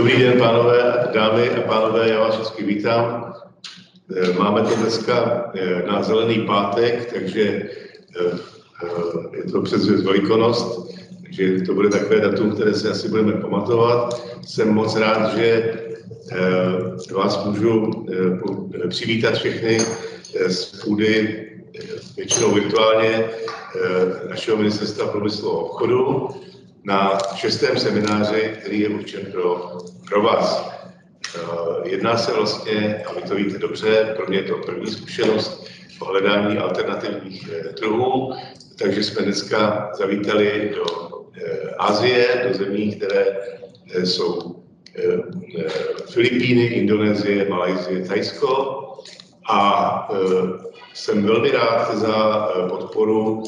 Dobrý den, pánové, dámy a pánové, já vás všichni vítám. Eh, máme to dneska eh, na zelený pátek, takže eh, je to přes Velikonost, takže to bude takové datum, které si asi budeme pamatovat. Jsem moc rád, že vás můžu přivítat všechny z půdy, většinou virtuálně, našeho ministerstva průmyslu a obchodu na šestém semináři, který je určen pro, pro vás. Eh, jedná se vlastně, a vy to víte dobře, pro mě je to první zkušenost o hledání alternativních eh, trhů, takže jsme dneska zavítali do eh, Asie, do zemí, které jsou Filipíny, Indonésie, Malajzie, Tajsko. A jsem velmi rád za podporu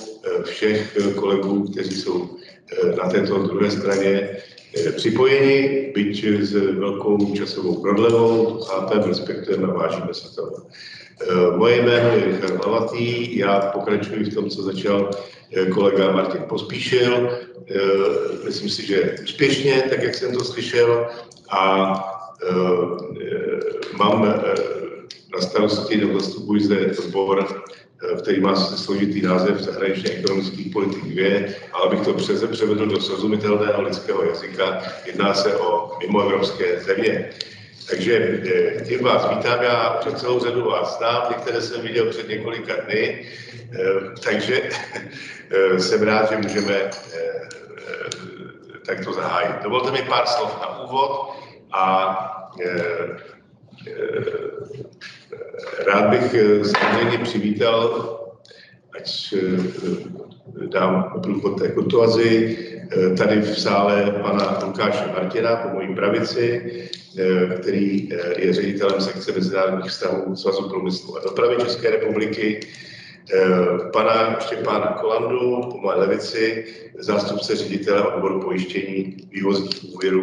všech kolegů, kteří jsou na této druhé straně eh, připojeni, byť s velkou časovou prodlevou, chápeme, respektujeme a vážíme toho. Eh, moje jméno je Richard Hlavatý, já pokračuji v tom, co začal eh, kolega Martin Pospíšil. Myslím si, že úspěšně, tak jak jsem to slyšel, a mám na starosti nebo zastupuji zde odbor Eh, který má složitý název zahraničně ekonomických politik 2, ale bych to přeze převedl do srozumitelného lidského jazyka. Jedná se o mimoevropské země. Takže eh, tím vás vítám, já před celou řadu vás znám, některé jsem viděl před několika dny, eh, takže jsem rád, že můžeme takto zahájit. Dovolte mi pár slov na úvod a Rád bych eh, samozřejmě přivítal, ať eh, dám průchod té kurtuazi, eh, tady v sále pana Lukáše Martina po mojí pravici, který je ředitelem sekce mezinárodních vztahů Svazu průmyslu a dopravy České republiky, pana Štěpána Kolandu po mé levici, zástupce ředitele odboru pojištění vývozních úvěrů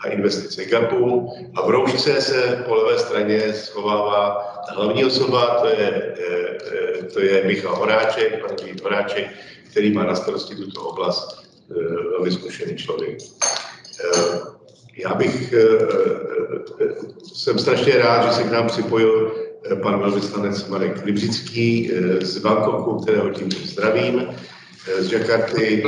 a investice GAPu. A v roušce se po levé straně schovává ta hlavní osoba, to je, eh, eh, to je Michal Horáček, pan Horáček, který má na starosti tuto oblast eh, velmi zkušený člověk. Já bych, jsem strašně rád, že se k nám připojil pan velvyslanec Marek Libřický z Bangkoku, kterého tím zdravím, z Jakarty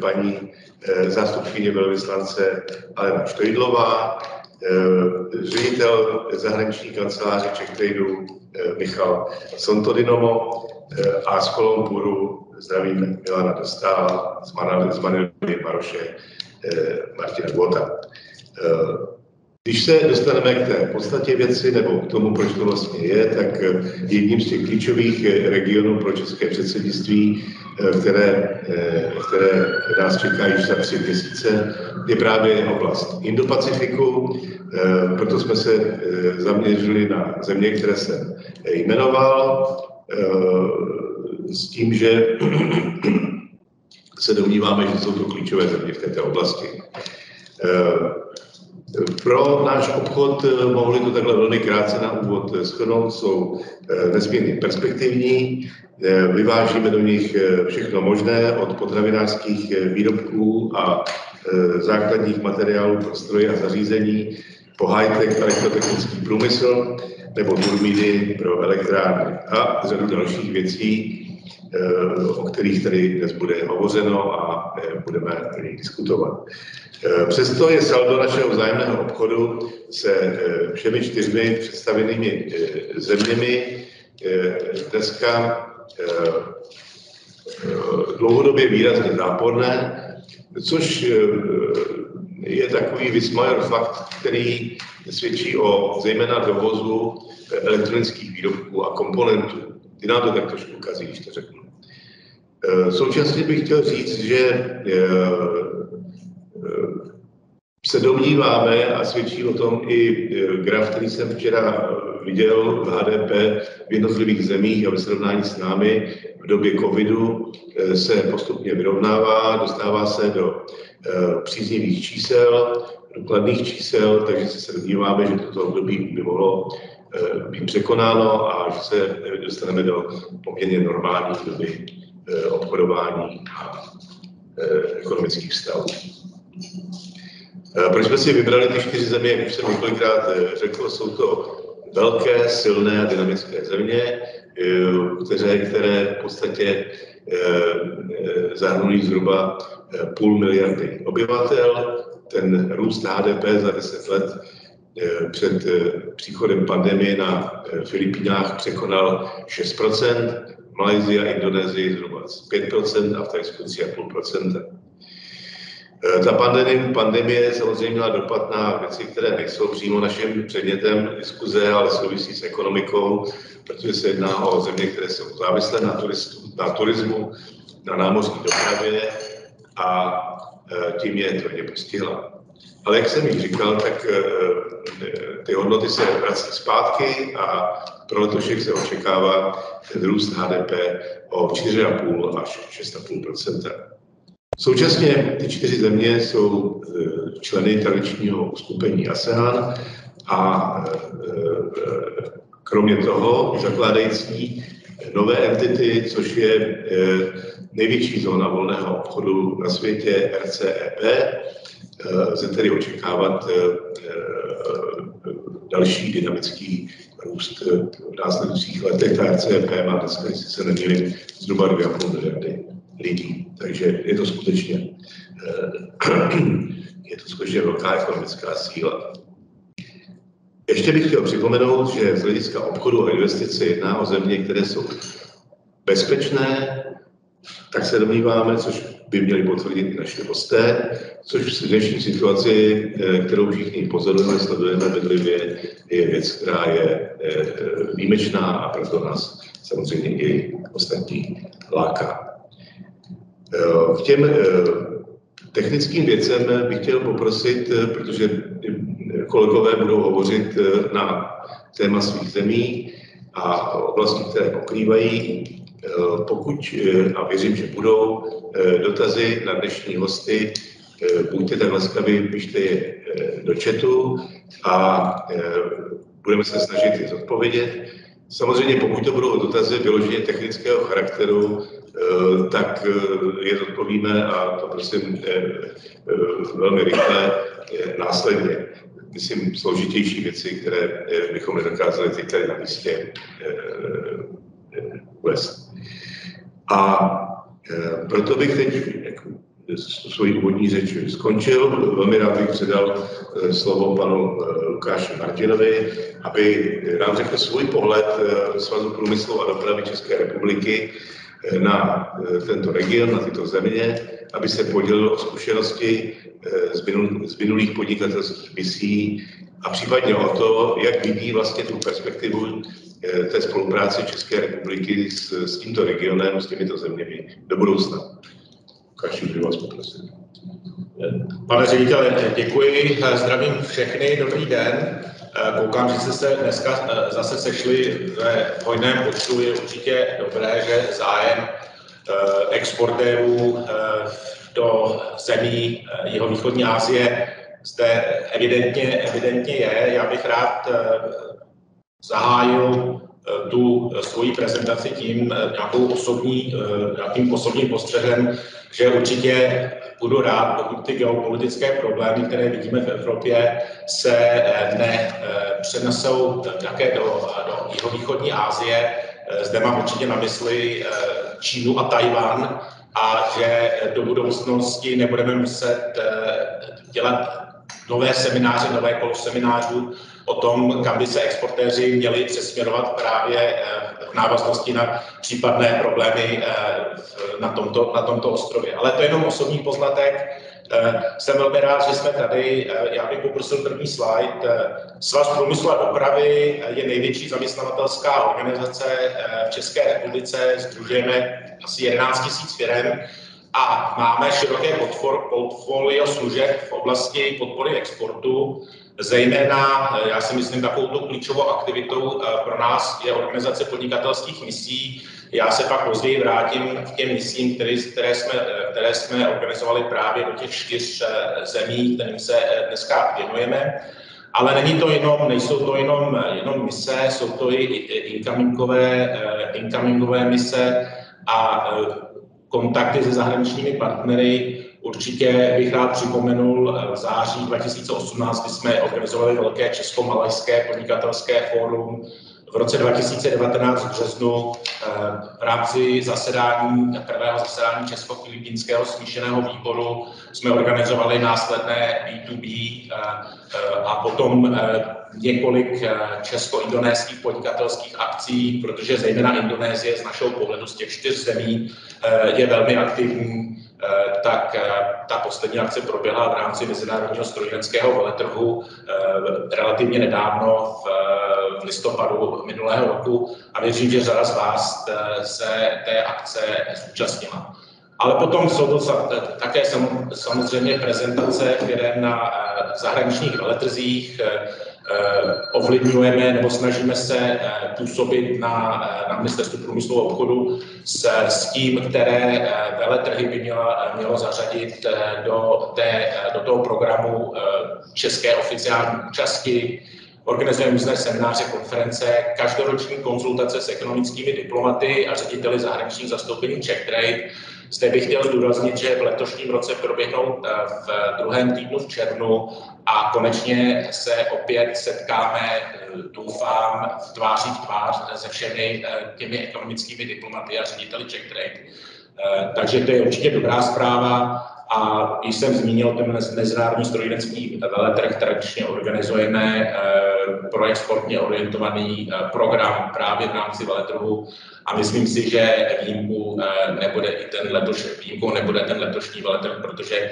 paní Eh, zástupkyně velvyslance Alena Štojdlová, eh, ředitel zahraniční kanceláře Czech Tradu eh, Michal Sontodinomo a z Kolumburu zdravím Milana Dostála, z Manuely Maroše Martina Gota. Když se dostaneme k té podstatě věci nebo k tomu, proč to vlastně je, tak jedním z těch klíčových regionů pro české předsednictví Eh, které, eh, které nás čekají už za tři měsíce, je právě oblast Indo-Pacifiku. Eh, proto jsme se zaměřili na země, které jsem jmenoval, s tím, že se domníváme, že jsou to klíčové země v této oblasti. Pro náš obchod, mohli to takhle velmi krátce na úvod schrnout, jsou nesmírně perspektivní, Eh, vyvážíme do nich eh, všechno možné, od potravinářských eh, výrobků a základních materiálů pro stroje a zařízení po high-tech elektrotechnický průmysl nebo turbíny pro elektrárny a řadu dalších věcí, o kterých tady dnes bude hovořeno a budeme o nich diskutovat. Přesto je saldo našeho vzájemného obchodu se všemi čtyřmi představenými zeměmi dneska Eh, eh, dlouhodobě výrazně záporné, což eh, je takový vysmajer fakt, který svědčí o zejména dovozu elektronických výrobků a komponentů. Ty nám to tak trošku kazí, když to řeknu. Současně bych chtěl říct, že se domníváme, a svědčí o tom i graf, který jsem včera viděl v HDP v jednotlivých zemích a ve srovnání s námi v době covidu eh, se postupně vyrovnává, dostává se do eh, příznivých čísel, do kladných čísel, takže se domníváme, že toto období by mohlo eh, být překonáno a že se dostaneme do poměrně normální doby obchodování a ekonomických vztahů. Proč jsme si vybrali ty čtyři země, jak už jsem několikrát řekl, jsou to velké, silné a dynamické země, které, které v podstatě zahrnují zhruba půl miliardy obyvatel. Ten růst HDP za 10 let Eh, před eh, příchodem pandemie na eh, Filipínách překonal 6% Malajzia a Indonésii zhruba 5% a v Tajsku 3,5% ta pandemie, pandemie samozřejmě měla dopad na věci, které nejsou přímo naším předmětem diskuze, ale souvisí s ekonomikou, protože se jedná o země, které jsou závislé na, turistu, na turismu, na námořní dopravě a tím je tvrdě postihla. Ale jak jsem již říkal, tak eh, eh, ty hodnoty se vrací zpátky a pro letošek se očekává ten růst HDP o 4,5 až 6,5% Současně ty čtyři země jsou eh, členy tradičního uskupení ASEAN a kromě toho zakládající nové entity, což je největší zóna volného obchodu na světě RCEP, lze tedy očekávat eh, eh, další dynamický růst eh, v následujících letech. Ta RCP má dneska, jestli se neměli, zhruba 2,5 miliardy lidí. Takže je to skutečně, je to skutečně velká ekonomická síla. Ještě bych chtěl připomenout, že z hlediska obchodu a investice jedná o země, které jsou bezpečné, tak se domníváme, což by měli potvrdit i naši hosté, což v dnešní situaci, eh, kterou všichni pozorujeme, sledujeme bedlivě, je věc, která je eh, výjimečná a proto nás samozřejmě i ostatní láká. Eh, k těm technickým věcem bych chtěl poprosit, protože kolegové budou hovořit na téma svých zemí a oblasti, které pokrývají, pokud, eh, a věřím, že budou eh, dotazy na dnešní hosty, buďte tak laskaví, pište je do chatu a budeme se snažit je zodpovědět. Samozřejmě, pokud to budou dotazy vyloženě technického charakteru, tak je zodpovíme a to prosím velmi rychle následně. Myslím, složitější věci, které bychom nedokázali teď tady na místě uvést. A e, proto bych teď jako, svoji úvodní řeč skončil. Velmi rád bych předal e, slovo panu e, Lukáši Martinovi, aby nám řekl svůj pohled Svazu průmyslu a dopravy České republiky na tento region, na tyto země, aby se podělil o zkušenosti z, minul, z minulých podnikatelských misí a případně o to, jak vidí vlastně tu perspektivu Eh, té spolupráce České republiky s, s tímto regionem, s těmito zeměmi do budoucna. Kaši, bych vás poprosil. Pane ředitele, děkuji, zdravím všechny, dobrý den. Eh, koukám, že jste se dneska eh, zase sešli ve hojném počtu. Je určitě dobré, že zájem exportérů do zemí jihovýchodní Asie zde evidentně, evidentně je. Já bych rád zahájil eh, tu eh, svoji prezentaci tím eh, nějakou osobní, nějakým osobním postřehem, že určitě budu rád, pokud ty geopolitické problémy, které vidíme v Evropě, se nepřenesou také do, do jihovýchodní Asie. Zde mám určitě na mysli Čínu a Tajvan a že do budoucnosti nebudeme muset dělat nové semináře, nové kolo seminářů o tom, kam by se exportéři měli přesměrovat právě eh, v návaznosti na případné problémy eh, na tomto, na tomto ostrově. Ale to je jenom osobní poznatek. Eh, jsem velmi rád, že jsme tady. Já bych poprosil první slide. Svaz průmyslu a dopravy je největší zaměstnavatelská organizace v České republice. Združujeme asi 11 000 firm a máme široké portfolio služeb v oblasti podpory exportu. Zejména, eh, já si myslím, takovou klíčovou aktivitou eh, pro nás je organizace podnikatelských misí. Já se pak později vrátím k těm misím, které, které, jsme, eh, které jsme organizovali právě do těch čtyř zemí, kterým se dneska věnujeme. Ale není to jenom, nejsou to jenom, jenom mise, jsou to i incomingové, incomingové mise a kontakty se zahraničními partnery Určitě bych rád připomenul v září 2018, kdy jsme organizovali velké česko-malajské podnikatelské fórum, v roce 2019 v březnu eh, v rámci zasedání, prvého zasedání Česko-Filipínského smíšeného výboru jsme organizovali následné B2B eh, eh, a potom několik česko-indonéských podnikatelských akcí, protože zejména Indonésie z našeho pohledu z těch čtyř zemí je velmi aktivní tak ta poslední akce proběhla v rámci Mezinárodního strojírenského veletrhu relativně nedávno v listopadu minulého roku a věřím, že řada z vás eh, se té akce zúčastnila. Ale potom jsou to také samozřejmě prezentace, které na eh, zahraničních veletrzích eh, ovlivňujeme nebo snažíme se působit na, na ministerstvu průmyslu a obchodu s, s tím, které veletrhy by měla, mělo zařadit do, té, do toho programu české oficiální účasti Organizujeme různé semináře, konference, každoroční konzultace s ekonomickými diplomaty a řediteli zahraničních zastoupení Czech Trade. Zde bych chtěl zdůraznit, že v letošním roce proběhnou eh, v druhém týdnu v červnu a konečně se opět setkáme, eh, doufám, v tváří v tvář se všemi eh, těmi ekonomickými diplomaty a řediteli Czech Trade. Takže to je určitě dobrá zpráva. A když jsem zmínil ten mezinárodní strojírenský veletrh, tradičně organizujeme eh, pro exportně orientovaný eh, program právě v rámci veletrhu a myslím si, že výjimku eh, nebude i ten letoš, výjimkou nebude ten letošní veletrh, protože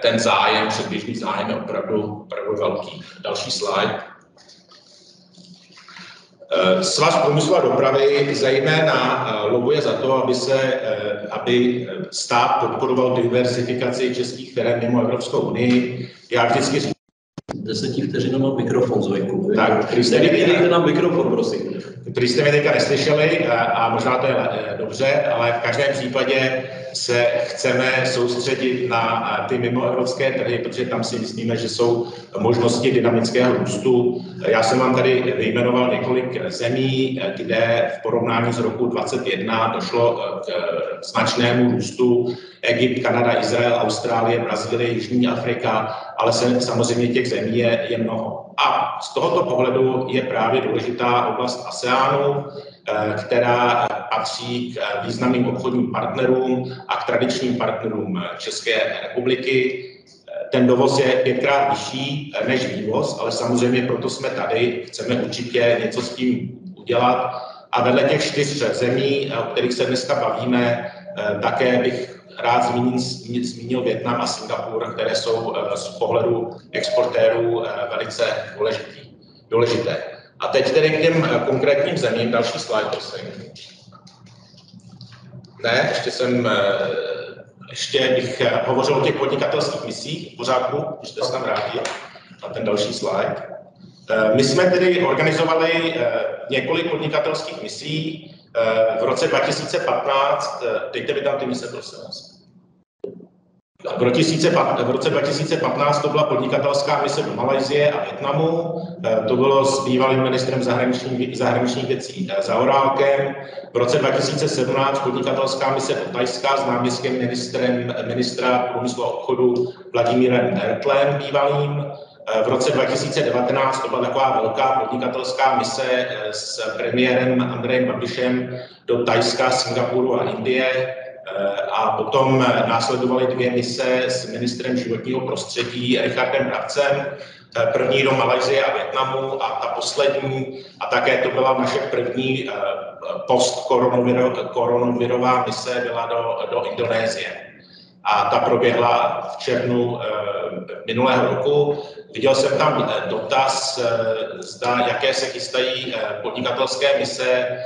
ten zájem, předběžný zájem je opravdu, opravdu velký. Další slide. Eh, Svaz průmyslu a dopravy zejména eh, lobuje za to, aby, se, eh, aby stát podporoval diversifikaci českých firm mimo Evropskou unii. Já vždycky říkám, Desetivteřinový mikrofon, Zojku. Tak, který jste mi nám mikrofon, prosím. Který jste mě teďka neslyšeli a možná to je dobře, ale v každém případě se chceme soustředit na ty mimoevropské trhy, protože tam si myslíme, že jsou možnosti dynamického růstu. Já jsem vám tady vyjmenoval několik zemí, kde v porovnání s roku 2021 došlo k značnému růstu. Egypt, Kanada, Izrael, Austrálie, Brazílie, Jižní Afrika, ale se, samozřejmě těch zemí je, je mnoho. A z tohoto pohledu je právě důležitá oblast ASEANu, Eh, která patří k eh, významným obchodním partnerům a k tradičním partnerům eh, České republiky. Ten dovoz je pětkrát vyšší než vývoz, ale samozřejmě proto jsme tady, chceme určitě něco s tím udělat. A vedle těch čtyř zemí, o kterých se dneska bavíme, také bych rád zmínil, zmínil Větnam a Singapur, které jsou z pohledu exportérů velice důležité. A teď tedy k těm eh, konkrétním zemím. Další slide, prosím. Ne, ještě jsem, eh, ještě bych eh, hovořil o těch podnikatelských misích. Pořádku, můžete se tam vrátit na ten další slide. My jsme tedy organizovali několik podnikatelských misí. V roce 2015, dejte mi tam ty mise, prosím vás. V roce 2015 to byla podnikatelská mise do Malajzie a Větnamu. Eh, to bylo s bývalým ministrem zahraničních, zahraničních věcí eh, Zaorálkem. V roce 2017 podnikatelská mise do Tajska s náměstkem ministrem, ministra průmyslu a obchodu Vladimírem Ertlem bývalým. Eh, v roce 2019 to byla taková velká podnikatelská mise s premiérem Andrejem Babišem do Tajska, Singapuru a Indie. Eh, a potom následovaly dvě mise s ministrem životního prostředí Richardem Brabcem, eh, první do Malajzie a Větnamu a ta poslední, a také to byla naše první eh, post-koronavirová mise, byla do, do Indonésie a ta proběhla v červnu minulého roku. Viděl jsem tam eh, dotaz, eh, zda, jaké se chystají eh, podnikatelské mise.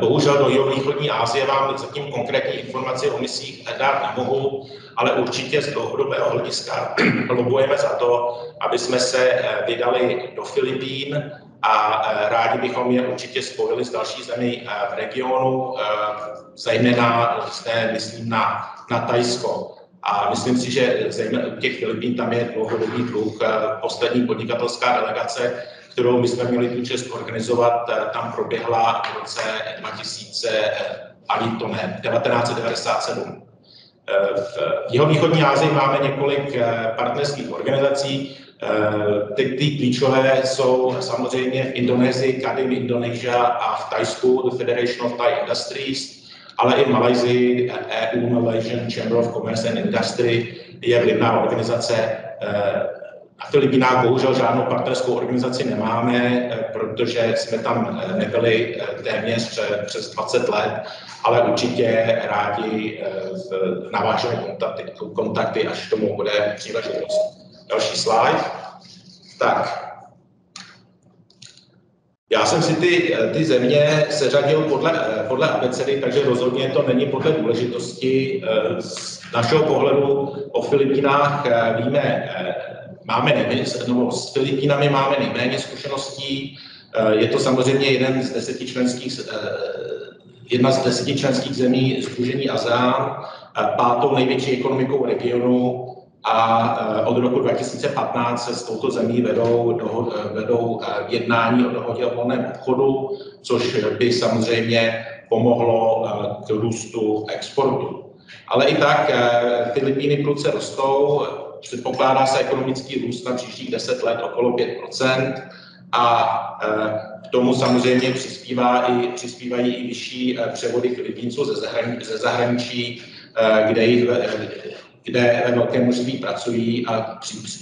Bohužel do jihovýchodní Asie vám zatím konkrétní informace o misích dát nemohu, ale určitě z dlouhodobého hlediska lobujeme za to, aby jsme se vydali do Filipín a rádi bychom je určitě spojili s další zemi v regionu, zejména zde myslím na, na Tajsko. A myslím si, že zejména u těch Filipín tam je dlouhodobý dluh. Poslední podnikatelská delegace, kterou my jsme měli tu čest organizovat, tam proběhla v roce 2000, ani to ne, 1997. V jihovýchodní Asii máme několik partnerských organizací, ty, ty klíčové jsou samozřejmě v Indonésii, Kadim Indonesia a v Tajsku, The Federation of Thai Industries, ale i v Malajzii, EU, Malaysian Chamber of Commerce and Industry je vlivná organizace. Na Filipínách bohužel žádnou partnerskou organizaci nemáme, protože jsme tam nebyli téměř přes 20 let, ale určitě rádi navážeme kontakty, kontakty, až tomu bude příležitost. Další slide. Tak. Já jsem si ty, ty země seřadil podle, podle abecedy, takže rozhodně to není podle důležitosti. Z našeho pohledu o Filipínách víme, máme nejméně, no, s Filipínami máme nejméně zkušeností. Je to samozřejmě jeden z deseti členských, jedna z deseti členských zemí Združení ASEAN, pátou největší ekonomikou regionu, a eh, od roku 2015 se s touto zemí vedou, dohod, eh, vedou eh, jednání o dohodě o volném obchodu, což by samozřejmě pomohlo k růstu exportu. Ale i tak Filipíny prudce rostou, předpokládá se ekonomický růst na příštích 10 let okolo 5% a k tomu samozřejmě přispívá i, přispívají i vyšší převody Filipínců ze zahraničí, ze zahraničí kde jich kde ve velké množství pracují a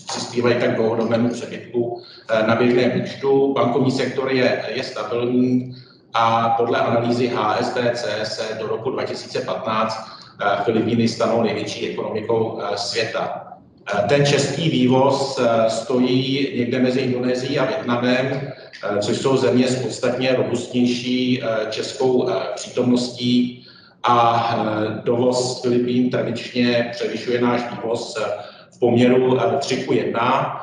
přispívají tak dlouhodobému přebytku eh, na běžném účtu. Bankovní sektor je, je stabilní a podle analýzy HSBC se do roku 2015 eh, Filipíny stanou největší ekonomikou eh, světa. Ten český vývoz stojí někde mezi Indonésií a Větnamem, což jsou země s podstatně robustnější českou přítomností a eh, dovoz Filipín tradičně převyšuje náš vývoz eh, v poměru 3 k 1.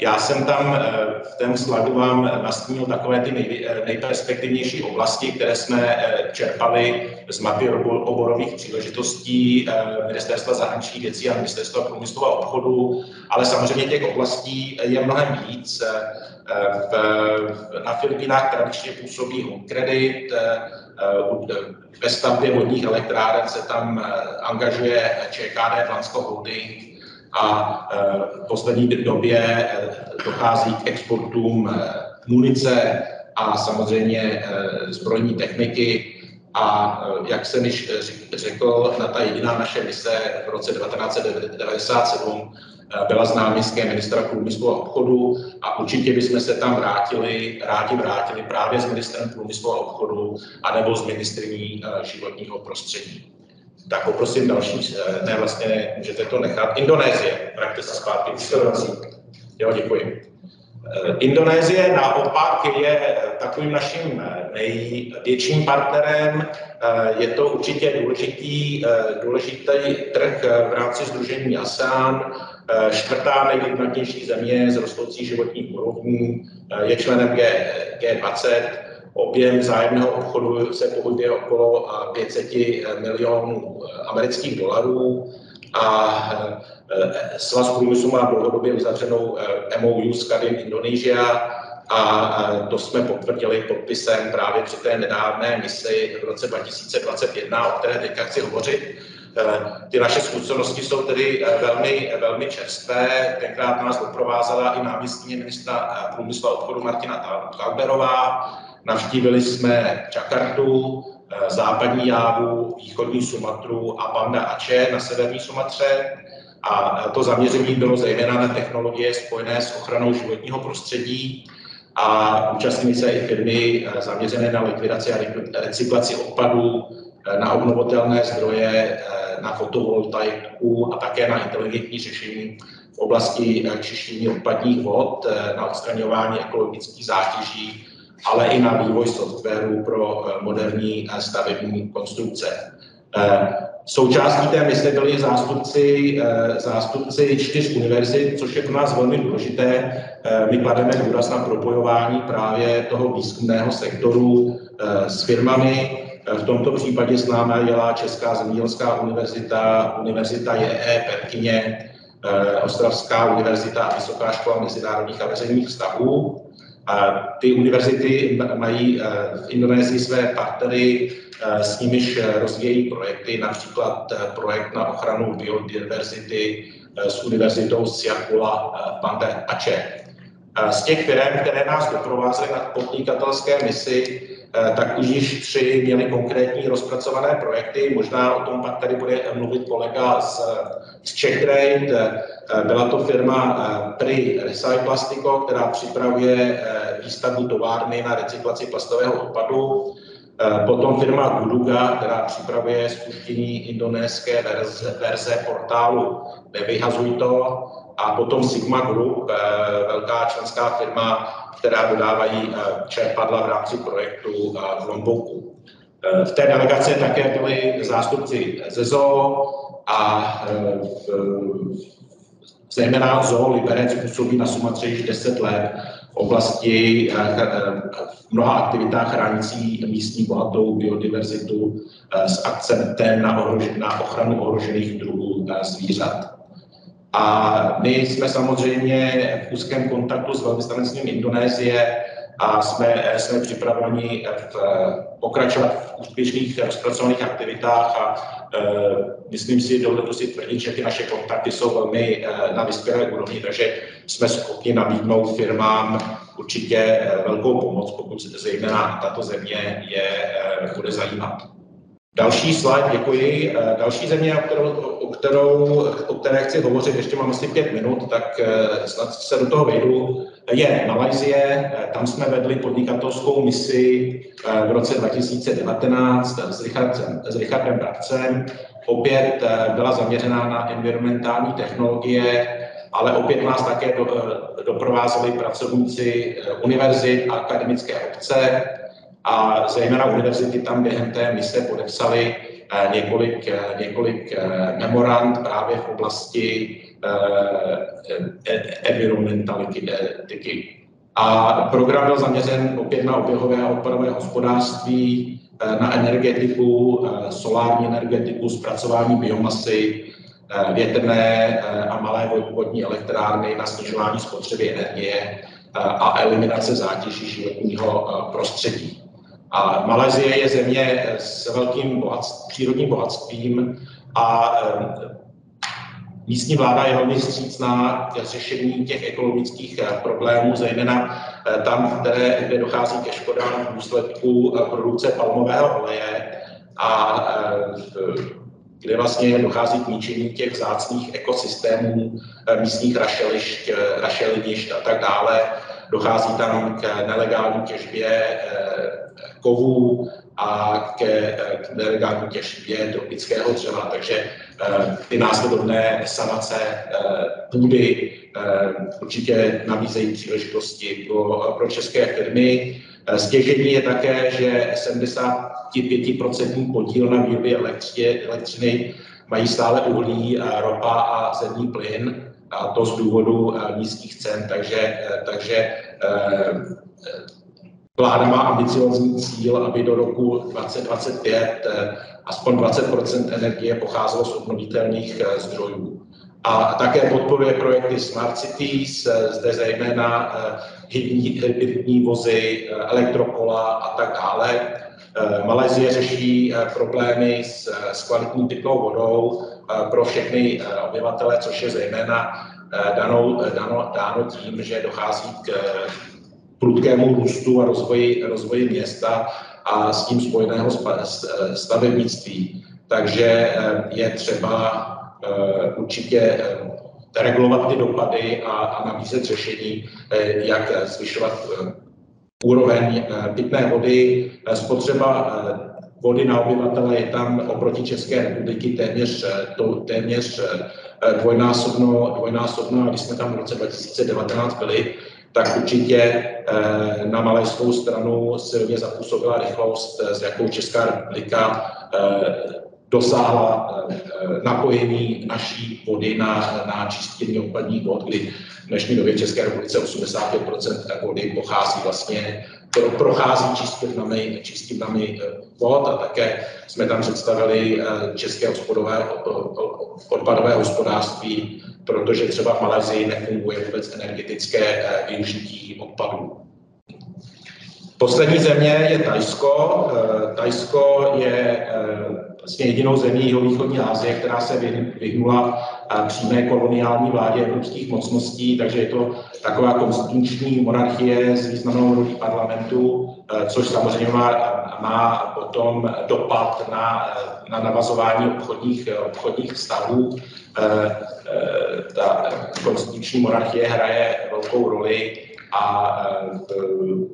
Já jsem tam v tom sladu vám nastínil takové ty nej, nejperspektivnější oblasti, které jsme čerpali z mapy oborových příležitostí Ministerstva zahraničních věcí a Ministerstva průmyslu a obchodu, ale samozřejmě těch oblastí je mnohem víc. V, na Filipínách tradičně působí Home Credit, ve stavbě vodních elektráren se tam eh, angažuje ČKD Flansko Holding a eh, v poslední době eh, dochází k exportům munice a samozřejmě zbrojní techniky. A jak jsem již řekl, na ta jediná naše mise v roce 1997 byla s náměstkem ministra průmyslu a obchodu a určitě bychom se tam vrátili, rádi vrátili právě s ministrem průmyslu a obchodu anebo s ministrní eh, životního prostředí. Tak poprosím další, eh, ne vlastně můžete to nechat. Indonésie, vraťte se zpátky, už se. Jo, děkuji. Eh, Indonésie naopak je takovým naším největším partnerem. Je to určitě důležitý, důležitý trh v rámci Združení ASEAN. Eh, čtvrtá nejlidnatější země z rostoucí životní úrovní, eh, je členem G, G20, objem vzájemného obchodu se pohybuje okolo 500 eh, milionů amerických dolarů a Svaz průmyslu má dlouhodobě uzavřenou MOU s Kadim Indonesia a to jsme potvrdili podpisem právě při té nedávné misi v roce 2021, o které teďka chci hovořit. Eh, ty naše zkušenosti jsou tedy eh, velmi, velmi čerstvé. Tenkrát nás doprovázela i náměstkyně ministra eh, průmyslu a obchodu Martina Talberová. Navštívili jsme Čakartu, západní Jávu, východní Sumatru a Banda Ače na severní Sumatře. A to zaměření bylo zejména na technologie spojené s ochranou životního prostředí a účastnili se i firmy zaměřené na likvidaci a recyklaci odpadů, na obnovitelné zdroje, na fotovoltaiku a také na inteligentní řešení v oblasti eh, čištění odpadních vod, eh, na odstraňování ekologických zátěží, ale i na vývoj softwaru pro eh, moderní stavební konstrukce. Součástí té mise byli zástupci, zástupci čtyř univerzit, což je pro nás velmi důležité. My klademe důraz na propojování právě toho výzkumného sektoru s firmami, v tomto případě s námi dělá Česká zemědělská univerzita, univerzita JE Perkyně, eh, Ostravská univerzita a Vysoká škola mezinárodních a veřejných vztahů. Ty univerzity mají v Indonésii své partnery, s nimiž rozvíjejí projekty, například projekt na ochranu biodiverzity s univerzitou Siakula v Bande Aceh. Z těch firm, které nás doprovázely na podnikatelské misi, tak už již tři měli konkrétní rozpracované projekty. Možná o tom pak tady bude mluvit kolega z, z Trade. Byla to firma Pri Recyplastico, která připravuje výstavbu továrny na recyklaci plastového odpadu. Potom firma Guduga, která připravuje spuštění indonéské verze, verze portálu Nevyhazuj to a potom Sigma Group, eh, velká členská firma, která dodávají eh, čerpadla v rámci projektu eh, v Lomboku. V té delegaci také byli zástupci ZEZO a zejména ZO Liberec působí na Sumatře již 10 let v oblasti v mnoha aktivitách chránící místní bohatou biodiverzitu s akcentem na ochranu ohrožených druhů zvířat. A my jsme samozřejmě v úzkém kontaktu s velvyslanectvím Indonésie a jsme, jsme připraveni v, pokračovat v úspěšných rozpracovaných aktivitách a e, myslím si, dovedu si tvrdit, že ty naše kontakty jsou velmi e, na vyspělé úrovni, takže jsme schopni nabídnout firmám určitě e, velkou pomoc, pokud se zejména tato země je e, bude zajímat. Další slide, děkuji. Eh, další země, o kterou, o, kterou, o které chci hovořit, ještě mám asi pět minut, tak eh, snad se do toho vejdu, je Malajzie. Eh, tam jsme vedli podnikatelskou misi v roce 2019 s Richardem, s Richardem Bravcem. Opět byla zaměřená na environmentální technologie, ale opět nás také do, doprovázeli pracovníci univerzit a akademické obce, a zejména univerzity tam během té mise podepsali eh, několik, eh, několik eh, memorand právě v oblasti environmentality. A program byl zaměřen opět na oběhové a odpadové hospodářství, na energetiku, solární energetiku, zpracování biomasy, větrné a malé vodní elektrárny na snižování spotřeby energie a eliminace zátěží životního prostředí. A Malézie je země s velkým bohatství, přírodním bohatstvím a eh, místní vláda je velmi vstřícná k řešení těch ekologických eh, problémů, zejména eh, tam, kde, kde dochází ke škodám v důsledku produkce palmového oleje a kde vlastně dochází k ničení těch vzácných ekosystémů, místních rašelišť, rašelinišť a tak dále. Dochází tam k nelegální těžbě kovů a ke, k nelegální těžbě tropického dřeva. Takže eh, ty následovné sanace eh, půdy eh, určitě nabízejí příležitosti pro, pro české firmy. Stěžení je také, že 75% podíl na výrobě elektřiny mají stále uhlí, ropa a zemní plyn, a to z důvodu nízkých cen, takže, takže Vláda má ambiciozní cíl, aby do roku 2025 eh, aspoň 20 energie pocházelo z obnovitelných eh, zdrojů. A také podporuje projekty Smart Cities, eh, zde zejména hybridní vozy, elektrokola a tak dále. Malajzie řeší problémy s, s kvalitní pitnou vodou pro všechny obyvatele, což je zejména danou, dano, dáno tím, že dochází k prudkému růstu a rozvoji, rozvoji města a s tím spojeného stavebnictví. Takže eh, je třeba eh, určitě eh, regulovat ty dopady a, a nabízet řešení, jak zvyšovat úroveň pitné vody. Spotřeba vody na obyvatele je tam oproti České republiky téměř, to, téměř dvojnásobno, dvojnásobno. A když jsme tam v roce 2019 byli, tak určitě eh, na malajskou stranu silně zapůsobila rychlost, s jakou Česká republika eh, dosáhla eh, napojení naší vody na, na čistění odpadních vod, kdy v dnešní době České republice 85% vody pochází vlastně, prochází čistírnami, čistírnami vod a také jsme tam představili české odpadové, odpadové hospodářství protože třeba v Malezii nefunguje vůbec energetické eh, využití odpadů. Poslední země je Tajsko. Tajsko je vlastně jedinou zemí jihovýchodní Asie, která se vyhnula přímé koloniální vládě evropských mocností, takže je to taková konstituční monarchie s významnou rolí parlamentu, což samozřejmě má, má potom dopad na, na navazování obchodních, obchodních vztahů. Ta konstituční monarchie hraje velkou roli a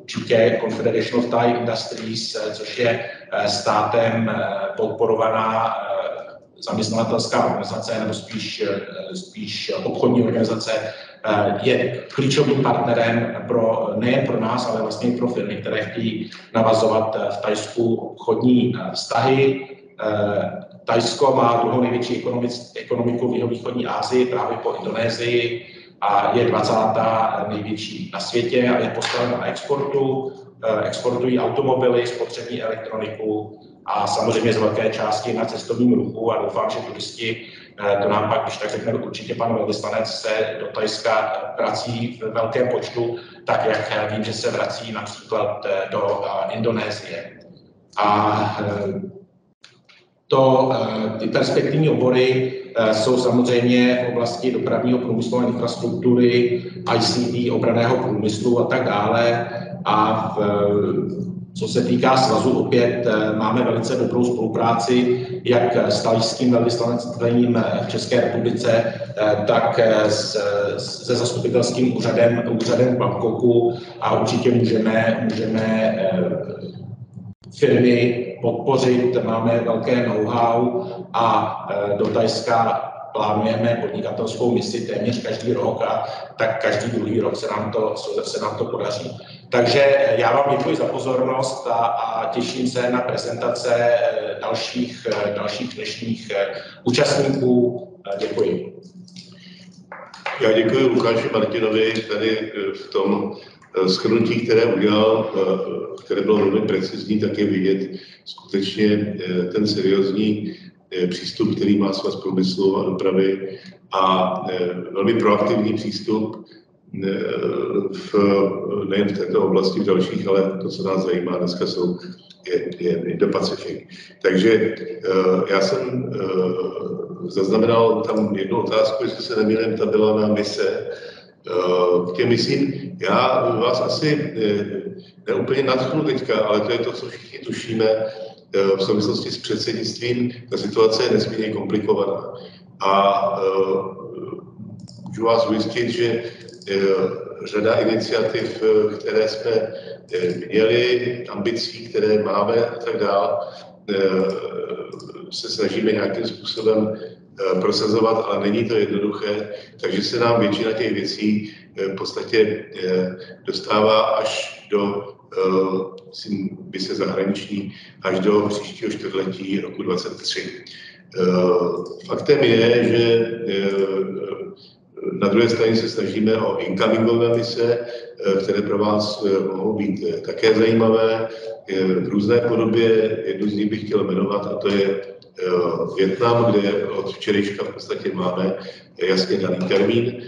určitě Confederation of Thai Industries, což je státem podporovaná zaměstnavatelská organizace nebo spíš, spíš obchodní organizace je klíčovým partnerem pro, nejen pro nás, ale vlastně i pro firmy, které chtějí navazovat v Tajsku obchodní vztahy. Tajsko má druhou největší ekonomiku v jihovýchodní Asii, právě po Indonésii a je 20. největší na světě a je postavena na exportu. Exportují automobily, spotřební elektroniku a samozřejmě z velké části na cestovním ruchu a doufám, že turisti, to nám pak, když tak řekne určitě pan velvyslanec, se do Tajska vrací v velkém počtu, tak jak vím, že se vrací například do Indonésie. A to, ty perspektivní obory jsou samozřejmě v oblasti dopravního průmyslu a infrastruktury, ICT, obraného průmyslu a tak dále. A v, co se týká svazu, opět máme velice dobrou spolupráci jak s tajským velvyslanectvím v České republice, tak se zastupitelským úřadem, úřadem v Bangkoku a určitě můžeme, můžeme firmy podpořit, máme velké know-how a do Tajska plánujeme podnikatelskou misi téměř každý rok a tak každý druhý rok se nám to, se nám to podaří. Takže já vám děkuji za pozornost a, a těším se na prezentace dalších, dalších dnešních účastníků. Děkuji. Já děkuji Lukáši Martinovi tady v tom schrnutí, které udělal, které bylo velmi precizní, tak je vidět skutečně ten seriózní přístup, který má svaz průmyslu a dopravy a velmi proaktivní přístup v, nejen v této oblasti, v dalších, ale to, co nás zajímá dneska, jsou je, je Indo-Pacific. Takže já jsem zaznamenal tam jednu otázku, jestli se nemýlím, ta byla na mise k těm misím. Já vás asi neúplně nadchnu teďka, ale to je to, co všichni tušíme v souvislosti s předsednictvím. Ta situace je nesmírně komplikovaná. A můžu vás ujistit, že řada iniciativ, které jsme měli, ambicí, které máme a tak dále, se snažíme nějakým způsobem prosazovat, ale není to jednoduché, takže se nám většina těch věcí v podstatě dostává až do by se zahraniční až do příštího čtvrtletí roku 2023. Faktem je, že na druhé straně se snažíme o incomingové mise, které pro vás mohou být také zajímavé v různé podobě. Jednu z nich bych chtěl jmenovat a to je Větnam, kde od včerejška v podstatě máme jasně daný termín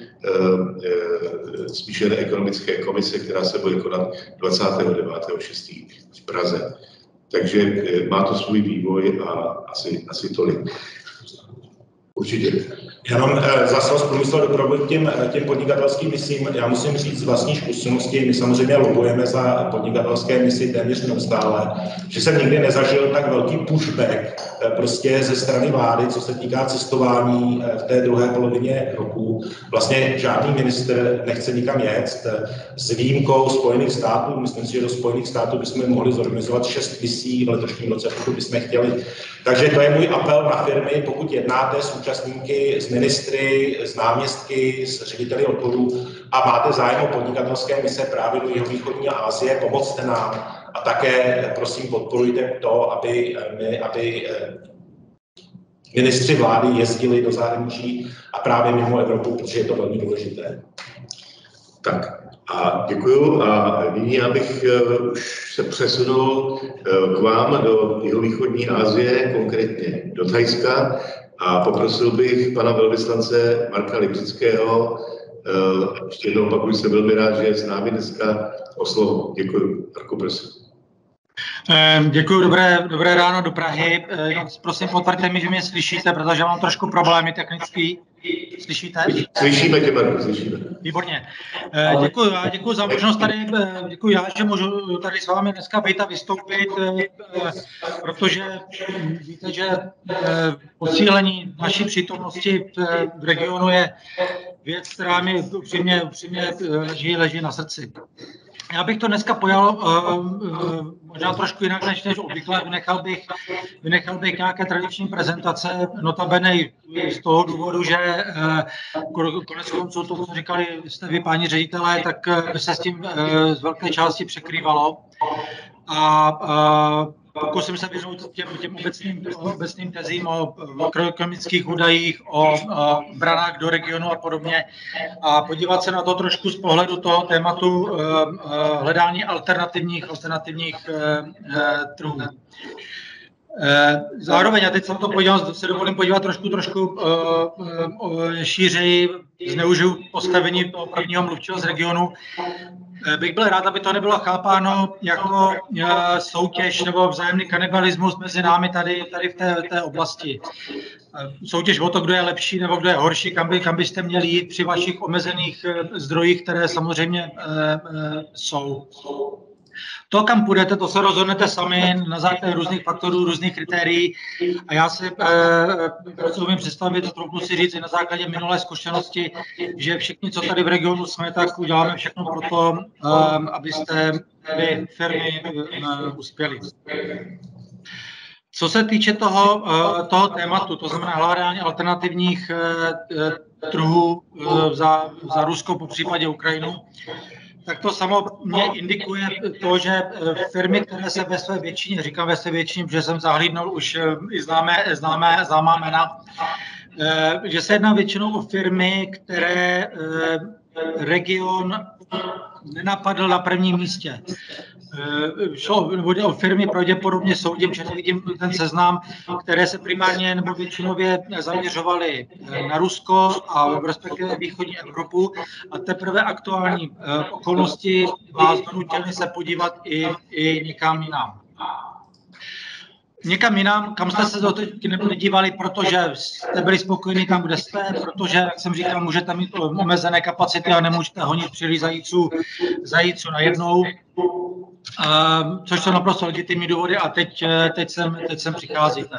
smíšené ekonomické komise, která se bude konat 29.6. v Praze. Takže má to svůj vývoj a asi, asi tolik. Určitě. Jenom za svaz průmyslu a dopravu k těm, těm podnikatelským misím, já musím říct z vlastní zkušenosti, my samozřejmě lobujeme za podnikatelské misi téměř neustále, že jsem nikdy nezažil tak velký pushback prostě ze strany vlády, co se týká cestování v té druhé polovině roku. Vlastně žádný minister nechce nikam jet, s výjimkou Spojených států. Myslím si, že do Spojených států bychom mohli zorganizovat šest misí v letošním roce, pokud bychom chtěli. Takže to je můj apel na firmy, pokud jednáte s účastníky, s ministry, s náměstky, s řediteli odborů a máte zájem o podnikatelské mise právě do jihovýchodní Asie, pomozte nám a také prosím podporujte to, aby, my, aby ministři vlády jezdili do zahraničí a právě mimo Evropu, protože je to velmi důležité. Tak a děkuju a nyní já bych už se přesunul k vám do jihovýchodní Asie, konkrétně do Thajska a poprosil bych pana velvyslance Marka Lipřického, Ještě jednou opakuju, jsem velmi rád, že je s námi dneska o slovo. Děkuji. Marku, prosím. Děkuji, dobré, dobré ráno do Prahy. Prosím, potvrďte mi, že mě slyšíte, protože mám trošku problémy technický. Slyšíte? Slyšíme tě, Marku, slyšíme. Výborně. Ehm, děkuji, já děkuji za možnost tady, děkuji já, že můžu tady s vámi dneska být a vystoupit, protože víte, že posílení naší přítomnosti v regionu je věc, která mi upřímně, upřímně leží, leží na srdci. Já bych to dneska pojal uh, uh, možná trošku jinak než, než obvykle. Vynechal bych, vynechal bych nějaké tradiční prezentace, notabene z toho důvodu, že uh, konec konců to, co říkali jste vy, páni ředitelé, tak by se s tím z velké části překrývalo. A pokusím se vyhnout těm, těm obecným, obecným tezím o makroekonomických údajích, o, o branách do regionu a podobně a podívat se na to trošku z pohledu toho tématu uh, uh, hledání alternativních, alternativních uh, trhů. Zároveň, a teď se to podívám, se dovolím podívat trošku, trošku uh, šířeji, zneužiju postavení toho prvního mluvčího z regionu. Eh, bych byl rád, aby to nebylo chápáno jako eh, soutěž nebo vzájemný kanibalismus mezi námi tady, tady v té, té oblasti. Eh, soutěž o to, kdo je lepší nebo kdo je horší, kam, by, kam byste měli jít při vašich omezených zdrojích, které samozřejmě jsou. To, kam půjdete, to se rozhodnete sami na základě různých faktorů, různých kritérií. A já si eh, umím představit, trochu si říct na základě minulé zkušenosti, že všichni, co tady v regionu jsme, tak uděláme všechno pro to, eh, abyste vy firmy eh, uspěli. Co se týče toho, eh, toho tématu, to znamená hledání alternativních eh, trhů za, za Rusko, po případě Ukrajinu, tak to samo mě indikuje to, že eh, firmy, které se ve své většině, říkám ve své většině, protože jsem zahlídnul už eh, i známé, známé, známá jména, eh, že se jedná většinou o firmy, které region nenapadl na prvním místě. Eh, šlo o firmy, pravděpodobně soudím, že nevidím ten seznam, které se primárně nebo většinově zaměřovaly eh, na Rusko a respektive východní Evropu a teprve aktuální eh, okolnosti vás donutily se podívat i, i někam jinam někam jinam, kam jste se do teď nedívali, protože jste byli spokojeni tam, kde jste, protože, jak jsem říkal, můžete mít omezené kapacity a nemůžete honit příliš zajíců, zajíců najednou. Uh, což jsou naprosto legitimní důvody a teď, teď, sem, teď sem přicházíte.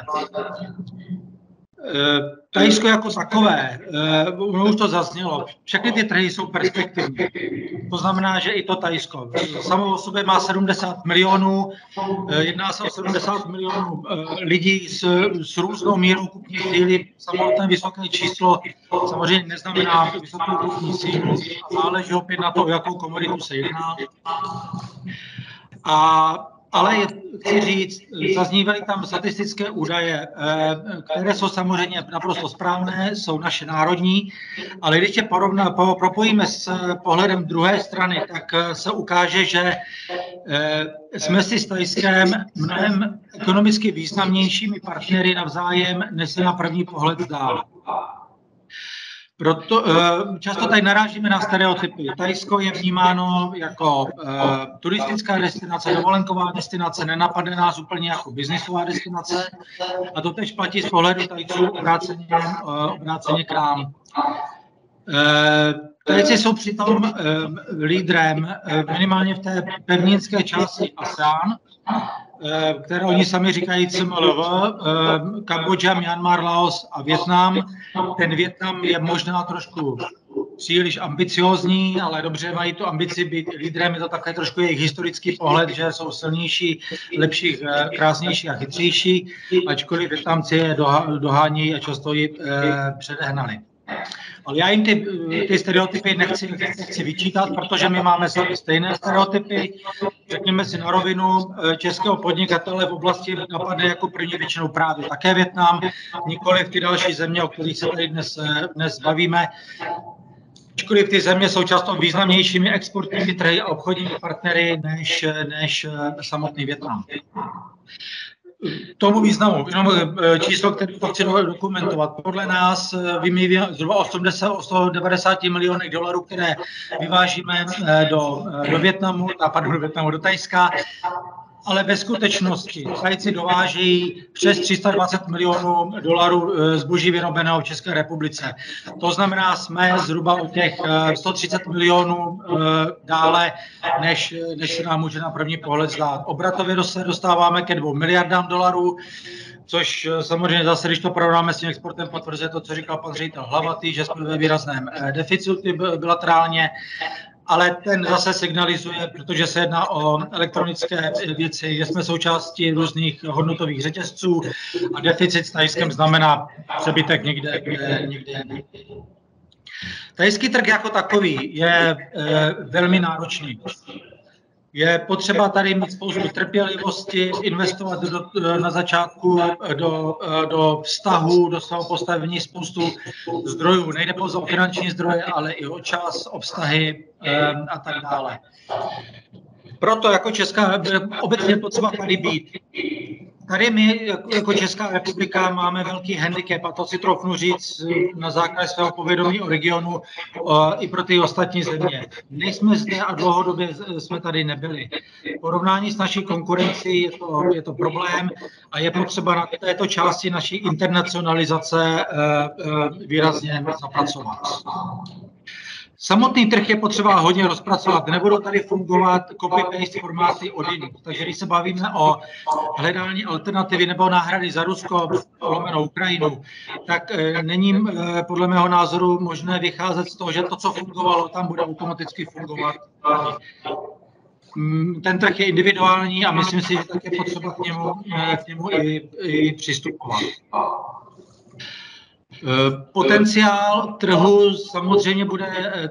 Eh, Tajsko jako takové, uh, už to zaznělo, všechny ty trhy jsou perspektivní. To znamená, že i to Tajsko. Samo o sobě má 70 milionů, uh, jedná se o 70 milionů uh, lidí s, s různou mírou kupní síly. Samotné vysoké číslo samozřejmě neznamená vysokou kupní sílu, záleží opět na to, o jakou komoditu se jedná. A ale chci říct, zaznívaly tam statistické údaje, eh, které jsou samozřejmě naprosto správné, jsou naše národní, ale když je porovna, propojíme s pohledem druhé strany, tak eh, se ukáže, že eh, jsme si s Tajskem mnohem ekonomicky významnějšími partnery navzájem, než se na první pohled zdá. Proto uh, často tady narážíme na stereotypy. Tajsko je vnímáno jako uh, turistická destinace, dovolenková destinace, nenapadne nás úplně jako biznisová destinace a to tež platí z pohledu Tajců obráceně, uh, obráceně k nám. Tajci jsou přitom lídrem minimálně v té pevninské části ASEAN, Eh, které oni sami říkají CMLV, eh, Kambodža, Myanmar, Laos a Větnam. Ten Větnam je možná trošku příliš ambiciozní, ale dobře mají tu ambici být lídrem, je to také trošku jejich historický pohled, že jsou silnější, lepší, eh, krásnější a chytřejší, ačkoliv Větnamci je dohání a často ji předehnali. Ale já jim ty, ty stereotypy nechci, nechci vyčítat, protože my máme stejné stereotypy. Řekněme si na rovinu, eh, českého podnikatele v oblasti napadne jako první většinou právě také Větnam, nikoli v ty další země, o kterých se tady dnes, eh, dnes bavíme. Ačkoliv ty země jsou často významnějšími exportními trhy a obchodními partnery než, než eh, samotný Větnam. Tomu významu, jenom eh, číslo, které to chci dokumentovat. Podle nás eh, vymývíme zhruba 80, 190 milionů dolarů, které vyvážíme eh, do, do Větnamu, a pardon, do Větnamu, do Tajska, ale ve skutečnosti Tajci dovážejí přes 320 milionů dolarů zboží vyrobeného v České republice. To znamená, jsme zhruba o těch 130 milionů dále, než, než se nám může na první pohled zdát. Obratově se dostáváme ke dvou miliardám dolarů, což eh, samozřejmě zase, když to porovnáme s tím exportem, potvrzuje to, co říkal pan ředitel Hlavatý, že jsme ve výrazném eh, deficitu bilaterálně, ale ten zase signalizuje, protože se jedná o elektronické věci, že jsme součástí různých hodnotových řetězců a deficit s tajském znamená přebytek někde, někde, někde. Tajský trh jako takový je e, velmi náročný. Je potřeba tady mít spoustu trpělivosti, investovat do, na začátku do, do vztahu, do svého postavení spoustu zdrojů. Nejde pouze o finanční zdroje, ale i o čas, o vztahy a tak dále. Proto jako Česká obecně potřeba tady být. Tady my jako Česká republika máme velký handicap a to si trochu říct na základě svého povědomí o regionu i pro ty ostatní země. Nejsme zde a dlouhodobě jsme tady nebyli. V porovnání s naší konkurencí je to, je to problém a je potřeba na této části naší internacionalizace eh, eh, výrazně zapracovat. Samotný trh je potřeba hodně rozpracovat. Nebudou tady fungovat copy-paste formáty od jiných. Takže když se bavíme o hledání alternativy nebo náhrady za Rusko, lomenou Ukrajinu, tak e, není e, podle mého názoru možné vycházet z toho, že to, co fungovalo, tam bude automaticky fungovat. Mm, ten trh je individuální a myslím si, že tak je potřeba k němu, e, k němu i, i přistupovat. Eh, potenciál trhu samozřejmě bude, eh,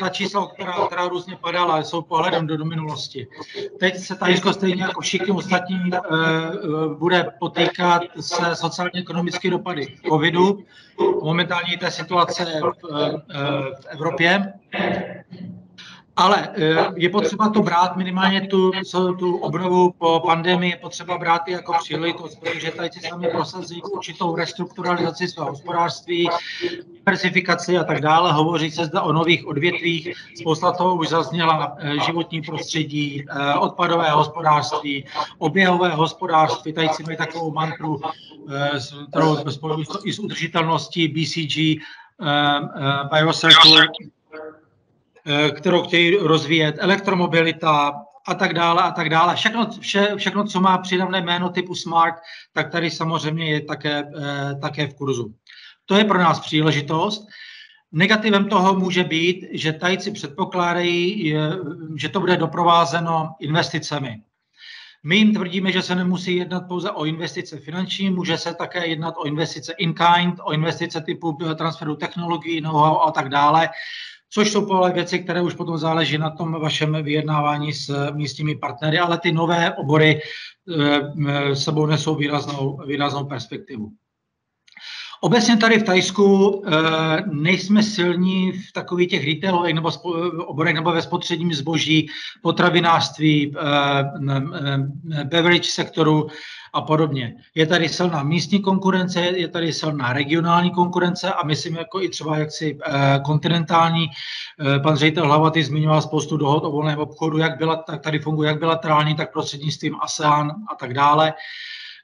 ta čísla, která, která různě padala, jsou pohledem do, do minulosti. Teď se Tajsko stejně jako všichni ostatní eh, bude potýkat se sociálně-ekonomické dopady covidu, momentální té situace v, v Evropě. Ale eh, je potřeba to brát minimálně tu, tu obnovu po pandemii, je potřeba brát i jako příležitost, protože tady si sami prosazují určitou restrukturalizaci svého hospodářství, diversifikaci a tak dále. Hovoří se zde o nových odvětvích, spousta toho už zazněla eh, životní prostředí, eh, odpadové hospodářství, oběhové hospodářství. Tady si mají takovou mantru, kterou spojují i s udržitelností BCG, Biocircular Eh, kterou chtějí rozvíjet, elektromobilita a tak dále a tak dále. Všechno, vše, všechno, co má přidavné jméno typu smart, tak tady samozřejmě je také, eh, také v kurzu. To je pro nás příležitost. Negativem toho může být, že tajci předpokládají, že to bude doprovázeno investicemi. My jim tvrdíme, že se nemusí jednat pouze o investice finanční, může se také jednat o investice in-kind, o investice typu transferu technologií, know-how a tak dále což jsou pohle věci, které už potom záleží na tom vašem vyjednávání s místními partnery, ale ty nové obory e, sebou nesou výraznou, výraznou perspektivu. Obecně tady v Tajsku e, nejsme silní v takových těch retailových nebo oborech nebo ve spotřebním zboží, potravinářství, beverage sektoru, a podobně. Je tady silná místní konkurence, je tady silná regionální konkurence a myslím jako i třeba jaksi eh, kontinentální. Eh, pan ředitel Hlavatý zmiňoval spoustu dohod o volném obchodu, jak byla, tak tady funguje jak bilaterální, tak prostřednictvím ASEAN a tak dále.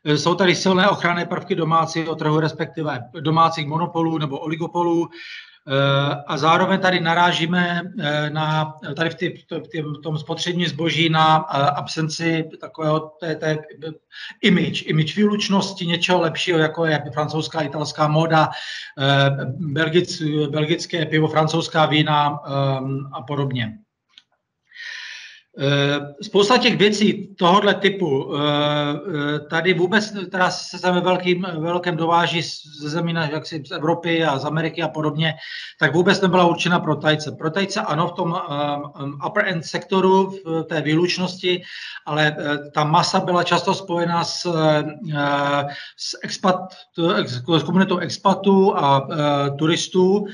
Eh, jsou tady silné ochranné prvky domácího trhu, respektive domácích monopolů nebo oligopolů. A zároveň tady narážíme eh, na, tady v, tý, v tom spotřební zboží na eh, absenci takového té, té image, image výlučnosti něčeho lepšího, jako je francouzská, italská eh, belgic, belgické pivo, francouzská vína a podobně. Eh, spousta těch věcí tohohle typu eh, eh, tady vůbec, teda se ve velkým, velkém dováží ze zemí jak si z Evropy a z Ameriky a podobně, tak vůbec nebyla určena pro tajce. Pro tajce ano v tom upper end sektoru, v té výlučnosti, ale ta masa byla často spojená s, s, expat, s komunitou expatů a turistů,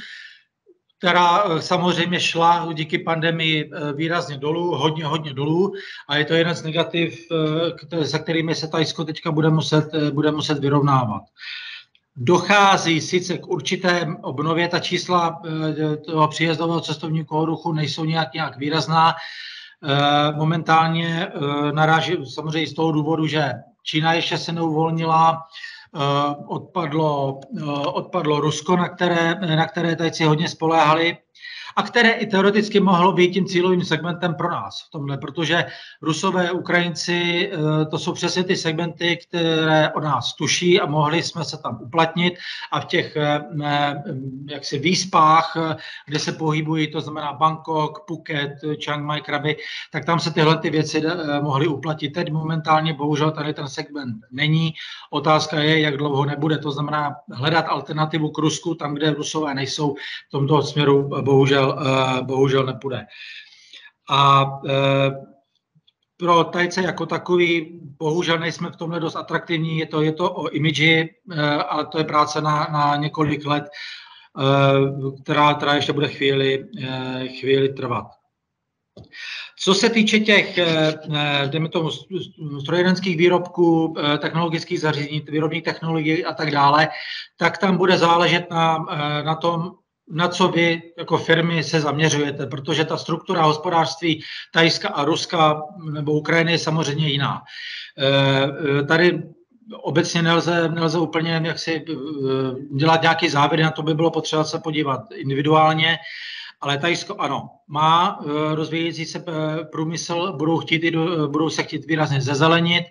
která samozřejmě šla díky pandemii výrazně dolů, hodně, hodně dolů. A je to jeden z negativ, se kterými se Tajsko teďka bude muset, bude muset vyrovnávat. Dochází sice k určité obnově, ta čísla toho příjezdového cestovního ruchu nejsou nějak, nějak výrazná, Eh, momentálně eh, naráží samozřejmě z toho důvodu, že Čína ještě se neuvolnila, eh, odpadlo, odpadlo Rusko, na které, na které Tajci hodně spoléhali a které i teoreticky mohlo být tím cílovým segmentem pro nás v tomhle, protože Rusové, Ukrajinci, eh, to jsou přesně ty segmenty, které o nás tuší a mohli jsme se tam uplatnit a v těch eh, eh, jaksi výspách, kde se pohybují, to znamená Bangkok, Phuket, Chiang Mai, Krabi, tak tam se tyhle ty věci mohly uplatit. Teď momentálně bohužel tady ten segment není. Otázka je, jak dlouho nebude. To znamená hledat alternativu k Rusku tam, kde Rusové nejsou. V tomto směru bohužel bohužel, eh, bohužel nepůjde. A eh, pro Tajce jako takový, bohužel nejsme v tomhle dost atraktivní, je to, je to o imidži, eh, ale to je práce na, na několik let, která, která ještě bude chvíli, chvíli trvat. Co se týče těch, dejme tomu, strojírenských výrobků, technologických zařízení, výrobních technologií a tak dále, tak tam bude záležet na, na tom, na co vy jako firmy se zaměřujete, protože ta struktura hospodářství Tajska a Ruska nebo Ukrajiny je samozřejmě jiná. Eh, eh, tady obecně nelze, nelze úplně jak si eh, dělat nějaký závěry, na to by bylo potřeba se podívat individuálně, ale Tajsko ano, má rozvíjející se průmysl, budou, chtít, budou se chtít výrazně zezelenit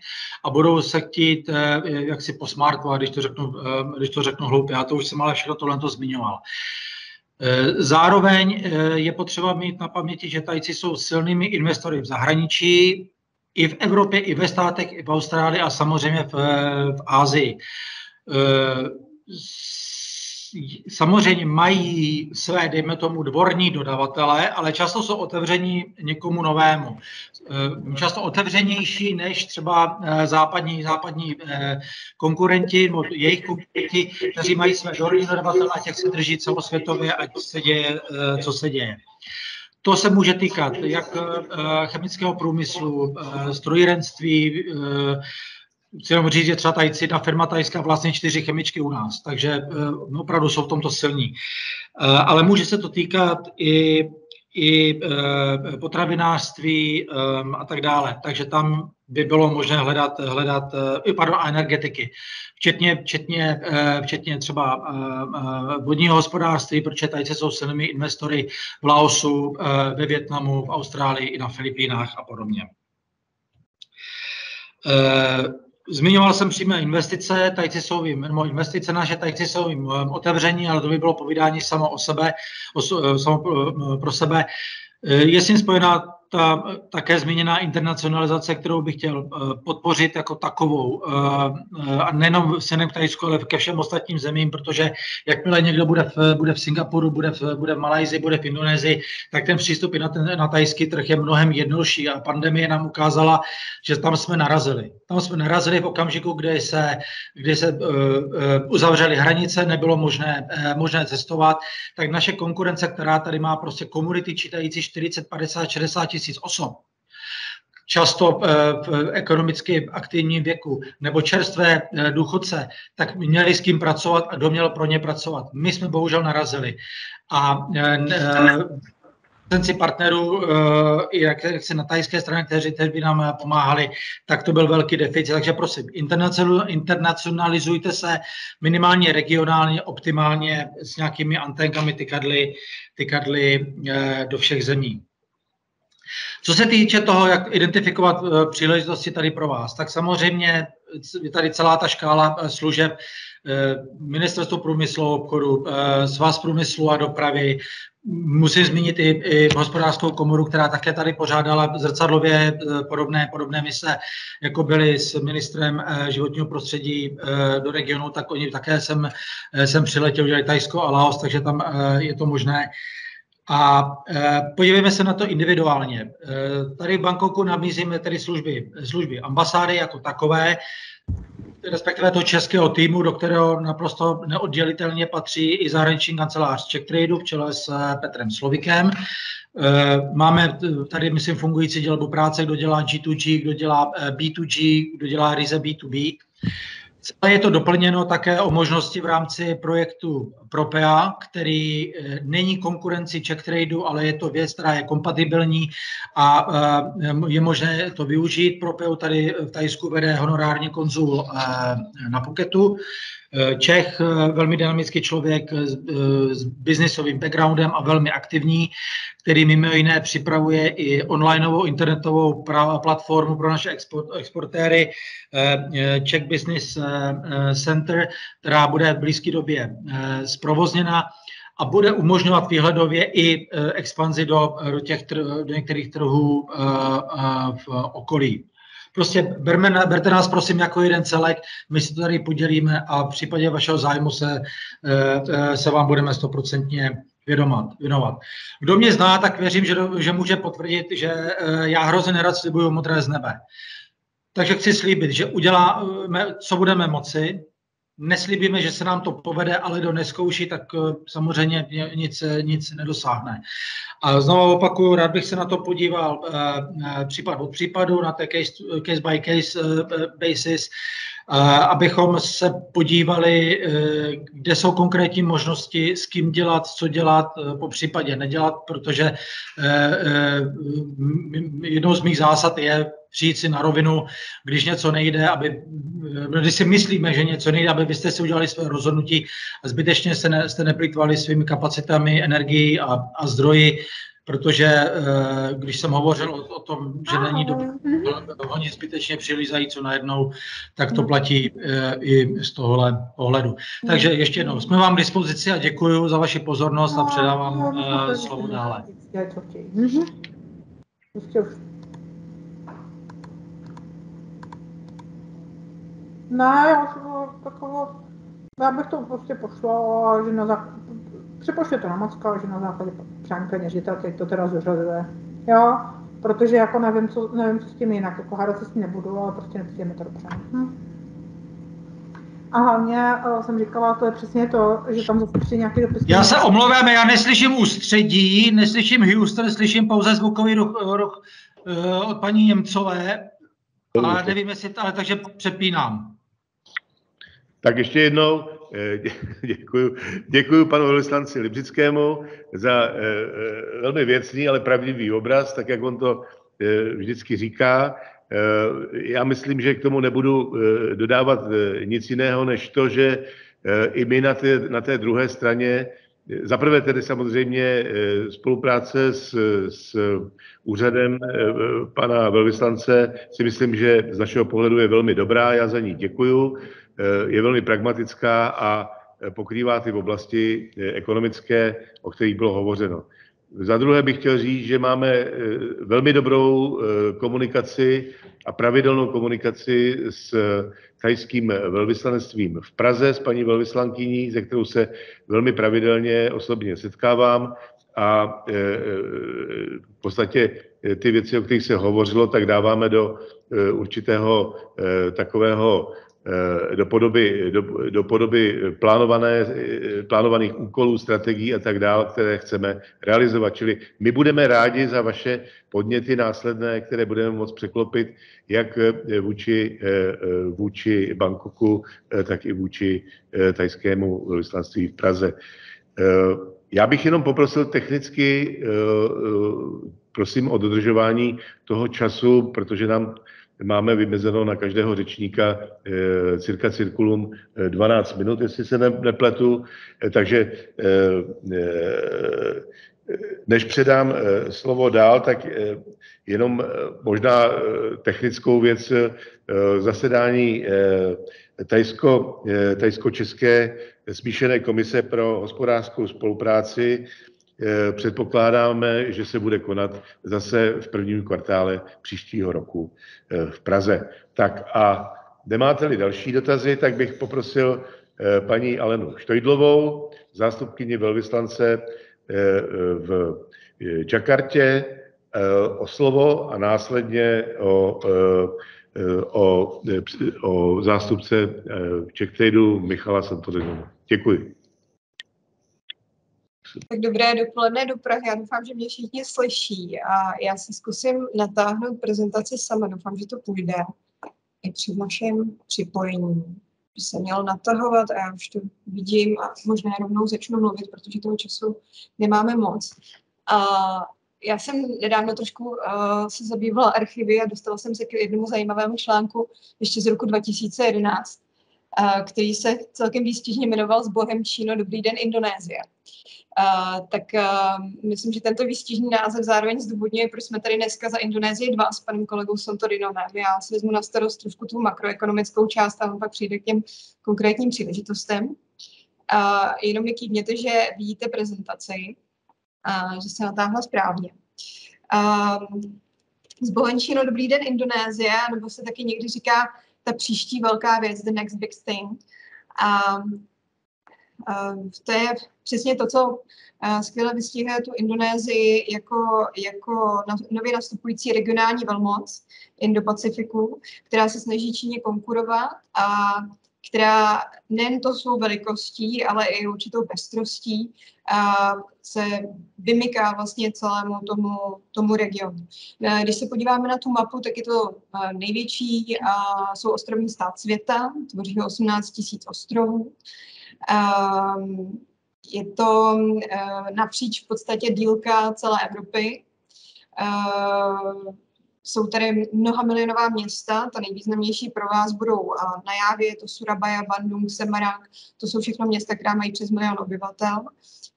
a budou se chtít jak si posmartovat, když to řeknu, když to řeknu hloupě. Já to už jsem ale všechno tohle to zmiňoval. Eh, zároveň eh, je potřeba mít na paměti, že Tajci jsou silnými investory v zahraničí, i v Evropě, i ve státech, i v Austrálii a samozřejmě v, v Ázii. Samozřejmě mají své, dejme tomu, dvorní dodavatele, ale často jsou otevření někomu novému. Eh, často otevřenější než třeba eh, západní, západní eh, konkurenti, nebo jejich konkurenti, kteří mají své dvorní dodavatele a těch se drží celosvětově, ať se děje, co se děje. To se může týkat jak chemického průmyslu, strojírenství, chci jenom říct, že třeba tajci, ta firma tajská vlastně čtyři chemičky u nás, takže uh, opravdu jsou v tomto silní. Uh, ale může se to týkat i, i uh, potravinářství a tak dále. Takže tam by bylo možné hledat, hledat pardon, energetiky, včetně, včetně, včetně třeba vodního hospodářství, protože tajci jsou silnými investory v Laosu, ve Větnamu, v Austrálii i na Filipínách a podobně. Zmiňoval jsem přímé investice, tajci jsou jim, nebo investice naše tajci jsou jim um, otevření, ale to by bylo povídání samo o sebe, o, samo pro, pro sebe. Je s tím spojená ta také zmíněná internacionalizace, kterou bych chtěl eh, podpořit jako takovou. Eh, a nejenom v k ale ke všem ostatním zemím, protože jakmile někdo bude v, bude v Singapuru, bude v, bude v Malajzi, bude v Indonésii, tak ten přístup i na, ten, na tajský trh je mnohem jednodušší a pandemie nám ukázala, že tam jsme narazili. Tam jsme narazili v okamžiku, kdy se, kdy se uzavřely hranice, nebylo možné, možné cestovat, tak naše konkurence, která tady má prostě komunity čítající 40, 50, 60 tisíc tisíc osob, často eh, v ekonomicky aktivním věku, nebo čerstvé eh, důchodce, tak měli s kým pracovat a kdo měl pro ně pracovat. My jsme bohužel narazili. A tenci eh, partnerů, i jak se na tajské straně, kteří, by nám pomáhali, tak to byl velký deficit. Takže prosím, internacionalizujte se minimálně regionálně, optimálně s nějakými antenkami tykadly, tykadly do všech zemí. Co se týče toho, jak identifikovat eh, příležitosti tady pro vás, tak samozřejmě je tady celá ta škála eh, služeb, eh, Ministerstvo průmyslu a obchodu, Svaz průmyslu a dopravy, Musím zmínit i, i hospodářskou komoru, která také tady pořádala zrcadlově podobné, podobné mise, jako byly s ministrem životního prostředí do regionu, tak oni také jsem, jsem přiletěl, udělali Tajsko a Laos, takže tam je to možné. A e, podívejme se na to individuálně. E, tady v Bangkoku nabízíme tedy služby, služby ambasády jako takové. respektive toho českého týmu, do kterého naprosto neoddělitelně patří i zahraniční kancelář Czech Tradu v čele s Petrem Slovikem. Máme tady, myslím, fungující dělbu práce, kdo dělá G2G, kdo dělá B2G, kdo dělá ryze B2B. Celé je to doplněno také o možnosti v rámci projektu Propea, který eh, není konkurenci Czech Tradu, ale je to věc, která je kompatibilní a eh, je možné to využít. Propeu tady v Tajsku vede honorární konzul eh, na Phuketu. Čech, velmi dynamický člověk s, s biznisovým backgroundem a velmi aktivní, který mimo jiné připravuje i onlineovou internetovou platformu pro naše export, exportéry Czech Business Center, která bude v blízké době zprovozněna a bude umožňovat výhledově i expanzi do, do, těch, do některých trhů v okolí. Prostě berme, berte nás prosím jako jeden celek, my si to tady podělíme a v případě vašeho zájmu se, eh, eh, se vám budeme stoprocentně vědomat, věnovat. Kdo mě zná, tak věřím, že, že může potvrdit, že eh, já hrozně nerad slibuju modré z nebe. Takže chci slíbit, že uděláme, co budeme moci, neslíbíme, že se nám to povede, ale kdo neskouší, tak eh, samozřejmě nic, nic nedosáhne. A znovu opakuju, rád bych se na to podíval eh, případ od případu, na té case, case by case eh, basis, abychom se podívali, kde jsou konkrétní možnosti, s kým dělat, co dělat, po případě nedělat, protože jednou z mých zásad je přijít si na rovinu, když něco nejde, aby, když si myslíme, že něco nejde, aby byste si udělali své rozhodnutí a zbytečně jste, ne, jste neplýtvali svými kapacitami, energií a, a zdroji, protože eh, když jsem hovořil o, o tom, že není dobré, oni zbytečně přilízají co najednou, tak to platí eh, i z tohohle pohledu. Takže ještě jednou, jsme vám k dispozici a děkuji za vaši pozornost a předávám eh, slovo dále. Mhm. Ne, já jsem takovou, já bych to prostě poslala, že na základě, přepošle to na Macka, že na základě přání peněžita, teď to teda zařazuje. Jo, protože jako nevím, co, nevím, co s tím jinak, jako hádat se s tím nebudu, ale prostě nepřijde mi to dobře. Hm. A hlavně uh, jsem říkala, to je přesně to, že tam zase přijde nějaký dopis. Já se omlouvám, já neslyším ústředí, neslyším Houston, slyším pouze zvukový ruch, ruch uh, od paní Němcové, ale nevím, jestli, ale takže přepínám. Tak ještě jednou eh, děkuji, děkuji panu velvyslanci Libřickému za eh, eh, velmi věcný, ale pravdivý obraz, tak jak on to vždycky říká. Já myslím, že k tomu nebudu dodávat nic jiného, než to, že i my na té, na té druhé straně, zaprvé tedy samozřejmě spolupráce s, s úřadem pana velvyslance si myslím, že z našeho pohledu je velmi dobrá, já za ní děkuju je velmi pragmatická a pokrývá ty oblasti eh, ekonomické, o kterých bylo hovořeno. Za druhé bych chtěl říct, že máme eh, velmi dobrou eh, komunikaci a pravidelnou komunikaci s tajským velvyslanectvím v Praze, s paní velvyslankyní, se kterou se velmi pravidelně osobně setkávám a v podstatě ty věci, o kterých se hovořilo, tak dáváme do určitého takového Eh, do podoby, do, do podoby plánované, plánovaných úkolů, strategií a tak dále, které chceme realizovat. Čili my budeme rádi za vaše podněty následné, které budeme moct překlopit jak eh, vůči, eh, vůči Bangkoku, tak i vůči tajskému vyslanství v Praze. Já bych jenom poprosil technicky, prosím o dodržování toho času, protože nám máme vymezeno na každého řečníka eh, cirka cirkulum 12 eh, minut, jestli se nepletu. Eh, takže než předám slovo dál, tak jenom možná technickou věc zasedání tajsko, tajsko-české smíšené komise pro hospodářskou spolupráci předpokládáme, že se bude konat zase v prvním kvartále příštího roku eh, v Praze. Tak a nemáte-li další dotazy, tak bych poprosil eh, paní Alenu Štojdlovou, zástupkyni velvyslance v Čakartě, o slovo a následně o o, o zástupce Tradu Michala Santorinova. Děkuji. Tak dobré dopoledne do Prahy. Já doufám, že mě všichni slyší. A já si zkusím natáhnout prezentaci sama. Doufám, že to půjde i při našem připojení. By se měl natahovat a já už to vidím a možná rovnou začnu mluvit, protože toho času nemáme moc. A já jsem nedávno trošku uh, se zabývala archivy a dostala jsem se k jednomu zajímavému článku ještě z roku 2011, uh, který se celkem výstižně jmenoval S Bohem Číno, dobrý den Indonésie. Uh, tak uh, myslím, že tento výstižný název zároveň zdůvodňuje, proč jsme tady dneska za Indonésii dva s panem kolegou Sontorinovem. Já si vezmu na starost trošku tu makroekonomickou část a on pak přijde k těm konkrétním příležitostem. Uh, jenom mi kývněte, že vidíte prezentaci, uh, že se natáhla správně. Um, z Bohenčino Dobrý den Indonésie, nebo se taky někdy říká ta příští velká věc, the next big thing. Um, um, to je přesně to, co uh, skvěle vystihuje tu Indonésii jako, jako nově nastupující regionální velmoc Indo-Pacifiku, která se snaží Číně konkurovat a která nejen to svou velikostí, ale i určitou pestrostí se vymyká vlastně celému tomu, tomu regionu. Když se podíváme na tu mapu, tak je to největší, a jsou ostrovní stát světa, tvoří ho 18 tisíc ostrovů. Je to napříč v podstatě dílka celé Evropy. Jsou tady mnoha milionová města, ta nejvýznamnější pro vás budou na Jávě, to Surabaya, Bandung, Semarang, to jsou všechno města, která mají přes milion obyvatel.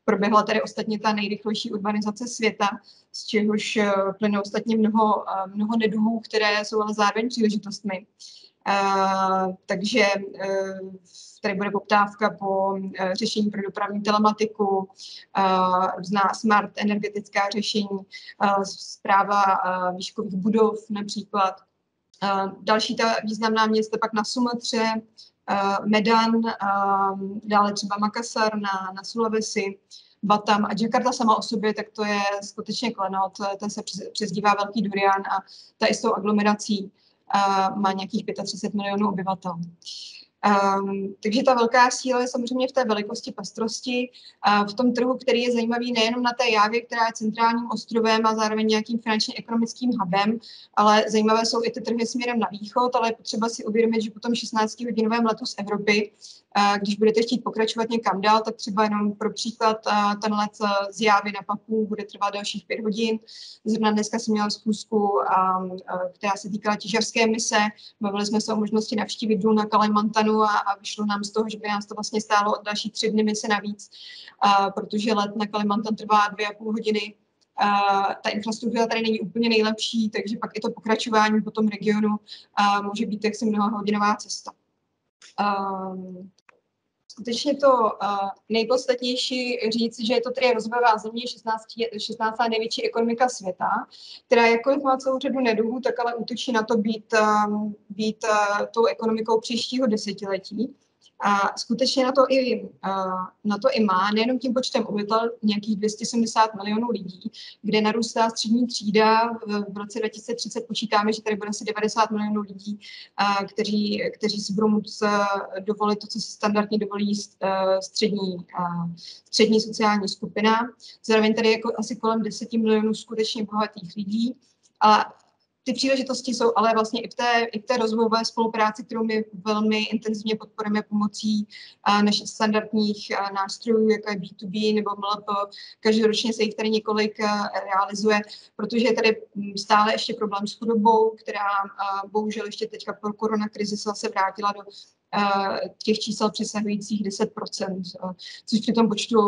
Proběhla tady ostatně ta nejrychlejší urbanizace světa, z čehož eh, plynou ostatně mnoho, eh, mnoho neduhů, které jsou ale zároveň příležitostmi. Uh, takže uh, tady bude poptávka po uh, řešení pro dopravní telematiku, různá smart energetická řešení, zpráva výškových budov například. Další ta významná města pak na Sumatře, Medan, dále třeba Makassar na, na Sulawesi, Batam a Jakarta sama o sobě, tak to je skutečně klenot, ten se přezdívá Velký Durian a ta i s tou aglomerací má nějakých 35 milionů obyvatel. Um, takže ta velká síla je samozřejmě v té velikosti pestrosti, uh, v tom trhu, který je zajímavý nejenom na té Jávě, která je centrálním ostrovem a zároveň nějakým finančně ekonomickým hubem, ale zajímavé jsou i ty trhy směrem na východ, ale je potřeba si uvědomit, že po tom 16-hodinovém letu z Evropy, uh, když budete chtít pokračovat někam dál, tak třeba jenom pro příklad uh, ten let z Jávy na Papu bude trvat dalších pět hodin. Zrovna dneska jsem měla zkusku, um, která se týkala těžarské mise. Bavili jsme se o možnosti navštívit důl na Kalimantanu a, a vyšlo nám z toho, že by nás to vlastně stálo další tři dny mise navíc, a, protože let na Kalimantan trvá dvě a půl hodiny. A, ta infrastruktura tady není úplně nejlepší, takže pak i to pokračování po tom regionu a, může být jaksi mnoha hodinová cesta. Um, skutečně to uh, nejpodstatnější říct, že je to tedy rozvojová země 16, 16. největší ekonomika světa, která jakkoliv má celou řadu neduhů, tak ale útočí na to být, být uh, tou ekonomikou příštího desetiletí. A skutečně na to i, na to i má, nejenom tím počtem obyvatel, nějakých 270 milionů lidí, kde narůstá střední třída. V roce 2030 počítáme, že tady bude asi 90 milionů lidí, kteří, kteří si budou moct dovolit to, co se standardně dovolí střední, střední sociální skupina. Zároveň tady je jako asi kolem 10 milionů skutečně bohatých lidí. A ty příležitosti jsou ale vlastně i v té, i v té rozvojové spolupráci, kterou my velmi intenzivně podporujeme pomocí uh, našich standardních uh, nástrojů, jako je B2B nebo MLP. Každoročně se jich tady několik uh, realizuje, protože je tady hm, stále ještě problém s chudobou, která bohužel ještě teďka po koronakrizi se zase vrátila do těch čísel přesahujících 10%, což při tom počtu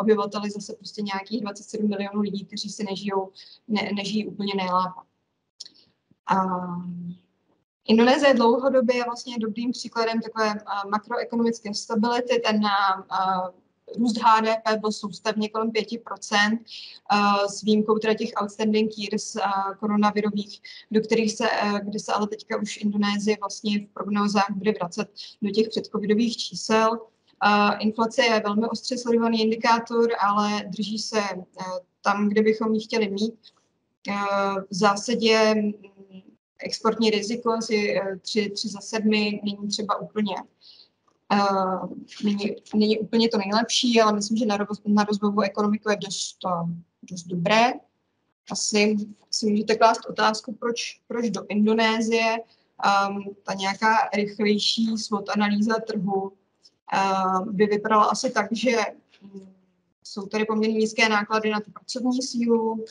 obyvatel je zase prostě nějakých 27 milionů lidí, kteří si nežijou, ne, nežijí úplně nejlépe. Indonésie dlouhodobě je vlastně dobrým příkladem takové makroekonomické stability. Ten růst HDP byl soustavně kolem 5%, s výjimkou teda těch outstanding years koronavirových, do kterých se, kdy se ale teďka už Indonésie vlastně v prognózách bude vracet do těch předcovidových čísel. Inflace je velmi ostře sledovaný indikátor, ale drží se tam, kde bychom ji chtěli mít. V zásadě exportní riziko, asi tři, tři za sedmi, není třeba úplně Uh, není, není úplně to nejlepší, ale myslím, že na, roz, na rozvojovou ekonomiku je dost, dost dobré. Asi si můžete klást otázku, proč, proč do Indonésie. Um, ta nějaká rychlejší SWOT analýza trhu uh, by vypadala asi tak, že um, jsou tady poměrně nízké náklady na tu pracovní sílu,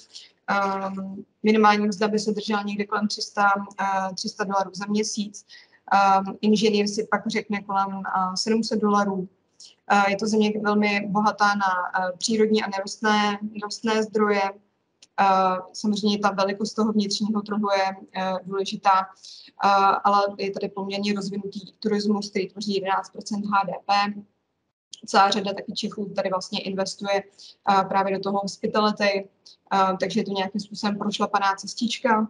um, minimální mzda by se držela někde kolem 300, uh, 300 dolarů za měsíc, um, inženýr si pak řekne kolem uh, 700 dolarů. Je to země velmi bohatá na přírodní a nerostné, nerostné zdroje, Samozřejmě ta velikost toho vnitřního trhu je důležitá, ale je tady poměrně rozvinutý turismus, který tvoří 11% HDP. Celá řada taky Čechů tady vlastně investuje právě do toho hospitality, takže je to nějakým způsobem prošlapaná cestička.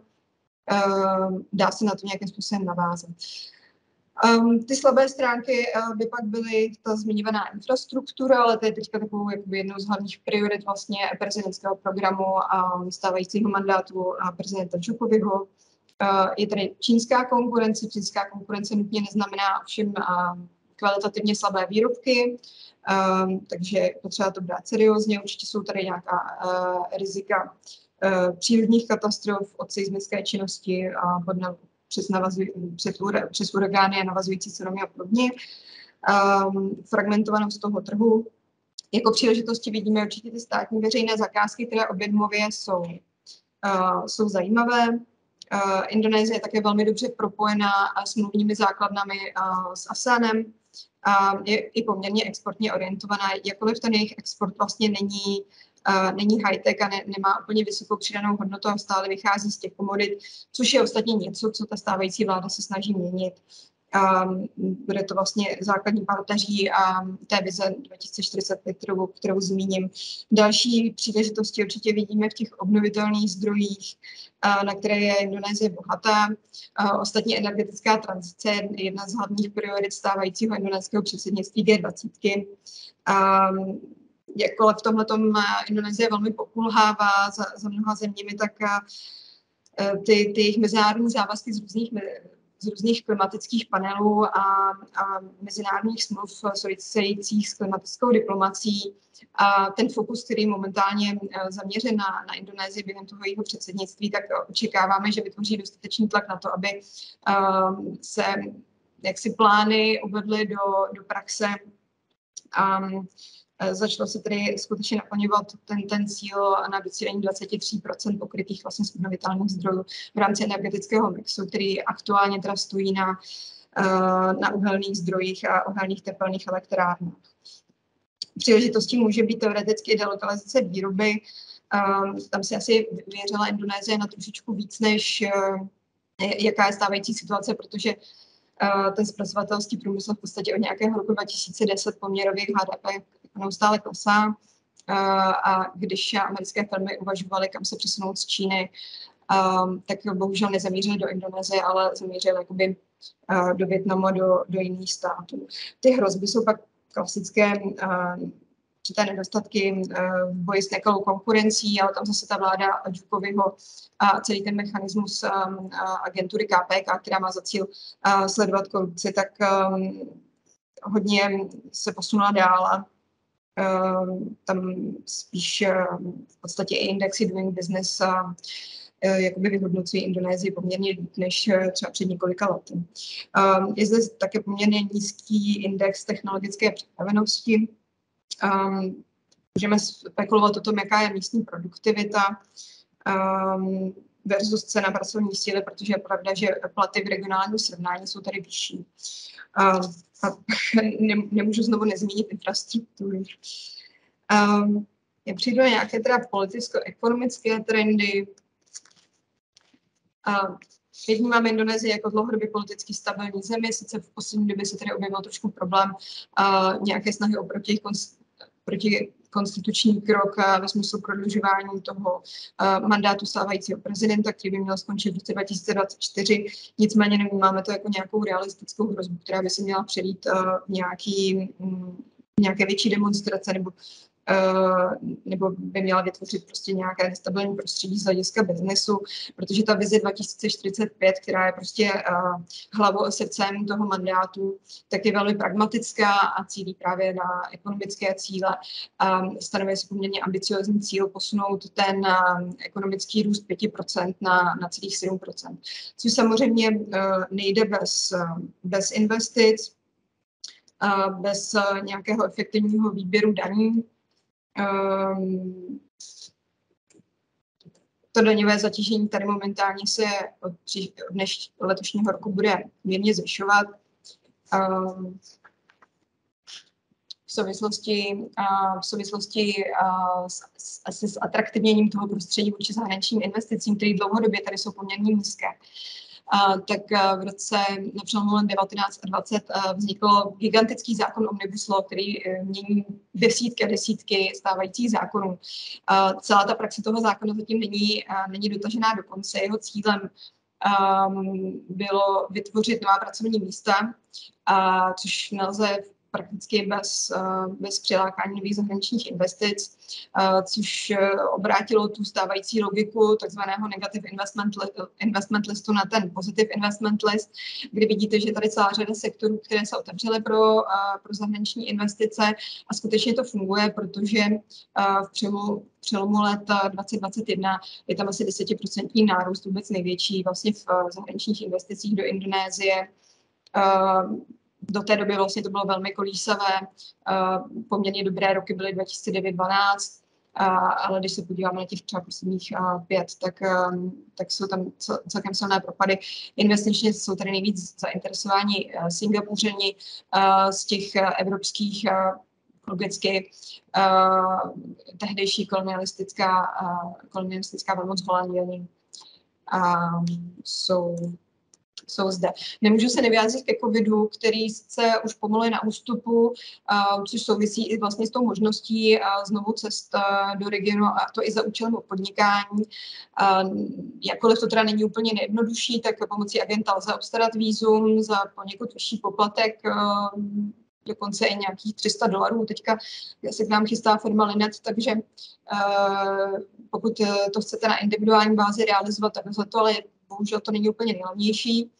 Dá se na to nějakým způsobem navázat. Um, ty slabé stránky uh, by pak byly ta zmiňovaná infrastruktura, ale to je teďka takovou jakoby jednou z hlavních priorit vlastně prezidentského programu a stávajícího mandátu a prezidenta Čukoviho. Uh, je tady čínská konkurence. Čínská konkurence nutně neznamená všem uh, kvalitativně slabé výrobky, um, takže potřeba to brát seriózně. Určitě jsou tady nějaká uh, rizika uh, přírodních katastrof od seismické činnosti a přes, navazuj, přes, uragány a navazující tsunami a podobně. Um, fragmentovanost toho trhu. Jako příležitosti vidíme určitě ty státní veřejné zakázky, které objedmově jsou, uh, jsou zajímavé. Uh, Indonésie je také velmi dobře propojená s mluvními základnami uh, s ASEANem. Uh, je i poměrně exportně orientovaná, jakkoliv ten jejich export vlastně není není high-tech a ne, nemá úplně vysokou přidanou hodnotu a stále vychází z těch komodit, což je ostatně něco, co ta stávající vláda se snaží měnit. Um, bude to vlastně základní páteří a té vize 2045, kterou, kterou zmíním. Další příležitosti určitě vidíme v těch obnovitelných zdrojích, uh, na které je Indonésie bohatá. Ostatně energetická tranzice je jedna z hlavních priorit stávajícího indonéského předsednictví G20. Um, jakkoliv v tomhle eh, Indonésie velmi pokulhává za, za mnoha zeměmi, tak eh, ty, ty jejich mezinárodní závazky z různých, z různých klimatických panelů a, a mezinárodních smluv souvisejících s klimatickou diplomací a ten fokus, který je momentálně eh, zaměřen na, na Indonésii během toho jeho předsednictví, tak očekáváme, že vytvoří dostatečný tlak na to, aby um, se jaksi plány uvedly do, do praxe. Um, začalo se tedy skutečně naplňovat ten, ten cíl na docílení 23% pokrytých vlastně z obnovitelných zdrojů v rámci energetického mixu, který aktuálně teda stojí na, eh, na uhelných zdrojích a uhelných tepelných elektrárnách. Příležitostí může být teoreticky delokalizace výroby. Eh, tam si asi věřila Indonésie na trošičku víc, než jaká je stávající situace, protože ten zpracovatelský průmysl v podstatě od nějakého roku 2010 poměrově HDP neustále klesá. A když americké firmy uvažovaly, kam se přesunout z Číny, tak bohužel nezamířili do Indonésie, ale zamířili jakoby do Větnamu, do, do jiných států. Ty hrozby jsou pak klasické určité nedostatky v boji s nekalou konkurencí, ale tam zase ta vláda Džukoviho a celý ten mechanismus agentury KPK, která má za cíl sledovat korupci, tak hodně se posunula dál a Ehm, tam spíš ehm, v podstatě i indexy doing business a e, jakoby vyhodnocují Indonésii poměrně líp než třeba před několika lety. Je zde také poměrně nízký index technologické připravenosti. Můžeme spekulovat o tom, jaká je místní produktivita versus cena pracovní síly, protože je pravda, že platy v regionálním srovnání jsou tady vyšší. A ne, nemůžu znovu nezmínit infrastrukturu. Já přijdu na nějaké teda politicko-ekonomické trendy. Uh, my vnímáme Indonésii jako dlouhodobě politicky stabilní zemi, sice v poslední době se tady objevil trošku problém uh, nějaké snahy o proti konstituční krok ve smyslu prodlužování toho mandátu stávajícího prezidenta, který by měl skončit v roce 2024. Nicméně nevnímáme to jako nějakou realistickou hrozbu, která by se měla přelít nějaký, nějaké větší demonstrace nebo nebo by měla vytvořit prostě nějaké stabilní prostředí z hlediska biznesu, protože ta vize 2045, která je prostě hlavou a srdcem toho mandátu, tak je velmi pragmatická a cílí právě na ekonomické cíle. Stanovuje si poměrně ambiciozní cíl posunout ten ekonomický růst 5% na, na celých 7%. Což samozřejmě nejde bez, bez investic, bez nějakého efektivního výběru daní. Ehm, to daňové zatížení tady momentálně se od, dneš, letošního roku bude mírně zvyšovat. Ehm, v souvislosti, v souvislosti s, s, s atraktivněním toho prostředí vůči zahraničním investicím, které dlouhodobě tady jsou poměrně nízké tak v roce na přelomu 19 a 20 vznikl gigantický zákon Omnibus Law, který e, mění desítky a desítky stávajících zákonů. Celá ta praxe toho zákona zatím není, není dotažená do konce. Jeho cílem um, bylo vytvořit nová pracovní místa, a, což nelze v prakticky bez, eh, bez přilákání nových zahraničních investic, eh, což eh, obrátilo tu stávající logiku takzvaného negative investment, investment listu na ten positive investment list, kdy vidíte, že tady celá řada sektorů, které se otevřely pro, pro zahraniční investice a skutečně to funguje, protože v přelomu, přelomu let 2021 je tam asi 10% nárůst, vůbec největší vlastně v zahraničních investicích do Indonésie, do té doby vlastně to bylo velmi kolísavé, poměrně dobré roky byly 2009-2012, ale když se podíváme na těch třeba posledních pět, tak, tak jsou tam celkem silné propady. Investičně jsou tady nejvíc zainteresováni Singapuřeni z těch evropských logicky uh, tehdejší kolonialistická, uh, kolonialistická velmoc Holanděni uh, jsou jsou zde. Nemůžu se nevyjádřit ke covidu, který se už pomalu je na ústupu, což souvisí i vlastně s tou možností znovu cest do regionu a to i za účelem podnikání. Jakkoliv to teda není úplně nejjednodušší, tak pomocí agenta lze obstarat výzum za poněkud vyšší poplatek, dokonce i nějakých 300 dolarů. Teďka se k nám chystá firma Linet, takže uh, pokud to chcete na individuální bázi realizovat, tak to, ale bohužel to není úplně nejlevnější.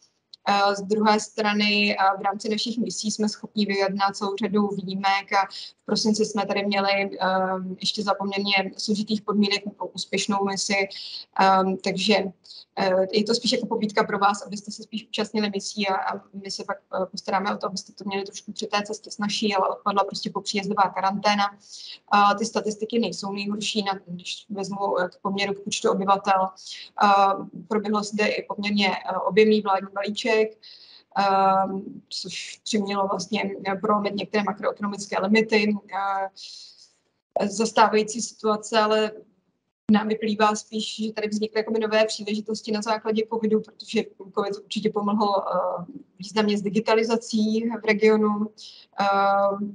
Z druhé strany v rámci našich misí jsme schopni vyjednat celou řadu výjimek a v prosinci jsme tady měli um, ještě za poměrně složitých podmínek úspěšnou misi, um, takže je to spíš jako pobídka pro vás, abyste se spíš účastnili misí a, a my se pak uh, postaráme o to, abyste to měli trošku při té cestě snažší, ale odpadla prostě po příjezdová karanténa. Uh, ty statistiky nejsou nejhorší, na, když vezmu k poměru k počtu obyvatel. Uh, proběhlo zde i poměrně objemný vládní balíček, což přimělo vlastně prolomit některé makroekonomické limity. Uh, zastávající situace, ale nám vyplývá spíš, že tady vznikly jako nové příležitosti na základě covidu, protože covid určitě pomohl uh, významně s digitalizací v regionu. Uh,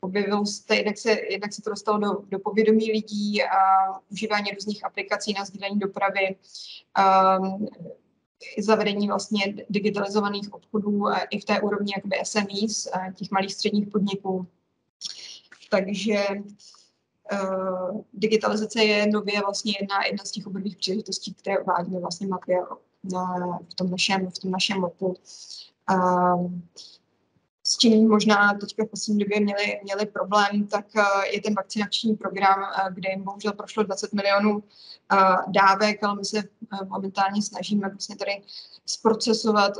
objevil se, jednak se, jednak se to dostalo do, do povědomí lidí a užívání různých aplikací na sdílení dopravy. Um, zavedení vlastně digitalizovaných obchodů i v té úrovni jakoby SMEs, těch malých středních podniků. Takže uh, digitalizace je nově vlastně jedna, jedna z těch oborových příležitostí, které uvádíme vlastně mapě na, v tom našem, v tom našem mapu. Uh, s čím možná teďka v poslední době měli, měli problém, tak je ten vakcinační program, kde jim bohužel prošlo 20 milionů dávek, ale my se momentálně snažíme vlastně tady zprocesovat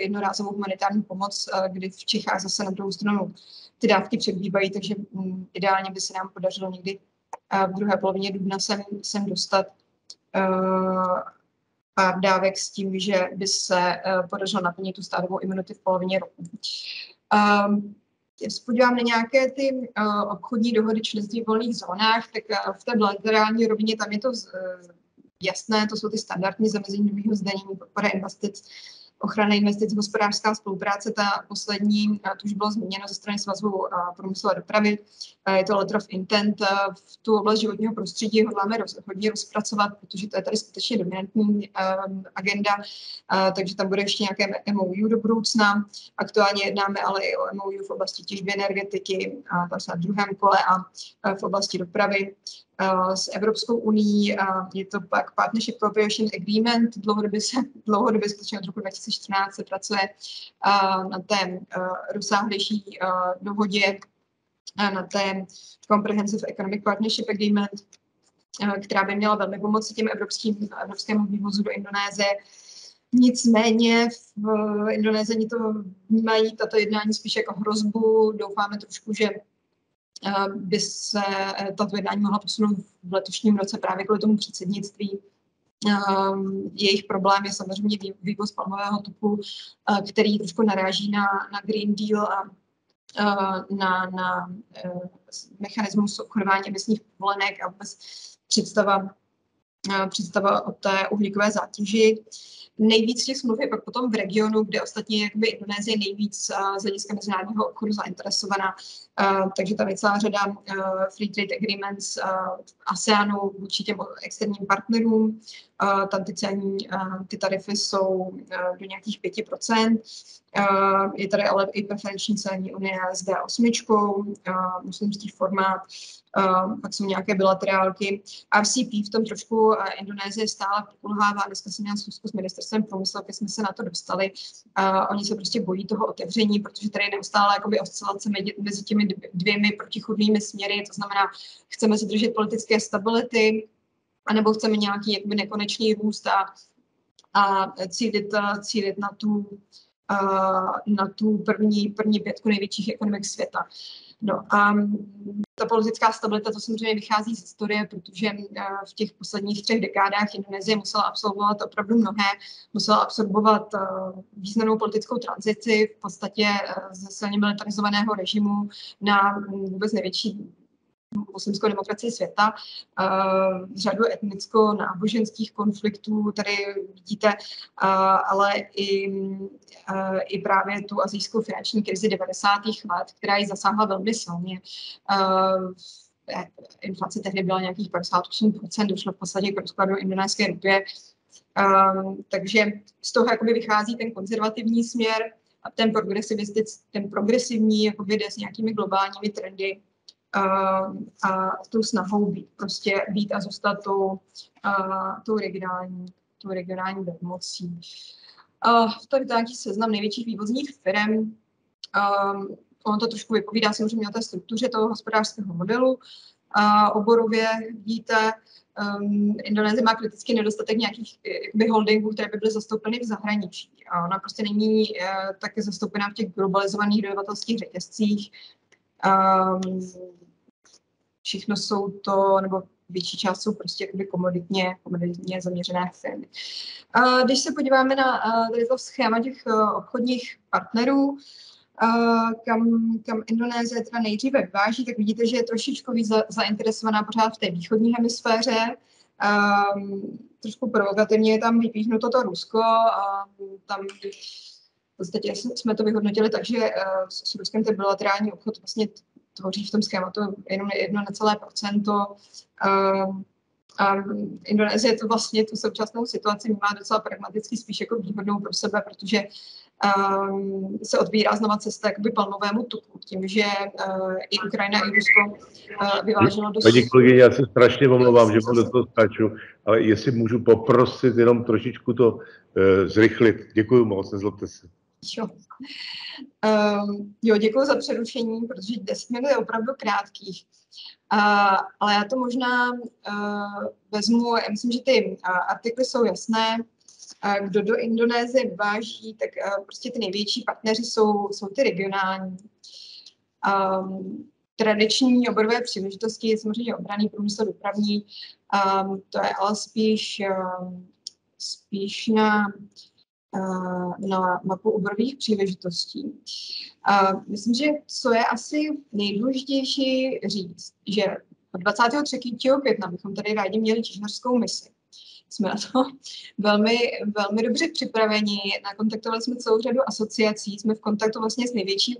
jednorázovou humanitární pomoc, kdy v Čechách zase na druhou stranu ty dávky přebývají, takže mm, ideálně by se nám podařilo někdy v druhé polovině dubna sem, sem dostat pár dávek s tím, že by se podařilo naplnit tu stádovou imunitu v polovině roku. Um, se podívám na nějaké ty uh, obchodní dohody členství v volných zónách, tak v té bilaterální rovině tam je to jasné, to jsou ty standardní zamezení nového zdanění, podpora investic, ochrana investic, hospodářská spolupráce, ta poslední, to už bylo zmíněno ze strany Svazu průmyslu a dopravy, je to letter of intent. V tu oblast životního prostředí hodláme roz, hodně rozpracovat, protože to je tady skutečně dominantní um, agenda, uh, takže tam bude ještě nějaké MOU do budoucna. Aktuálně jednáme ale i o MOU v oblasti těžby energetiky, a tam druhém kole a v oblasti dopravy. Uh, s Evropskou unii je to pak Partnership Cooperation Agreement, dlouhodobě se, dlouhodobě skutečně od roku 2014 se pracuje uh, na té rozsáhlejší dohodě na té Comprehensive Economic Partnership Agreement, která by měla velmi pomoci těm evropským, evropskému vývozu do Indonésie. Nicméně v Indonésii to vnímají tato jednání spíš jako hrozbu. Doufáme trošku, že by se tato jednání mohla posunout v letošním roce právě kvůli tomu předsednictví. Jejich problém je samozřejmě vývoz palmového tuku, který trošku naráží na, na Green Deal a na, na eh, mechanismus obchodování emisních povolenek a vůbec představa, eh, představa o té uhlíkové zátěži. Nejvíc těch smluv je pak potom v regionu, kde ostatně jakoby Indonésie nejvíc uh, z hlediska mezinárodního obchodu zainteresovaná. Uh, takže tam je celá řada uh, free trade agreements uh, ASEANu vůči těm externím partnerům. Tam ty celní, uh, ty tarify jsou do nějakých 5%. Uh, je tady ale i preferenční celní unie s D8, uh, muslimský formát, uh, pak jsou nějaké bilaterálky. RCP v tom trošku uh, Indonésie stále pokulhává. Dneska jsem měla s průmyslu, aby jsme se na to dostali. Uh, oni se prostě bojí toho otevření, protože tady je neustále jakoby oscilace mezi, mezi těmi dvěmi protichudnými směry. To znamená, chceme se držet politické stability, anebo chceme nějaký jakoby nekonečný růst a, a cílit, cílit na tu na tu první, první pětku největších ekonomik světa. No a ta politická stabilita, to samozřejmě vychází z historie, protože v těch posledních třech dekádách Indonésie musela absolvovat opravdu mnohé, musela absorbovat významnou politickou tranzici v podstatě ze silně militarizovaného režimu na vůbec největší muslimskou demokracii světa, uh, řadu etnicko-náboženských konfliktů, tady vidíte, uh, ale i, uh, i právě tu azijskou finanční krizi 90. let, která ji zasáhla velmi silně. Uh, inflace tehdy byla nějakých 58%, došlo v podstatě k rozkladu indonéské rupie. Um, takže z toho jakoby vychází ten konzervativní směr a ten, ten progresivní jakoby jde s nějakými globálními trendy, a tou snahou být, prostě být a zůstat tou, tou regionální, tou regionální velmocí. Tady nějaký seznam největších vývozních firm. Ono to trošku vypovídá samozřejmě o té struktuře toho hospodářského modelu. Oborově vidíte, um, Indonésie má kritický nedostatek nějakých jakoby, holdingů, které by byly zastoupeny v zahraničí. A ona prostě není uh, taky zastoupená v těch globalizovaných dodavatelských řetězcích. Um, všechno jsou to, nebo větší část jsou prostě jakoby komoditně, komoditně zaměřené firmy. Když se podíváme na tady to schéma těch obchodních partnerů, kam, kam Indonésie teda nejdříve vyváží, tak vidíte, že je trošičku víc za, zainteresovaná pořád v té východní hemisféře. Um, trošku provokativně je tam vypíchnuto to Rusko a tam v podstatě jsme to vyhodnotili tak, že uh, s Ruskem ten bilaterální obchod vlastně tvoří v tom schématu jenom jedno necelé procento. Uh, a Indonésie to vlastně tu současnou situaci má docela pragmaticky spíš jako výhodnou pro sebe, protože um, se odbírá znova cesta jakoby palmovému tuku, tím, že uh, i Ukrajina, i Rusko uh, vyváželo do... Paní kolegyně, já se strašně omlouvám, že vám do toho skáču, ale jestli můžu poprosit jenom trošičku to uh, zrychlit. Děkuji moc, nezlobte se. Jo. Um, jo, děkuji za přerušení, protože 10 minut je opravdu krátkých. Uh, ale já to možná uh, vezmu, já myslím, že ty uh, artikly jsou jasné. Uh, kdo do Indonésie vyváží, tak uh, prostě ty největší partneři jsou, jsou ty regionální. Um, tradiční oborové příležitosti, samozřejmě obraný průmysl dopravní, um, to je ale spíš, um, spíš na na mapu oborových příležitostí. A myslím, že co je asi nejdůležitější říct, že od 23. května bychom tady rádi měli těžařskou misi. jsme na to velmi, velmi dobře připraveni. Nakontaktovali jsme celou řadu asociací, jsme v kontaktu vlastně s největší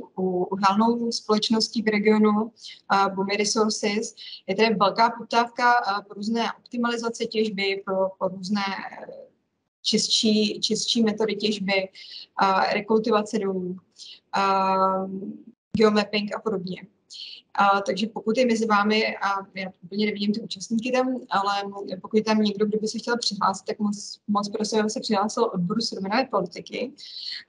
uhelnou společností v regionu uh, Bumi Resources. Je tady velká poptávka uh, pro různé optimalizace těžby, pro, pro různé čistší, čistší metody těžby, rekultivace dolů, geomapping a podobně. A, takže pokud je mezi vámi, a já úplně nevidím ty účastníky tam, ale pokud je tam někdo, kdo by se chtěl přihlásit, tak moc, moc prosím, aby se přihlásil odboru surovinové politiky.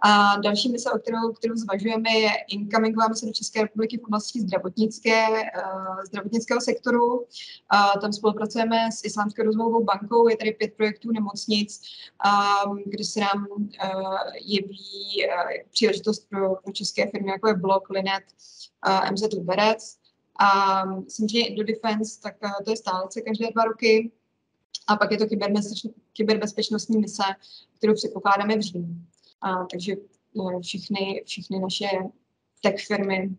A další mise, o kterou, kterou zvažujeme, je incoming mise do České republiky v oblasti zdravotnické, uh, zdravotnického sektoru. Uh, tam spolupracujeme s Islámskou rozvojovou bankou, je tady pět projektů nemocnic, um, kde se nám uh, jeví uh, příležitost pro, pro české firmy, jako je Blok, Linet, MZ Liberec. A samozřejmě Indo Defense, tak uh, to je stále každé dva roky. A pak je to kyberbezpečnostní mise, kterou předpokládáme v říjnu. A, takže uh, všechny, všechny naše tech firmy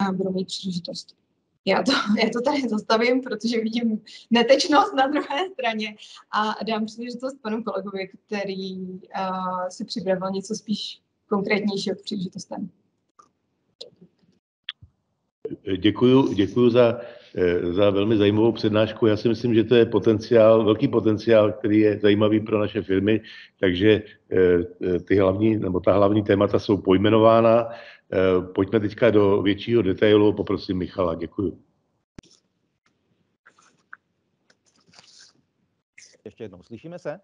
uh, budou mít příležitost. Já to, já to tady zastavím, protože vidím netečnost na druhé straně a dám příležitost panu kolegovi, který uh, si připravil něco spíš konkrétnějšího k příležitostem. Děkuju, děkuju za, eh, za velmi zajímavou přednášku. Já si myslím, že to je potenciál, velký potenciál, který je zajímavý pro naše firmy, takže eh, ty hlavní, nebo ta hlavní témata jsou pojmenována. Eh, pojďme teďka do většího detailu. Poprosím Michala. Děkuju. Ještě jednou, slyšíme se?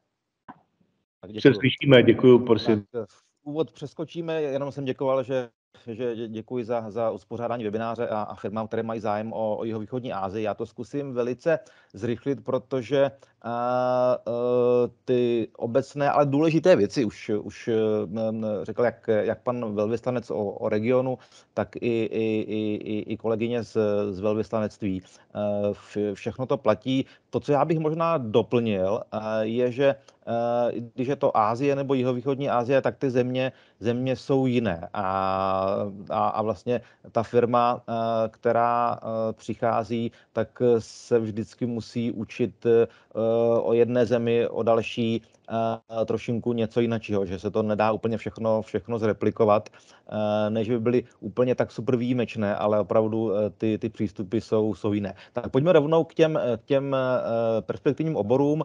Tak děkuju. Se slyšíme, děkuju, prosím. Tak, úvod přeskočíme, jenom jsem děkoval, že že děkuji za, za uspořádání webináře a, a firmám, které mají zájem o, o jeho východní Asii. Já to zkusím velice zrychlit, protože a, a, ty obecné, ale důležité věci už, už řekl jak, jak pan velvyslanec o, o regionu, tak i, i, i, i kolegyně z, z velvyslanectví. Všechno to platí. To, co já bych možná doplnil, je, že když je to Ázie nebo jihovýchodní Asie, tak ty země, země jsou jiné. A, a, a vlastně ta firma, která přichází, tak se vždycky musí učit o jedné zemi, o další, trošinku něco jiného, že se to nedá úplně všechno, všechno zreplikovat, než by byly úplně tak super výjimečné, ale opravdu ty, ty přístupy jsou, jsou jiné. Tak pojďme rovnou k těm, k těm perspektivním oborům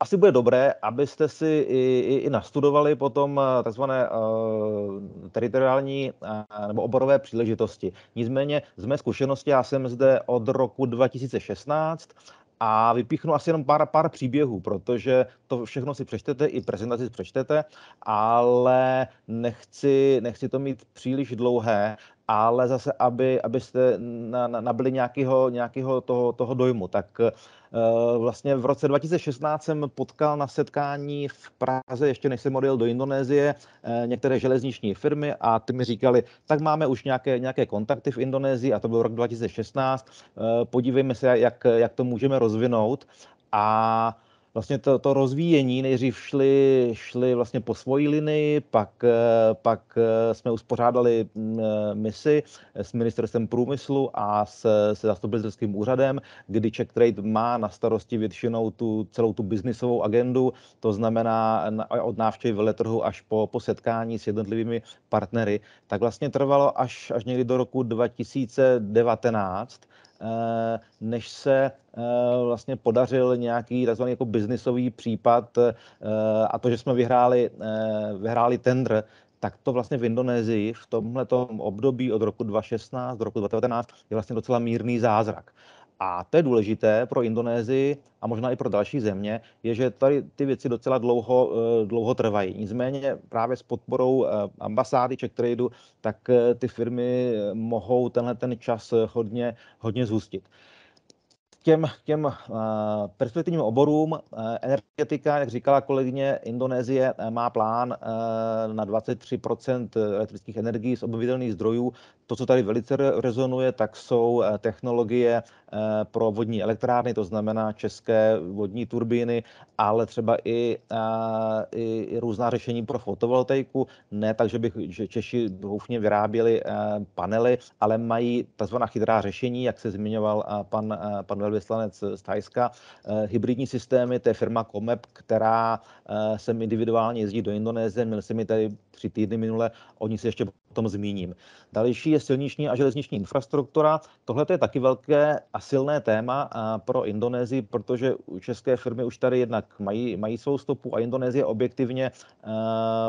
asi bude dobré, abyste si i, i, i nastudovali potom eh, uh, teritoriální nebo oborové příležitosti. Nicméně z mé zkušenosti, já jsem zde od roku 2016 a vypíchnu asi jenom pár, pár příběhů, protože to všechno si přečtete, i prezentaci přečtete, ale nechci, nechci to mít příliš dlouhé, ale zase, aby, abyste na, na, nabili nějakého, nějakého toho, toho dojmu. Tak uh, vlastně v roce 2016 jsem potkal na setkání v Praze, ještě než jsem odjel do Indonésie, uh, některé železniční firmy a ty mi říkali, tak máme už nějaké, nějaké kontakty v Indonésii a to byl rok 2016, uh, eh, podívejme se, jak, jak to můžeme rozvinout. A vlastně to, to rozvíjení nejdřív šli, šli vlastně po svojí linii, pak, eh, pak eh, jsme uspořádali mm, eh, misi s ministerstvem průmyslu a se, se zastupitelským úřadem, kdy Czech Trade má na starosti většinou tu celou tu biznisovou agendu, to znamená od návštěvy veletrhu až po, po setkání s jednotlivými partnery, tak vlastně trvalo až, až někdy do roku 2019, Eh, než se eh, vlastně podařil nějaký tzv. jako biznisový případ eh, a to, že jsme vyhráli, vyhráli tender, tak to vlastně v Indonésii v tomhle období od roku 2016 do roku 2019 je vlastně docela mírný zázrak. A to je důležité pro Indonésii a možná i pro další země, je, že tady ty věci docela dlouho, eh, dlouho trvají. Nicméně právě s podporou eh, ambasády Czech Tradu, tak eh, ty firmy mohou tenhle ten čas hodně, hodně zhustit těm, těm perspektivním oborům energetika, jak říkala kolegyně, Indonésie má plán na 23% elektrických energií z obnovitelných zdrojů to, co tady velice rezonuje, tak jsou eh, technologie eh, pro vodní elektrárny, to znamená české vodní turbíny, ale třeba i, eh, i, i různá řešení pro fotovoltaiku. Ne tak, že by že Češi doufně vyráběli panely, ale mají tzv. chytrá řešení, jak se zmiňoval pan, pan velvyslanec z Thajska. Hybridní systémy, to je firma Comep, která sem individuálně jezdí do Indonésie. Měl jsem mi tady tři týdny minule, o ní se ještě tom zmíním. Další je silniční a železniční infrastruktura. Tohle je taky velké a silné téma pro Indonésii, protože české firmy už tady jednak mají, mají svou stopu a Indonésie objektivně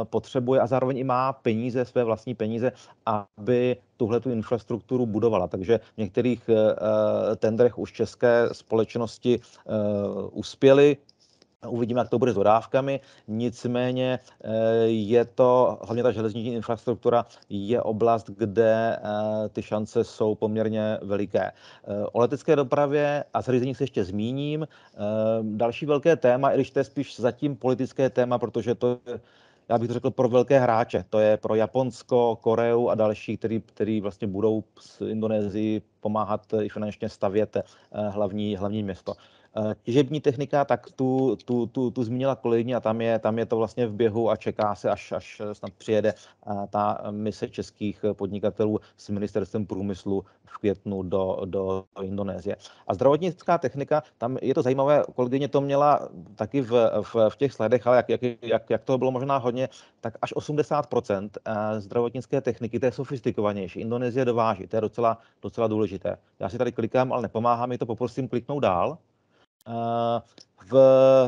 potřebuje a zároveň i má peníze, své vlastní peníze, aby tuhle tu infrastrukturu budovala. Takže v některých tendrech už české společnosti uspěly, Uvidíme, jak to bude s dodávkami. Nicméně eh, je to, hlavně ta železniční infrastruktura, je oblast, kde eh, ty šance jsou poměrně veliké. Eh, o letecké dopravě a zařízení se ještě zmíním. Další velké téma, i když to je spíš zatím politické téma, protože to je já bych to řekl pro velké hráče. To je pro Japonsko, Koreu a další, který, který vlastně budou s Indonésii pomáhat i finančně stavět hlavní, hlavní město. Eh, těžební technika, tak tu, tu, tu, tu zmínila kolegyně a tam je, tam je to vlastně v běhu a čeká se, až, až snad přijede eh, ta mise českých podnikatelů s ministerstvem průmyslu v květnu do, do Indonésie. A zdravotnická technika, tam je to zajímavé, kolegyně to měla taky v, v, v těch sledech, ale jak, jak, jak, jak toho bylo možná hodně, tak až 80% eh, zdravotnické techniky, to je sofistikovanější. Indonésie dováží, to je docela, docela důležité. Já si tady klikám, ale nepomáhá mi to, poprosím kliknout dál. Uh, v,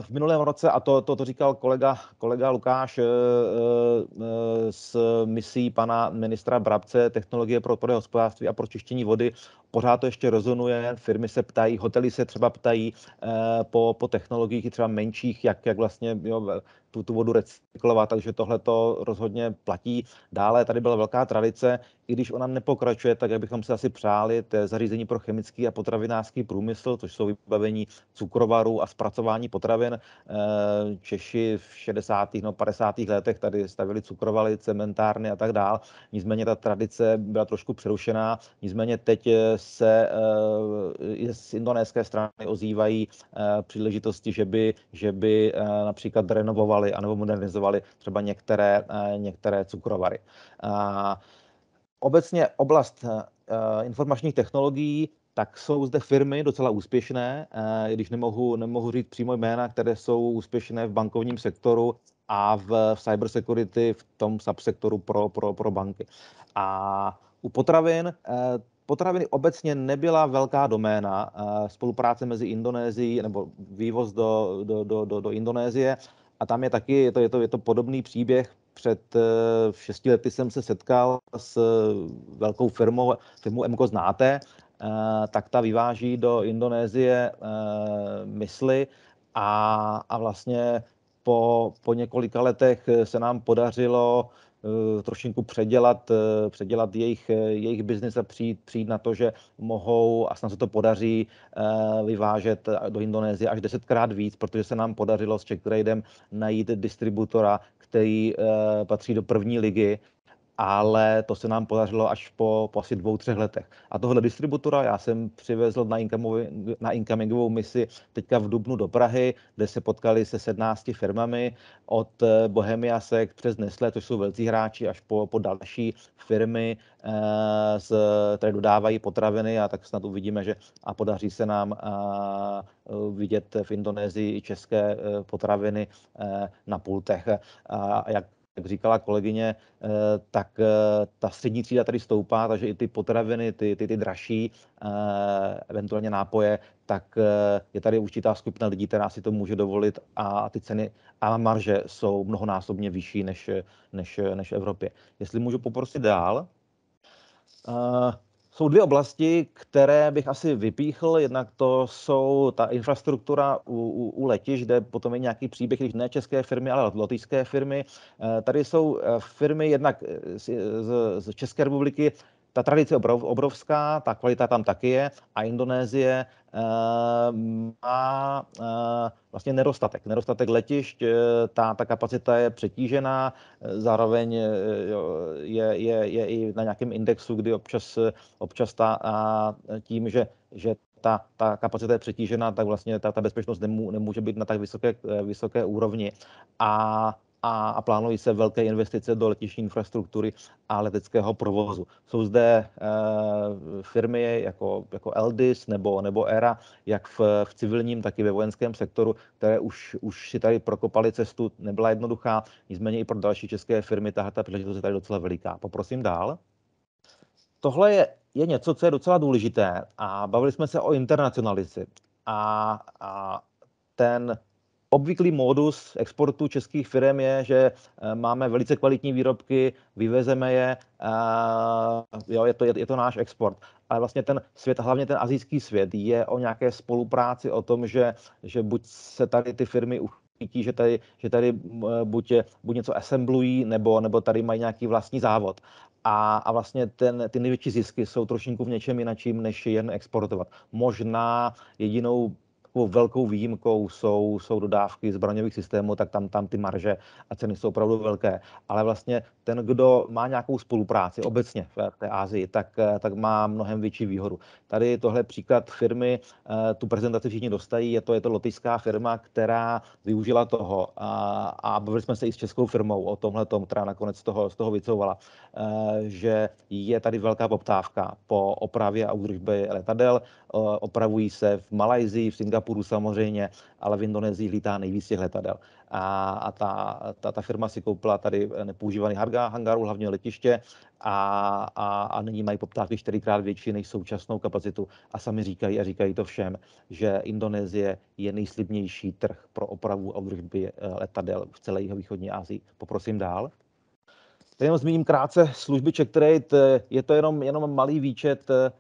v minulém roce, a to, to, to říkal kolega, kolega Lukáš eh, eh, s misí pana ministra Brabce, technologie pro odpadové hospodářství a pro čištění vody, pořád to ještě rezonuje, firmy se ptají, hotely se třeba ptají po, po technologiích třeba menších, jak, jak vlastně jo, tu, tu vodu recyklovat, takže tohle to rozhodně platí. Dále tady byla velká tradice, i když ona nepokračuje, tak jak bychom se asi přáli, to je zařízení pro chemický a potravinářský průmysl, což jsou vybavení cukrovarů a zpracování potravin. Eh, Češi v 60. no 50. letech tady stavili cukrovaly, cementárny a tak dál. Nicméně ta tradice byla trošku přerušená. Nicméně teď se eh, z indonéské strany ozývají eh, příležitosti, že by, že by například renovovali anebo modernizovali třeba některé, eh, některé cukrovary. Obecně oblast eh, informačních technologií, tak jsou zde firmy docela úspěšné, eh, když nemohu, nemohu říct přímo jména, které jsou úspěšné v bankovním sektoru a v, v cybersecurity, v tom subsektoru pro, pro, pro banky. A u potravin potraviny obecně nebyla velká doména spolupráce mezi Indonésií nebo vývoz do, do, do, do, do Indonésie a tam je taky, je to, je to, je to podobný příběh. Před šesti lety jsem se setkal s velkou firmou, firmou MKO znáte, tak ta vyváží do Indonésie uh, mysli a, a vlastně po, po několika letech se nám podařilo Eh, trošinku předělat, eh, předělat jejich, eh, jejich biznis a přijít, přijít na to, že mohou, a snad se to podaří, vyvážet do Indonésie až desetkrát víc, protože se nám podařilo s Tradem najít distributora, který patří do první ligy ale to se nám podařilo až po, po asi dvou, třech letech. A tohle distributora já jsem přivezl na, na incomingovou misi teďka v Dubnu do Prahy, kde se potkali se 17 firmami od eh, Bohemia Sek přes Nestle, to jsou velcí hráči, až po, po další firmy, eh, z, které dodávají potraviny a tak snad uvidíme, že a podaří se nám eh, vidět v Indonésii i české eh, potraviny eh, na pultech. A jak jak říkala kolegyně, eh, tak eh, ta střední třída tady stoupá, takže i ty potraviny, ty, ty, ty dražší, eh, eventuálně nápoje, tak je tady určitá skupina lidí, která si to může dovolit a ty ceny a marže jsou mnohonásobně vyšší než, než, než v Evropě. Jestli můžu poprosit dál. Jsou dvě oblasti, které bych asi vypíchl. Jednak to jsou ta infrastruktura u, u, u letiš, kde potom je nějaký příběh, když ne české firmy, ale lotyšské firmy. Eh, tady jsou eh, firmy jednak z, z, z České republiky, ta tradice je obrovská, ta kvalita tam taky je a Indonésie uh, má uh, vlastně nedostatek. Nedostatek letišť, uh, ta, ta kapacita je přetížená, zároveň je, je, je i na nějakém indexu, kdy občas, občas ta, a tím, že, že ta, ta kapacita je přetížená, tak vlastně ta, ta bezpečnost nemů, nemůže být na tak vysoké, vysoké úrovni. A a, a plánují se velké investice do letišní infrastruktury a leteckého provozu. Jsou zde e, firmy jako, jako Eldis nebo, nebo ERA, jak v, v civilním, tak i ve vojenském sektoru, které už, už si tady prokopali cestu, nebyla jednoduchá, nicméně i pro další české firmy tahle ta příležitost je tady docela veliká. Poprosím dál. Tohle je, je něco, co je docela důležité a bavili jsme se o internacionalizaci. A, a ten Obvyklý modus exportu českých firm je, že eh, máme velice kvalitní výrobky, vyvezeme je, jo, je, to, je, je to náš export. Ale vlastně ten svět, hlavně ten azijský svět, je o nějaké spolupráci, o tom, že, že buď se tady ty firmy uchytí, že tady, že tady buď, buď něco assemblují, nebo, nebo tady mají nějaký vlastní závod. A, a vlastně ten, ty největší zisky jsou trošinku v něčem jinakším, než jen exportovat. Možná jedinou takovou velkou výjimkou jsou, jsou dodávky zbraňových systémů, tak tam, tam ty marže a ceny jsou opravdu velké. Ale vlastně ten, kdo má nějakou spolupráci obecně v té Ázii, tak, tak má mnohem větší výhodu. Tady tohle příklad firmy, eh, tu prezentaci všichni dostají, je to, je to lotyšská firma, která využila toho a, a bavili jsme se i s českou firmou o tomhle, která nakonec z toho, z toho vycouvala, eh, že je tady velká poptávka po opravě a údržbě letadel, eh, opravují se v Malajzii, v Singapuru samozřejmě, ale v Indonésii lítá nejvíc těch letadel a, a ta, ta, ta firma si koupila tady nepoužívaný hangar, hlavně letiště a, a, a nyní mají poptávky čtyřikrát větší než současnou kapacitu a sami říkají a říkají to všem, že Indonésie je nejslibnější trh pro opravu a údržby eh, letadel v celé jeho východní Asii. Poprosím dál. Teď jenom zmíním krátce služby Check Trade. Je to jenom, jenom malý výčet eh,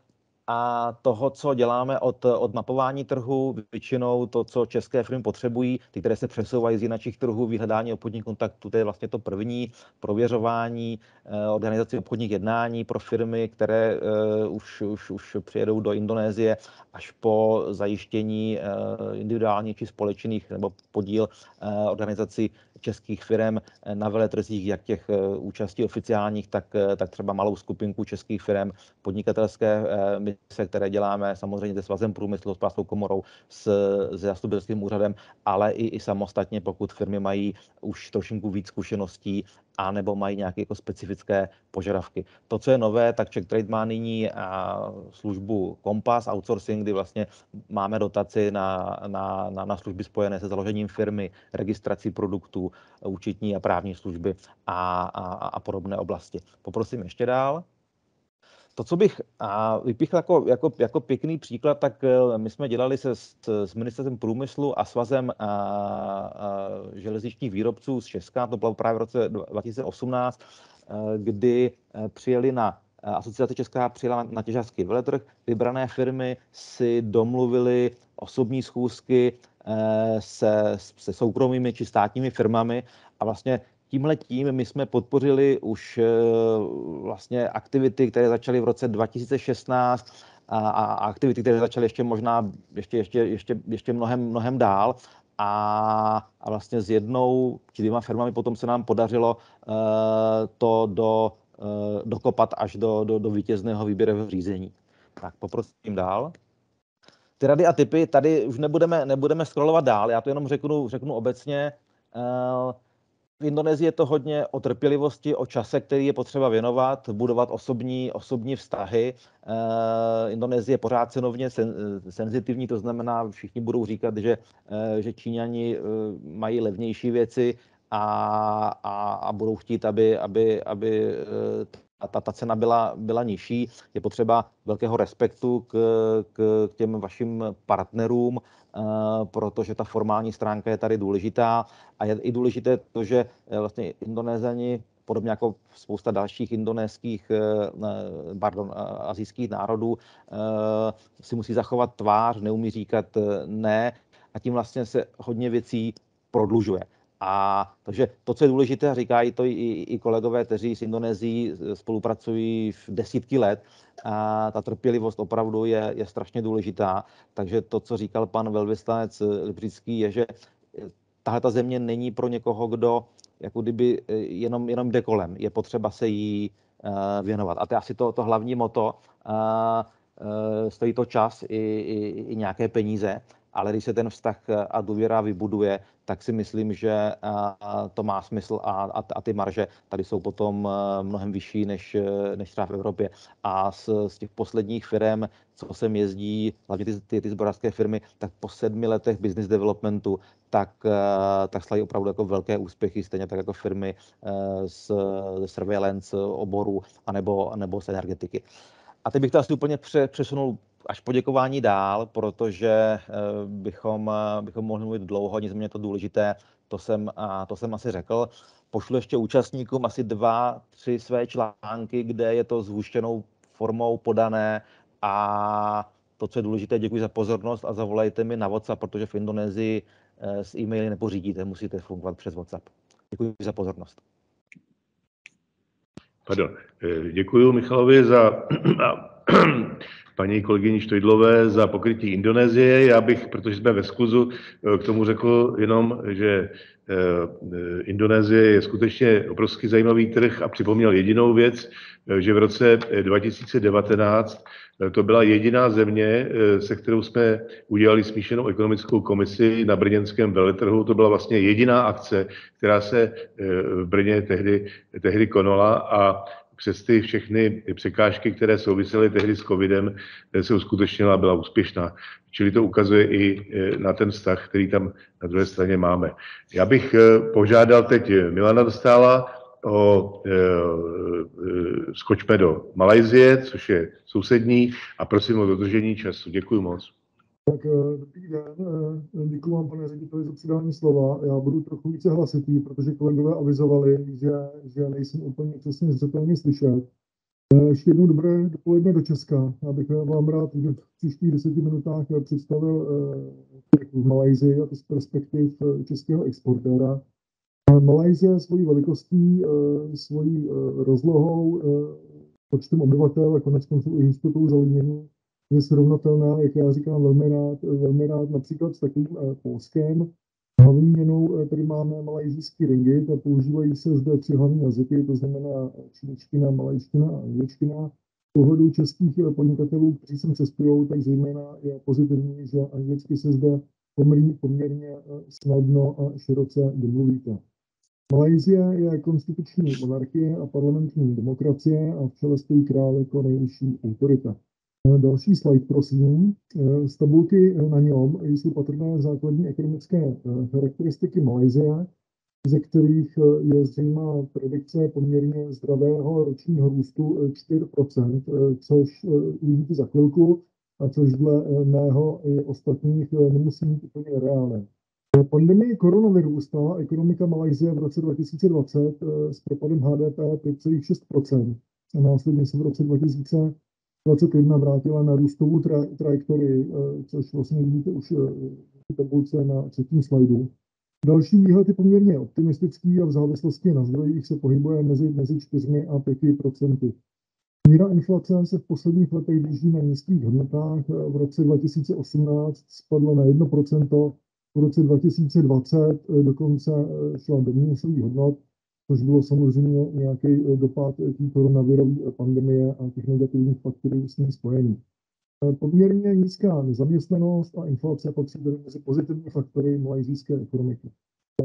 a toho, co děláme od, od mapování trhu, většinou to, co české firmy potřebují, ty, které se přesouvají z jiných trhů, vyhledání obchodních kontaktů, to je vlastně to první, prověřování, eh, organizaci obchodních jednání pro firmy, které uh, už, už, už přijedou do Indonésie, až po zajištění uh, individuálních či společných nebo podíl uh, organizací českých firm na veletrzích, jak těch účastí oficiálních, tak, tak třeba malou skupinku českých firm, podnikatelské mise, které děláme samozřejmě se Svazem průmyslu, s Páskou komorou, s, s zastupitelským úřadem, ale i, i samostatně, pokud firmy mají už trošinku víc zkušeností a nebo mají nějaké jako specifické požadavky. To, co je nové, tak Czech Trade má nyní službu Kompas Outsourcing, kdy vlastně máme dotaci na, na, na, na služby spojené se založením firmy, registrací produktů, účetní a právní služby a, a, a podobné oblasti. Poprosím ještě dál. To, co bych vypíchl jako, jako, jako pěkný příklad, tak eh, my jsme dělali se s, s ministerstvem průmyslu a svazem a, a, železničních výrobců z Česka, to bylo právě v roce 2018, eh, kdy eh, přijeli na Asociace Česká přijela na, na těžařský veletrh, vybrané firmy si domluvili osobní schůzky se, se soukromými či státními firmami a vlastně tímhle tím my jsme podpořili už eh, vlastně aktivity, které začaly v roce 2016 a, a aktivity, které začaly ještě možná ještě, ještě, ještě, ještě mnohem, mnohem dál. A, a vlastně s jednou či dvěma firmami potom se nám podařilo uh, to do, uh, dokopat až do, do, do vítězného výběrového řízení. Tak poprosím dál. Ty rady a typy tady už nebudeme, nebudeme scrollovat dál, já to jenom řeknu, řeknu obecně. Uh, v Indonésii je to hodně o trpělivosti, o čase, který je potřeba věnovat, budovat osobní, osobní vztahy. Uh, Indonésie je pořád cenovně sen, senzitivní, to znamená, všichni budou říkat, že, uh, že Číňani mají levnější věci a, a, a budou chtít, aby, aby, aby a ta, ta cena byla, byla nižší. Je potřeba velkého respektu k, k, k těm vašim partnerům, uh, protože ta formální stránka je tady důležitá a je i důležité to, že eh, vlastně Indonézani podobně jako spousta dalších indonéských, eh, pardon, azijských národů, si musí zachovat tvář, neumí říkat ne a tím vlastně se hodně věcí prodlužuje. A takže to, co je důležité, a říkají to i, i kolegové, kteří s Indonésií spolupracují v desítky let, a ta trpělivost opravdu je, je strašně důležitá. Takže to, co říkal pan velvyslanec Librický, je, že tahle ta země není pro někoho, kdo jako kdyby jenom, jenom jde kolem. Je potřeba se jí uh, věnovat. A to je asi to, to hlavní moto. Uh, uh, stojí to čas i, i, i nějaké peníze ale když se ten vztah a důvěra vybuduje, tak si myslím, že to má smysl a, a, a ty marže tady jsou potom mnohem vyšší než, než třeba v Evropě. A z, z těch posledních firm, co sem jezdí, hlavně ty, ty, ty zborářské firmy, tak po sedmi letech business developmentu, tak, tak slají opravdu jako velké úspěchy, stejně tak jako firmy z, z surveillance oboru anebo, anebo z energetiky. A teď bych to asi úplně pře, přesunul až poděkování dál, protože eh, bychom, eh, bychom mohli mluvit dlouho, nicméně to důležité, to jsem, to jsem asi řekl. Pošlu ještě účastníkům asi dva, tři své články, kde je to zhuštěnou formou podané a to, co je důležité, děkuji za pozornost a zavolejte mi na WhatsApp, protože v Indonésii eh, s e-maily nepořídíte, musíte fungovat přes WhatsApp. Děkuji za pozornost. Pardon. Děkuji Michalovi za paní kolegyni Štojdlové za pokrytí Indonésie. Já bych, protože jsme ve skluzu, k tomu řekl jenom, že eh, Indonésie je skutečně obrovský zajímavý trh a připomněl jedinou věc, že v roce 2019 eh, to byla jediná země, eh, se kterou jsme udělali smíšenou ekonomickou komisi na brněnském veletrhu. To byla vlastně jediná akce, která se v Brně tehdy, tehdy konala a přes ty všechny překážky, které souvisely tehdy s covidem, eh, se uskutečnila a byla úspěšná. Čili to ukazuje i eh, na ten vztah, který tam na druhé straně máme. Já bych eh, požádal teď Milana Dostála o e, e, skočme do Malajzie, což je sousední, a prosím o dodržení času. Děkuji moc. Tak eh, dobrý den, eh, děkuji vám, pane řediteli, za předání slova. Já budu trochu více hlasitý, protože kolegové avizovali, že, že nejsem úplně přesně zřetelně slyšet. Eh, ještě jednou dobré dopoledne do Česka. Já bych vám rád v příštích deseti minutách představil v Malajzii a to z perspektiv českého exportéra. Malajzie svojí velikostí, svojí rozlohou, počtem obyvatel a konec konců i hustotou zalidnění je srovnatelná, jak já říkám, velmi rád, velmi rád například s takovým uh, Polskem. Hlavní měnou uh, tady máme malajzijský ringgit a používají se zde tři hlavní jazyky, to znamená čínština, malajština a angličtina. Pohledu českých podnikatelů, kteří sem cestují, tak zejména je pozitivní, že anglicky se zde poměrně, poměrně snadno a široce domluvíte. Malajzie je konstituční monarchie a parlamentní demokracie a v čele stojí král jako nejvyšší autorita. Další slide, prosím. Eh, z tabulky na něm jsou patrné základní ekonomické eh, charakteristiky Malajzie, ze kterých eh, je zřejmá predikce poměrně zdravého ročního růstu 4%, což uvidíte za chvilku, a což dle mého i ostatních nemusí být úplně reálné. Pandemie koronaviru stála ekonomika Malajzie v roce 2020 s propadem HDP 5,6% a následně se v roce 2000 21 vrátila na růstovou tra- trajektorii, eh, což vlastně vidíte už eh, v tabulce na třetím slajdu. Další výhled je poměrně optimistický a v závislosti na zdrojích se pohybuje mezi, mezi 4 a 5 procenty. Míra inflace se v posledních letech blíží na nízkých hodnotách. V roce 2018 spadla na 1% v roce 2020 eh, dokonce šla do minusových hodnot což bylo samozřejmě nějaký eh, dopad té koronavirové eh, pandemie a těch negativních faktorů s ním spojených. Eh, poměrně nízká nezaměstnanost a inflace patří tedy mezi pozitivní faktory malajzijské ekonomiky.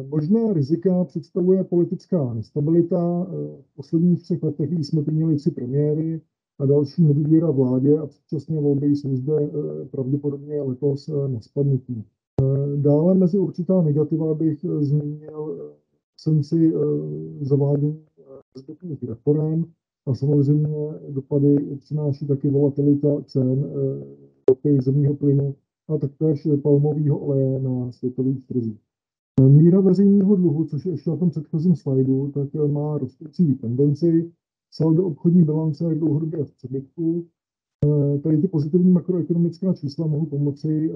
Možná rizika představuje politická nestabilita. V posledních třech letech jsme tu měli tři premiéry a další nedůvěra vládě a předčasně volby jsou zde pravděpodobně letos na spadnutí. Dále mezi určitá negativa bych zmínil absenci eh, zavádění eh, reform a samozřejmě dopady přináší taky volatilita cen eh, ropy, zemního plynu a taktéž palmového oleje na světových trzích. Míra veřejného dluhu, což je ještě na tom předchozím slajdu, tak má rostoucí tendenci. Saldo obchodní bilance je dlouhodobě v přebytku. Tady ty pozitivní makroekonomická čísla mohou pomoci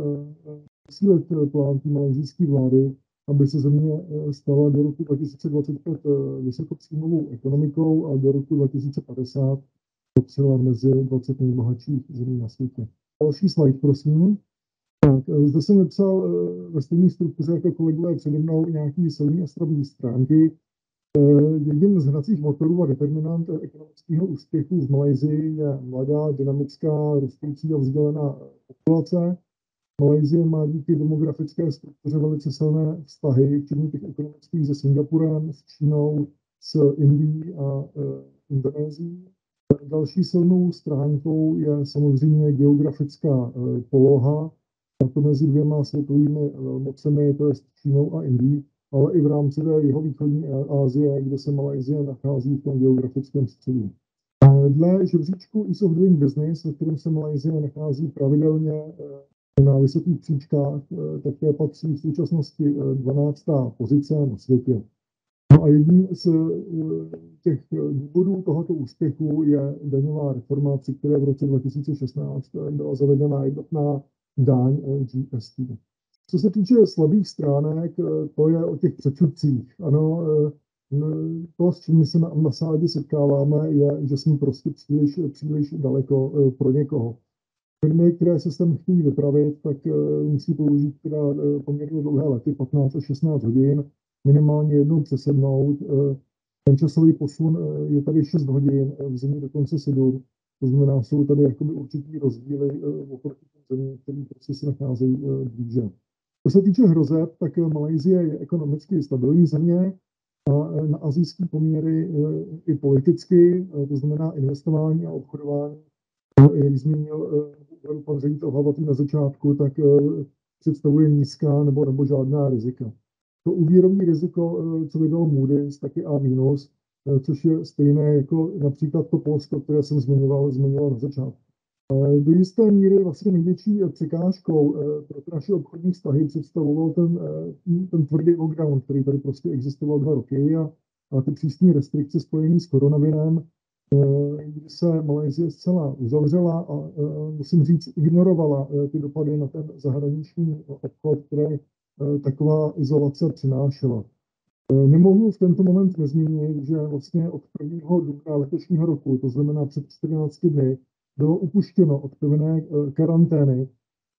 cílit plán malajzijské vlády aby se země eh, stala do roku 2025 eh, vysokopříjmovou ekonomikou a do roku 2050 patřila mezi 20 nejbohatších zemí na světě. Další slide, prosím. Tak, eh, zde jsem vypsal ve stejné struktuře jako kolegové přede mnou nějaký silný a slabý stránky. Jedním z hracích motorů a determinant ekonomického úspěchu v Malajzii je mladá, dynamická, rostoucí a vzdělená populace Malajzie má díky demografické struktuře velice silné vztahy, včetně těch ekonomických se Singapurem, s Čínou, s Indií a e, Indonésií. Další silnou stránkou je samozřejmě geografická e, poloha, a to mezi dvěma světovými mocemi, to je Čínou a Indií, ale i v rámci té jeho východní Asie, kde se Malajzie nachází v tom geografickém středu. Dle žebříčku Ease Doing Business, ve kterém se Malajzie nachází pravidelně eh, na vysokých příčkách, eh, také patří v současnosti 12. Eh, pozice na světě. No a jedním z těch důvodů tohoto úspěchu je daňová reforma, při které v roce 2016 byla zavedena jednotná daň GST. Co se týče slabých stránek, to je o těch předsudcích. Ano, to, s čím se na ambasádě setkáváme, je, že jsme prostě příliš, příliš daleko eh, pro někoho. Firmy, které se sem chtějí vypravit, tak eh, musí použít teda eh, poměrně dlouhé lety, 15 až 16 hodin, minimálně jednou přesednout. Ten časový posun je tady 6 hodin, v zemi dokonce 7. To znamená, jsou tady jakoby určitý rozdíly oproti těm zemím, které prostě se nacházejí blíže. Co se týče hrozeb, tak Malajzie je ekonomicky stabilní země, a na azijské poměry i politicky, to znamená investování a obchodování. Jak zmínil pan ředitel Hlavatý na začátku, tak představuje nízká nebo, nebo žádná rizika. To úvěrový riziko, co vydal Moody's, taky A minus, což je stejné jako například to Polsko, které jsem zmiňoval, zmiňoval na začátku. Do jisté míry vlastně největší překážkou eh, pro naše obchodní vztahy představoval ten, eh, ten tvrdý lockdown, který tady prostě existoval dva roky a, a ty přísné restrikce spojené s koronavirem, eh, kdy se Malézie zcela uzavřela a musím říct, ignorovala ty dopady na ten zahraniční obchod, které taková izolace přinášela. Nemohu v tento moment nezmínit, že vlastně od 1. dubna letošního roku, to znamená před 14 dny, bylo upuštěno od eh, karantény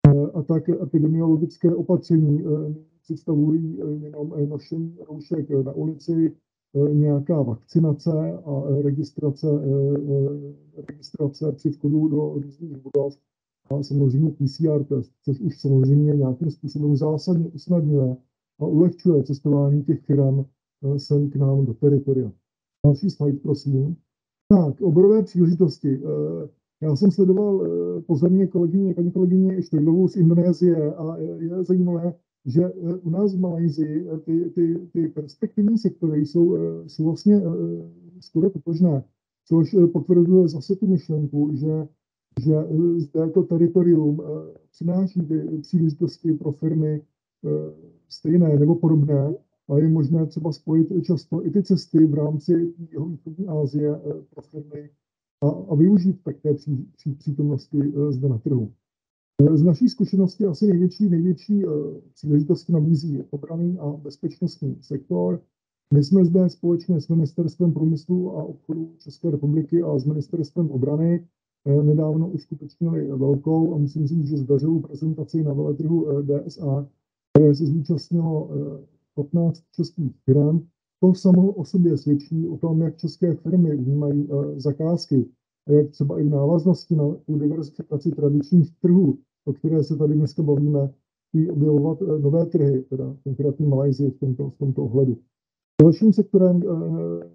eh, a tak epidemiologické opatření eh, představují jenom nošení roušek na ulici, nějaká vakcinace a registrace, registrace při vchodu do různých budov a samozřejmě PCR test, což už samozřejmě nějakým způsobem zásadně usnadňuje a ulehčuje cestování těch firm sem k nám do teritoria. Další slide, prosím. Tak, oborové příležitosti. Já jsem sledoval eh, pozorně kolegyně, paní kolegyně Štedlovou z Indonésie a je zajímavé, že eh, u nás v Malajzii eh, ty, ty, ty perspektivní sektory jsou, jsou vlastně skoro totožné, což potvrzuje zase tu myšlenku, že, že zde to teritorium přináší ty příležitosti pro firmy stejné nebo podobné a je možné třeba spojit často i ty cesty v rámci jeho východní Asie pro firmy a, a využít tak pří, pří, přítomnosti zde na trhu. Eh, z naší zkušenosti asi největší, největší uh, příležitosti nabízí obraný a bezpečnostní sektor. My jsme zde společně s Ministerstvem průmyslu a obchodu České republiky a s Ministerstvem obrany nedávno uskutečnili velkou a musím říct, že zdařilou prezentaci na veletrhu DSA, které se zúčastnilo 15 českých firm to samo o sobě svědčí o tom, jak české firmy vnímají zakázky a jak třeba i v návaznosti na tu diversifikaci tradičních trhů, o které se tady dneska bavíme, i objevovat uh, nové trhy, teda konkrétně Malajzie v tomto, v tomto ohledu. Dalším sektorem, uh,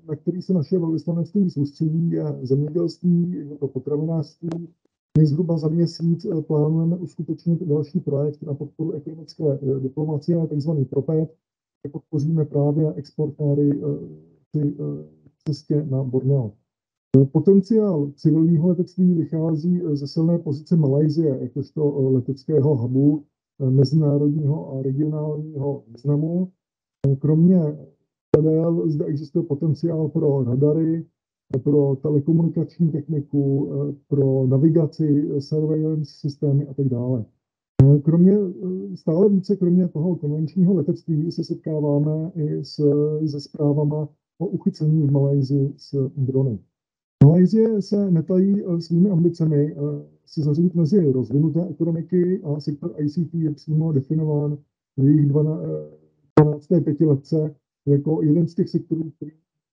na který se naše velvyslanectví soustředí, je zemědělství, je to potravinářství. My zhruba za měsíc plánujeme uskutečnit další projekt na podporu ekonomické diplomacie, takzvaný PROPET, podpoříme právě exportéry eh, při eh, cestě na Borneo. Potenciál civilního letectví vychází eh, ze silné pozice Malajzie, jakožto leteckého hubu mezinárodního a regionálního významu. Kromě letadel zde existuje potenciál pro radary, pro telekomunikační techniku, pro navigaci, surveillance systémy a tak dále. Kromě, stále více kromě toho konvenčního letectví se setkáváme i s, se zprávama o uchycení v Malajzii s drony. Malajzie se netají eh, svými ambicemi eh, se zařadit mezi rozvinuté ekonomiky a sektor ICT je přímo definován v jejich 12. pětiletce jako jeden z těch sektorů, který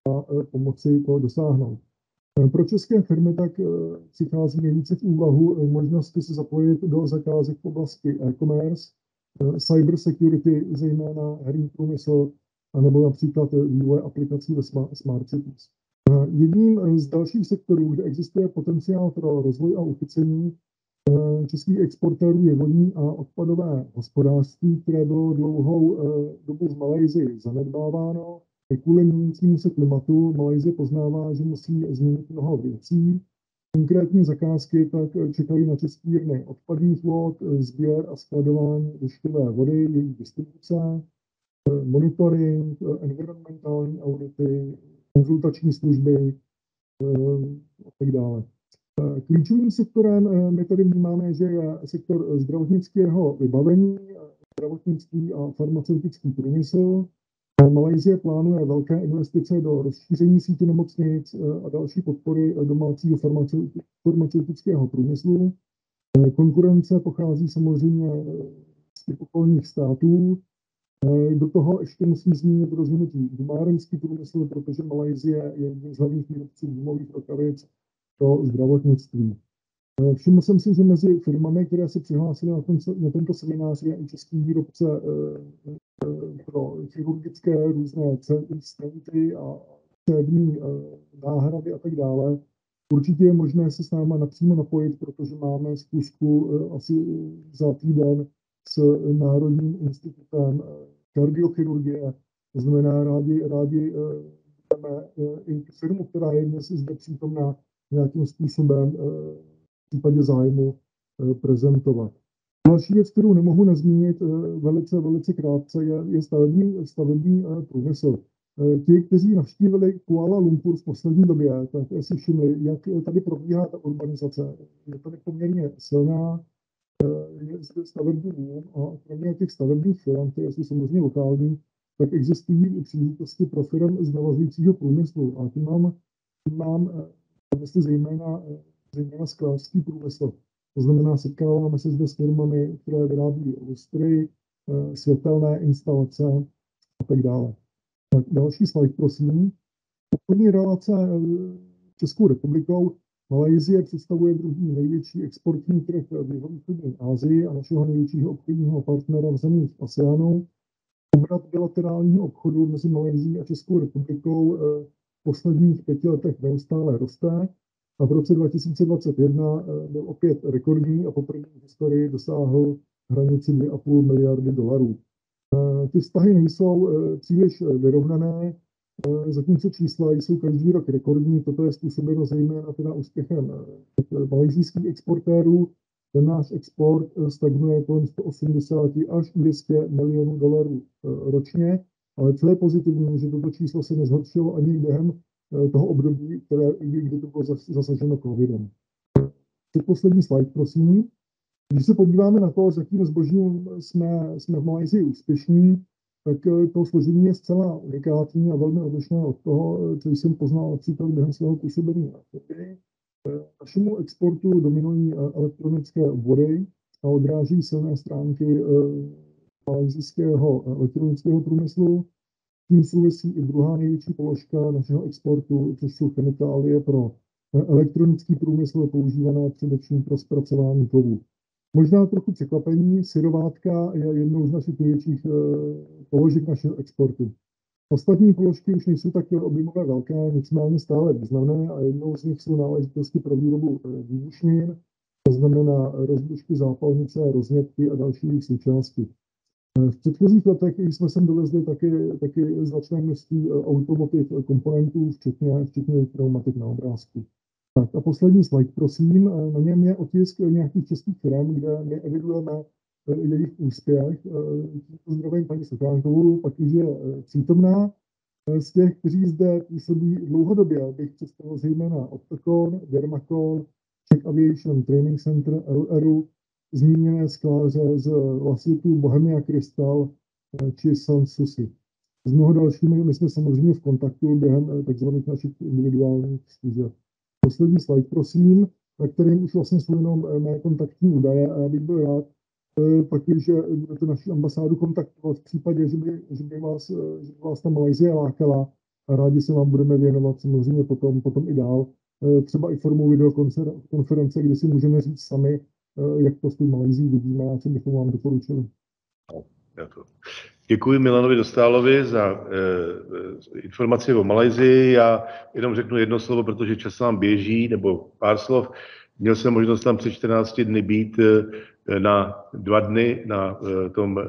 má eh, pomoci to dosáhnout. Pro české firmy tak přichází nejvíce v úvahu možnosti se zapojit do zakázek v oblasti e-commerce, cyber security, zejména herní průmysl, nebo například vývoje aplikací ve Smart Cities. Jedním z dalších sektorů, kde existuje potenciál pro rozvoj a uchycení českých exportérů je vodní a odpadové hospodářství, které bylo dlouhou dobu v Malajzii zanedbáváno. Kvůli měnícímu se klimatu Malajzie poznává, že musí změnit mnoho věcí. Konkrétní zakázky tak čekají na čistírny odpadních vod, sběr a skladování dešťové vody, její distribuce, monitoring, environmentální audity, konzultační služby a tak dále. Klíčovým sektorem my tady vnímáme, že je sektor zdravotnického vybavení, zdravotnictví a farmaceutický průmysl. Malajzie plánuje velké investice do rozšíření sítě nemocnic a další podpory domácího farmaceutického průmyslu. Konkurence pochází samozřejmě z těch okolních států. Do toho ještě musím zmínit rozvinutý gumárenský průmysl, protože Malajzie je jedním z hlavních výrobců gumových rukavic pro zdravotnictví. Všiml jsem si, že mezi firmami, které se přihlásily na, na tento seminář, je i český výrobce pro chirurgické různé stenty a cévní náhrady a tak dále. Určitě je možné se s náma napřímo napojit, protože máme zkusku asi za týden s Národním institutem kardiochirurgie. To znamená, rádi, rádi budeme i firmu, která je dnes zde přítomná, nějakým způsobem v případě zájmu prezentovat. Další věc, kterou nemohu nezmínit velice, velice krátce, je, je stavební, stavební průmysl. Ti, kteří navštívili Kuala Lumpur v poslední době, tak si všimli, jak tady probíhá ta urbanizace. Je tady poměrně silná, stavební boom a kromě těch stavebních firm, které jsou samozřejmě lokální, tak existují i příležitosti pro firm z navazujícího průmyslu. A tím mám, tím mám myslím, zejména, zejména sklářský průmysl. To znamená, setkáváme se zde s firmami, které vyrábí lustry, světelné instalace a tak dále. Tak další slide, prosím. Obchodní relace Českou republikou Malajzie představuje druhý největší exportní trh v jihovýchodní Asii a našeho největšího obchodního partnera v zemích ASEANu. Obrat bilaterálního obchodu mezi Malajzií a Českou republikou v posledních pěti letech neustále roste a v roce 2021 byl opět rekordní a poprvé v historii dosáhl hranici 2,5 miliardy dolarů. Ty vztahy nejsou příliš vyrovnané, zatímco čísla jsou každý rok rekordní. Toto je způsobeno zejména teda úspěchem malajzijských exportérů. Ten náš export stagnuje kolem 180 až 200 milionů dolarů ročně, ale co je pozitivní, že toto číslo se nezhoršilo ani během toho období, které, kdy to bylo zasaženo covidem. Předposlední slide, prosím. Když se podíváme na to, s jakým zbožím jsme, jsme v Malajzii úspěšní, tak to složení je zcela unikátní a velmi odlišné od toho, co jsem poznal například během svého působení na firmě. Našemu exportu dominují elektronické obory a odráží silné stránky malajzijského elektronického průmyslu. Tím souvisí i druhá největší položka našeho exportu, což jsou chemikálie pro elektronický průmysl používané především pro zpracování kovů. Možná trochu překvapení, syrovátka je jednou z našich největších položek našeho exportu. Ostatní položky už nejsou tak objemové velké, nicméně stále významné a jednou z nich jsou náležitosti pro výrobu výbušnin, to znamená rozbušky, zápalnice, roznětky a další jejich součástky. V předchozích letech jsme sem dovezli taky, taky značné množství automotiv komponentů, včetně, včetně pneumatik na obrázku. Tak a poslední slide, prosím. Na něm je otisk nějakých českých firm, kde my evidujeme jejich úspěch. Zdravím paní Sochánkovou, pak už je přítomná. Z těch, kteří zde působí dlouhodobě, bych představil zejména Optocon, Dermacon, Czech Aviation Training Center, LRU, zmíněné skláře z Lasitu, Bohemia Crystal či Sansusi. S mnoho dalšími my jsme samozřejmě v kontaktu během takzvaných našich individuálních služeb. Poslední slide, prosím, na kterém už vlastně jsou jenom mé kontaktní údaje a já bych byl rád, pak, když budete naši ambasádu kontaktovat v případě, že by, že by, vás, že by vás ta Malajzie lákala a rádi se vám budeme věnovat samozřejmě potom, potom i dál. třeba i formou videokonference, kde si můžeme říct sami, jak to s tím Malajzí vidíme a co bychom vám doporučili. Děkuji Milanovi Dostálovi za e, informaci o Malajzii. Já jenom řeknu jedno slovo, protože čas vám běží, nebo pár slov. Měl jsem možnost tam před 14 dny být e, na dva dny na e, tom e,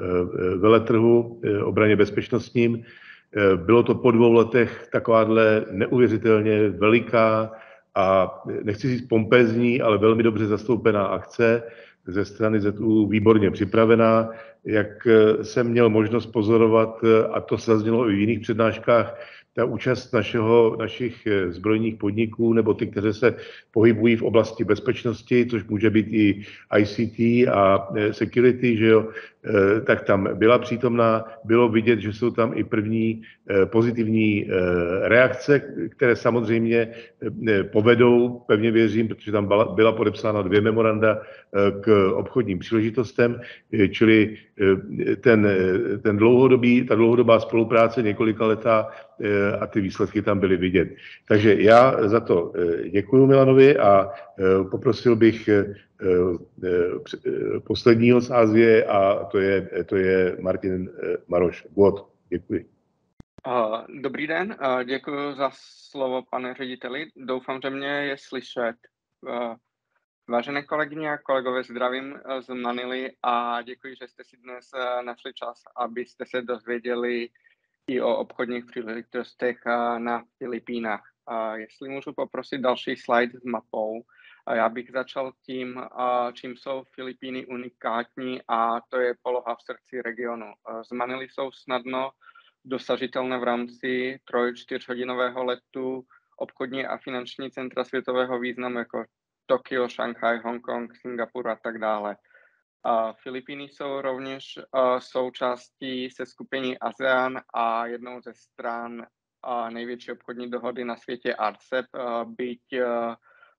veletrhu e, obraně bezpečnostním. E, bylo to po dvou letech takováhle neuvěřitelně veliká a nechci říct pompezní, ale velmi dobře zastoupená akce ze strany ZU výborně připravená. Jak jsem měl možnost pozorovat, a to se zaznělo i v jiných přednáškách, ta účast našeho, našich eh, zbrojních podniků nebo ty, kteří se pohybují v oblasti bezpečnosti, což může být i ICT a eh, security, že jo, eh, tak tam byla přítomná. Bylo vidět, že jsou tam i první pozitivní reakce, které samozřejmě povedou, pevně věřím, protože tam byla podepsána dvě memoranda k obchodním příležitostem, čili ten, ten dlouhodobý, ta dlouhodobá spolupráce několika letá a ty výsledky tam byly vidět. Takže já za to eh, děkuji Milanovi a eh, poprosil bych eh, posledního z Ázie a to je, to je Martin Maroš. Vod, děkuji. Dobrý den, děkuji za slovo, pane řediteli. Doufám, že mě je slyšet. Vážené kolegyně a kolegové, zdravím z Manily a děkuji, že jste si dnes našli čas, abyste se dozvěděli i o obchodních příležitostech na Filipínách. A jestli můžu poprosit další slide s mapou, a já bych začal tím, čím jsou Filipíny unikátní a to je poloha v srdci regionu. Z Manily jsou snadno dosažitelné v rámci troj, čtyřhodinového letu obchodní a finanční centra světového významu jako Tokio, Šanghaj, Hongkong, Singapur a tak dále. Filipíny jsou rovněž součástí se skupiny ASEAN a jednou ze stran největší obchodní dohody na světě RCEP, byť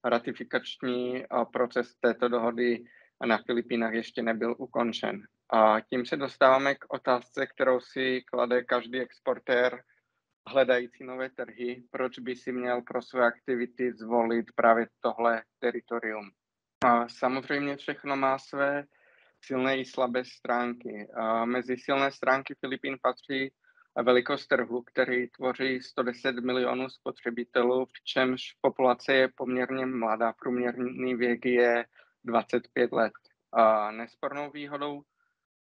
ratifikační proces této dohody na Filipínách ještě nebyl ukončen. A tím se dostáváme k otázce, kterou si klade každý exportér hledající nové trhy, proč by si měl pro své aktivity zvolit právě tohle teritorium. A samozřejmě všechno má své silné i slabé stránky. Mezi silné stránky Filipín patří velikost trhu, který tvoří 110 milionů spotřebitelů, přičemž populace je poměrně mladá, průměrný věk je 25 let. Nespornou výhodou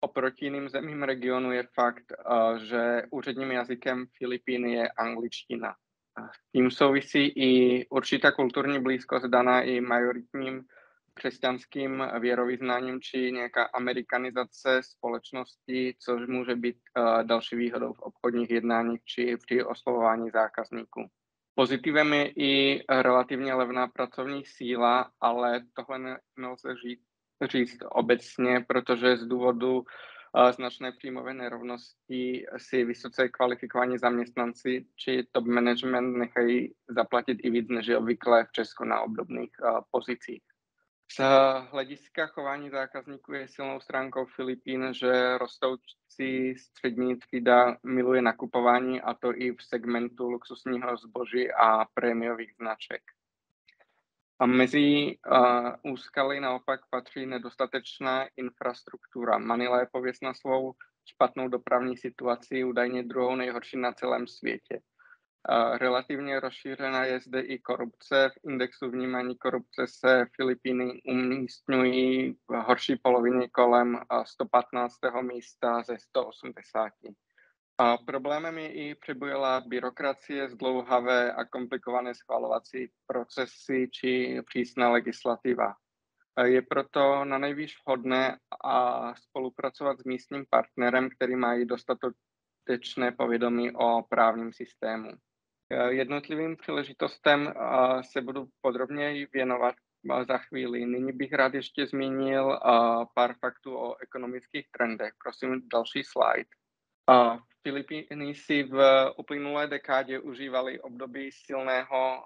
oproti jiným zemím regionu je fakt, že úředním jazykem Filipín je angličtina. S tím souvisí i určitá kulturní blízkost daná i majoritním křesťanským věrovyznáním či nějaká amerikanizace společnosti, což může být uh, další výhodou v obchodních jednáních či při oslovování zákazníků. Pozitivem je i relativně levná pracovní síla, ale tohle nelze říct, říct obecně, protože z důvodu uh, značné příjmové nerovnosti si vysoce kvalifikovaní zaměstnanci či top management nechají zaplatit i víc než je obvykle v Česku na obdobných uh, pozicích. Z hlediska chování zákazníků je silnou stránkou Filipín, že rostoucí střední třída miluje nakupování a to i v segmentu luxusního zboží a prémiových značek. A mezi uh, úskaly naopak patří nedostatečná infrastruktura. Manila je pověstna svou špatnou dopravní situaci, údajně druhou nejhorší na celém světě. Relativně rozšířená je zde i korupce. V indexu vnímání korupce se Filipíny umístňují v horší polovině kolem 115. místa ze 180. A problémem je i přebujelá byrokracie, zdlouhavé a komplikované schvalovací procesy či přísná legislativa. Je proto na nejvýš vhodné a spolupracovat s místním partnerem, který mají dostatečné povědomí o právním systému. Jednotlivým příležitostem se budu podrobněji věnovat za chvíli. Nyní bych rád ještě zmínil pár faktů o ekonomických trendech. Prosím, další slide. Filipíny si v uplynulé dekádě užívali období silného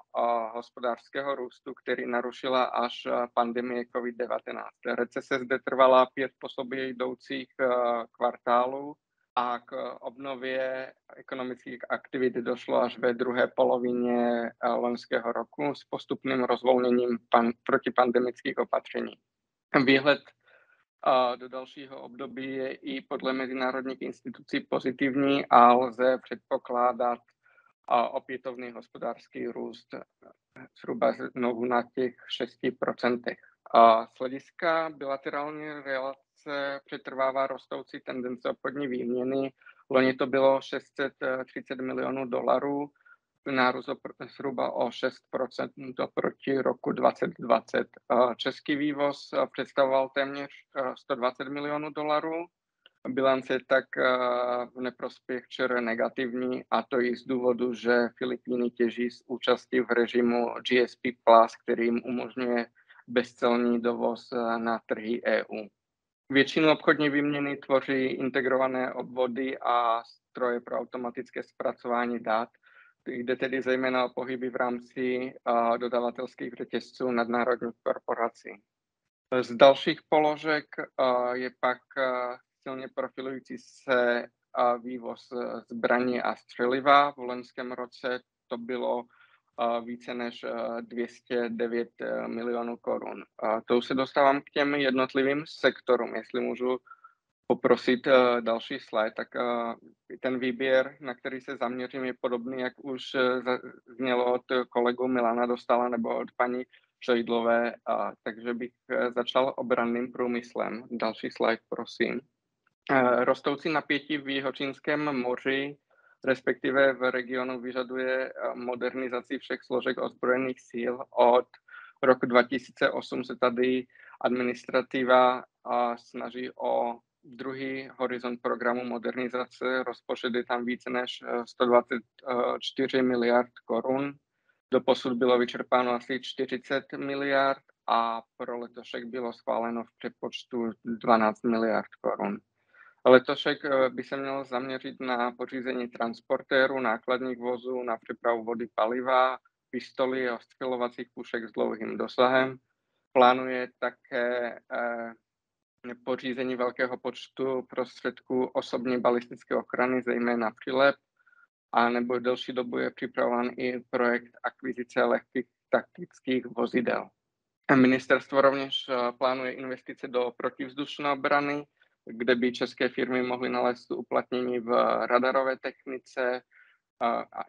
hospodářského růstu, který narušila až pandemie COVID-19. Recese zde trvala pět po sobě jdoucích kvartálů a k obnově ekonomických aktivit došlo až ve druhé polovině loňského roku s postupným rozvolněním pan, protipandemických opatření. Výhled do dalšího období je i podle mezinárodních institucí pozitivní a lze předpokládat opětovný hospodářský růst zhruba znovu na těch 6%. A z hlediska bilaterální přetrvává rostoucí tendence obchodní výměny. Loni to bylo 630 milionů dolarů, nárůst zhruba o 6% proti roku 2020. Český vývoz představoval téměř 120 milionů dolarů, bilance tak v neprospěch ČR negativní a to i z důvodu, že Filipíny těží z účasti v režimu GSP+, který jim umožňuje bezcelní dovoz na trhy EU. Většinu obchodní výměny tvoří integrované obvody a stroje pro automatické zpracování dat, Jde tedy zejména o pohyby v rámci dodavatelských řetězců nadnárodních korporací. Z dalších položek je pak silně profilující se vývoz zbraní a střeliva. V loňském roce to bylo více než 209 milionů korun. To už se dostávám k těm jednotlivým sektorům, jestli můžu poprosit uh, další slide, tak ten výběr, na který se zaměřím, je podobný, jak už znělo od kolegu Milana Dostala nebo od paní Šejdlové, uh, takže bych začal obranným průmyslem. Další slide, prosím. Rostoucí napětí v Jihočínském moři, respektive v regionu, vyžaduje modernizaci všech složek ozbrojených síl. Od roku 2008 se tady administrativa snaží o druhý horizont programu modernizace, rozpočet je tam více než 124 miliard korun. Doposud bylo vyčerpáno asi 40 miliard a pro letošek bylo schváleno v přepočtu 12 miliard korun. Letošek eh, by se měl zaměřit na pořízení transportéru, nákladních vozů, na přepravu vody paliva, pistoli a střelovacích pušek s dlouhým dosahem. Plánuje také eh, pořízení velkého počtu prostředků osobní balistické ochrany, zejména přilep, a nebo delší dobu je připravován i projekt akvizice lehkých taktických vozidel. Ministerstvo rovněž eh, plánuje investice do protivzdušné obrany, kde by české firmy mohly nalézt uplatnění v radarové technice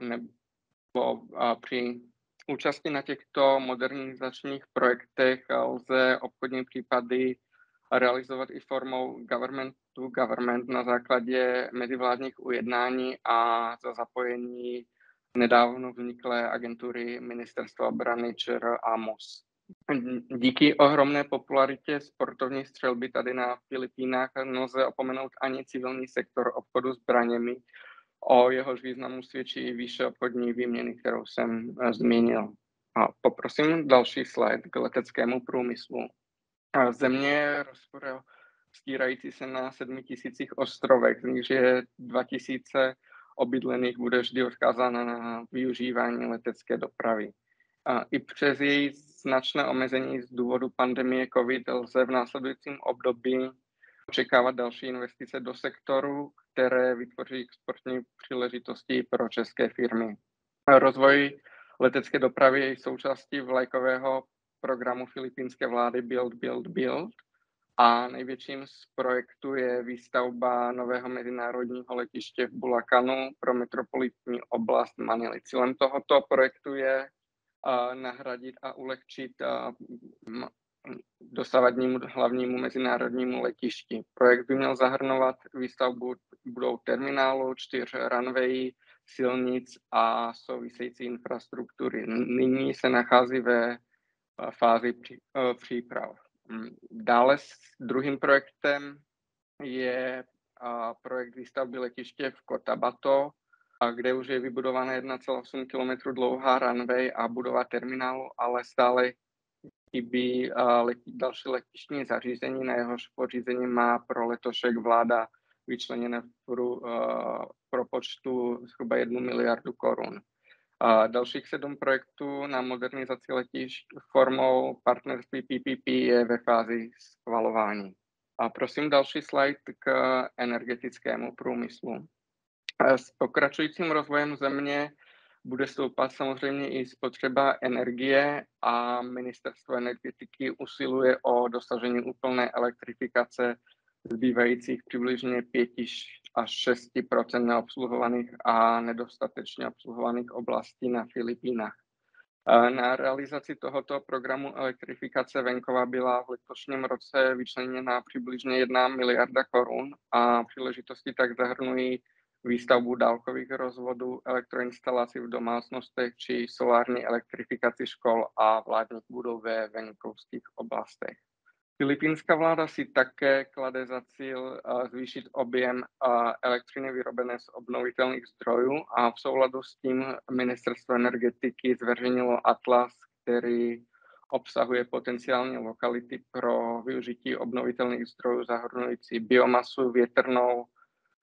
nebo při účasti na těchto modernizačních projektech lze obchodní případy realizovat i formou government to government na základě mezivládních ujednání a za zapojení nedávno vzniklé agentury Ministerstva obrany ČR a MOS. Díky ohromné popularitě sportovní střelby tady na Filipínách nelze opomenout ani civilní sektor obchodu s zbraněmi. O jehož významu svědčí i výše obchodní výměny, kterou jsem eh, zmínil. A poprosím další slide k leteckému průmyslu. Země rozprostírající se na sedmi tisících ostrovech, z nich je dva tisíce obydlených bude vždy odkázána na využívání letecké dopravy. I přes její značné omezení z důvodu pandemie COVID lze v následujícím období očekávat další investice do sektoru, které vytvoří exportní příležitosti pro české firmy. Rozvoj letecké dopravy je součástí vlajkového programu filipínské vlády Build, Build, Build. A největším z projektů je výstavba nového mezinárodního letiště v Bulakanu pro metropolitní oblast Manily. Cílem tohoto projektu je nahradit a ulehčit dosavadnímu hlavnímu mezinárodnímu letišti. Projekt by měl zahrnovat výstavbu budou terminálu, čtyř runway, silnic a související infrastruktury. Nyní se nachází ve fázi pří, příprav. Dále s druhým projektem je projekt výstavby letiště v Cotabato, kde už je vybudovaná 1,8 km dlouhá runway a budova terminálu, ale stále chybí letí, další letištní zařízení, na jehož pořízení má pro letošek vláda vyčleněné v propočtu zhruba 1 miliardu korun. A dalších sedm projektů na modernizaci letišť formou partnerství PPP je ve fázi schvalování. A prosím další slide k energetickému průmyslu. S pokračujícím rozvojem země bude stoupat samozřejmě i spotřeba energie a ministerstvo energetiky usiluje o dosažení úplné elektrifikace zbývajících přibližně 5 až 6% neobsluhovaných a nedostatečně obsluhovaných oblastí na Filipínách. Na realizaci tohoto programu elektrifikace venkova byla v letošním roce vyčleněna přibližně 1 miliarda korun a příležitosti tak zahrnují výstavbu dálkových rozvodů, elektroinstalací v domácnostech či solární elektrifikaci škol a vládních budov ve venkovských oblastech. Filipínská vláda si také klade za cíl zvýšit objem elektřiny vyrobené z obnovitelných zdrojů a v souladu s tím ministerstvo energetiky zveřejnilo atlas, který obsahuje potenciální lokality pro využití obnovitelných zdrojů zahrnující biomasu, větrnou,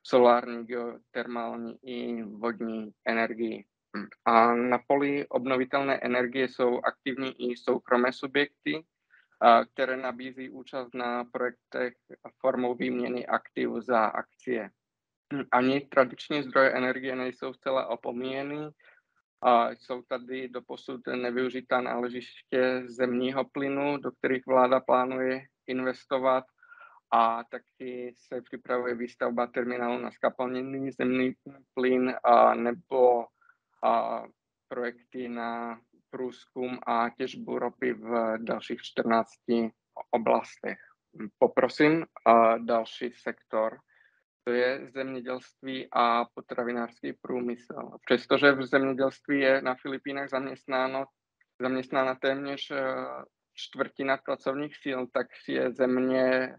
solární, geotermální i vodní energii. A na poli obnovitelné energie jsou aktivní i soukromé subjekty, které nabízí účast na projektech formou výměny aktiv za akcie. Ani tradiční zdroje energie nejsou zcela opomíjeny. A jsou tady doposud nevyužitá náležiště zemního plynu, do kterých vláda plánuje investovat a taky se připravuje výstavba terminálu na skapalněný zemný plyn a nebo a projekty na průzkum a těžbu ropy v dalších 14 oblastech. Poprosím a další sektor, to je zemědělství a potravinářský průmysl. Přestože v zemědělství je na Filipínách zaměstnáno, zaměstnána téměř e, čtvrtina pracovních sil, tak je země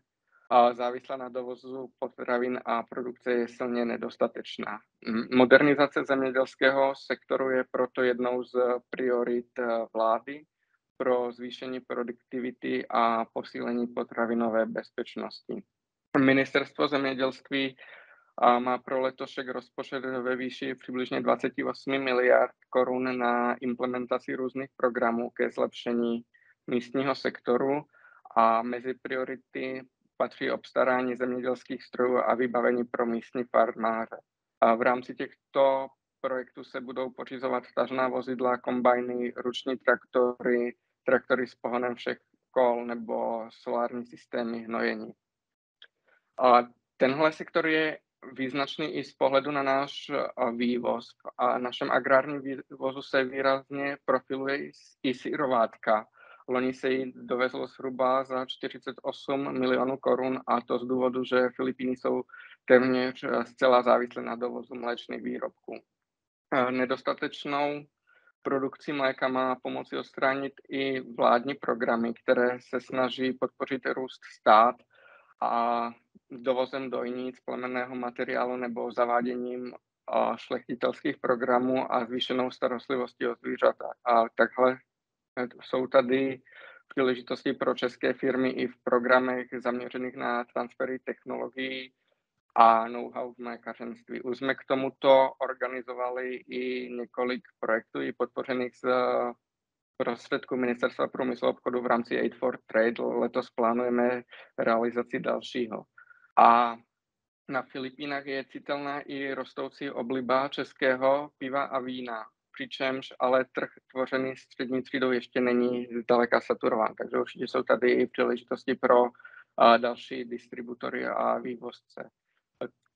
závislá na dovozu potravin a produkce je silně nedostatečná. Modernizace zemědělského sektoru je proto jednou z priorit eh, vlády pro zvýšení produktivity a posílení potravinové bezpečnosti. Ministerstvo zemědělství má pro letošek rozpočet ve výši přibližně 28 miliard korun na implementaci různých programů ke zlepšení místního sektoru a mezi priority patří obstarání zemědělských strojů a vybavení pro místní farmáře. A v rámci těchto projektů se budou pořizovat stažná vozidla, kombajny, ruční traktory, traktory s pohonem všech kol nebo solární systémy hnojení. A tenhle sektor je význačný i z pohledu na náš vývoz. A našem agrárním vývozu se výrazně profiluje i syrovátka. Loni se jí dovezlo zhruba za 48 milionů korun a to z důvodu, že Filipíny jsou téměř zcela závislé na dovozu mléčných výrobků. Nedostatečnou produkci mléka má pomoci odstranit i vládní programy, které se snaží podpořit růst stát a dovozem dojnic, plemenného materiálu nebo zaváděním šlechtitelských programů a zvýšenou starostlivostí o zvířata. A takhle jsou tady příležitosti pro české firmy i v programech zaměřených na transfery technologií a know-how v mlékařenství. Už jsme k tomuto organizovali i několik projektů i podpořených z prostředku Ministerstva průmyslu a obchodu v rámci Aid for Trade. Letos plánujeme realizaci dalšího. A na Filipínách je citelná i rostoucí obliba českého piva a vína přičemž ale trh tvořený střední třídou ještě není zdaleka saturován, takže určitě jsou tady i příležitosti pro další distributory a vývozce.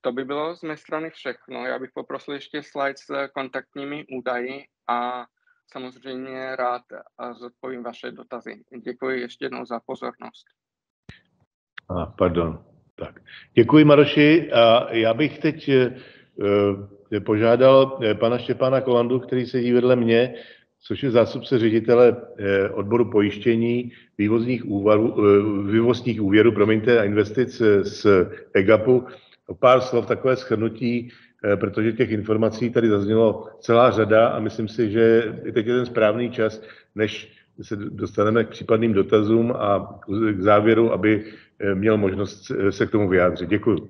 To by bylo z mé strany všechno. Já bych poprosil ještě slide s kontaktními údaji a samozřejmě rád zodpovím vaše dotazy. Děkuji ještě jednou za pozornost. A, pardon. Tak. Děkuji, Maroši. A já bych teď požádal eh, pana Štěpána Kolandu, který sedí vedle mě, což je zástupce ředitele eh, odboru pojištění vývozních, úvarů, vývozních úvěrů promiňte, a investic z EGAPu. Pár slov takové schrnutí, protože těch informací tady zaznělo celá řada a myslím si, že teď je ten správný čas, než se dostaneme k případným dotazům a k závěru, aby měl možnost se k tomu vyjádřit. Děkuji.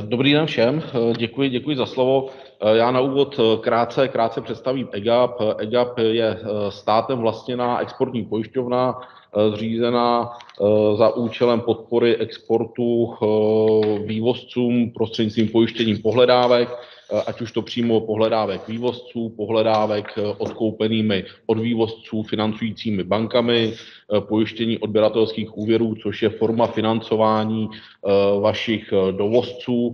Dobrý den všem, eh, děkuji, děkuji za slovo. Eh, já na úvod krátce, krátce představím EGAP. EGAP je státem vlastněná exportní pojišťovna, zřízená za účelem podpory exportu vývozcům prostřednictvím pojištěním pohledávek Eh, ať už to přímo pohledávek vývozců, pohledávek eh, odkoupenými od vývozců financujícími bankami, eh, pojištění odběratelských úvěrů, což je forma financování vašich dovozců,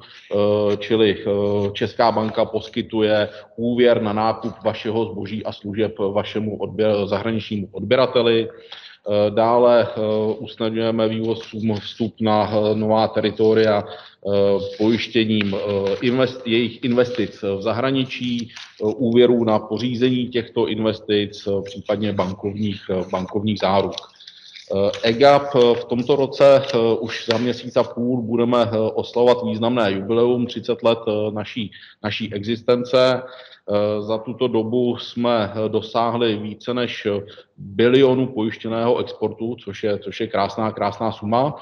čili Česká banka poskytuje úvěr na nákup vašeho zboží a služeb vašemu odběr, zahraničnímu odběrateli. Dále usnadňujeme vývozcům vstup na nová teritoria Eh, pojištěním eh, invest, jejich investic v zahraničí, eh, úvěrů na pořízení těchto investic, případně bankovních, bankovních záruk. EGAP v tomto roce už za měsíc a půl budeme oslavovat významné jubileum 30 let naší, naší existence. Za tuto dobu jsme dosáhli více než bilionu pojištěného exportu, což je, což je krásná, krásná suma.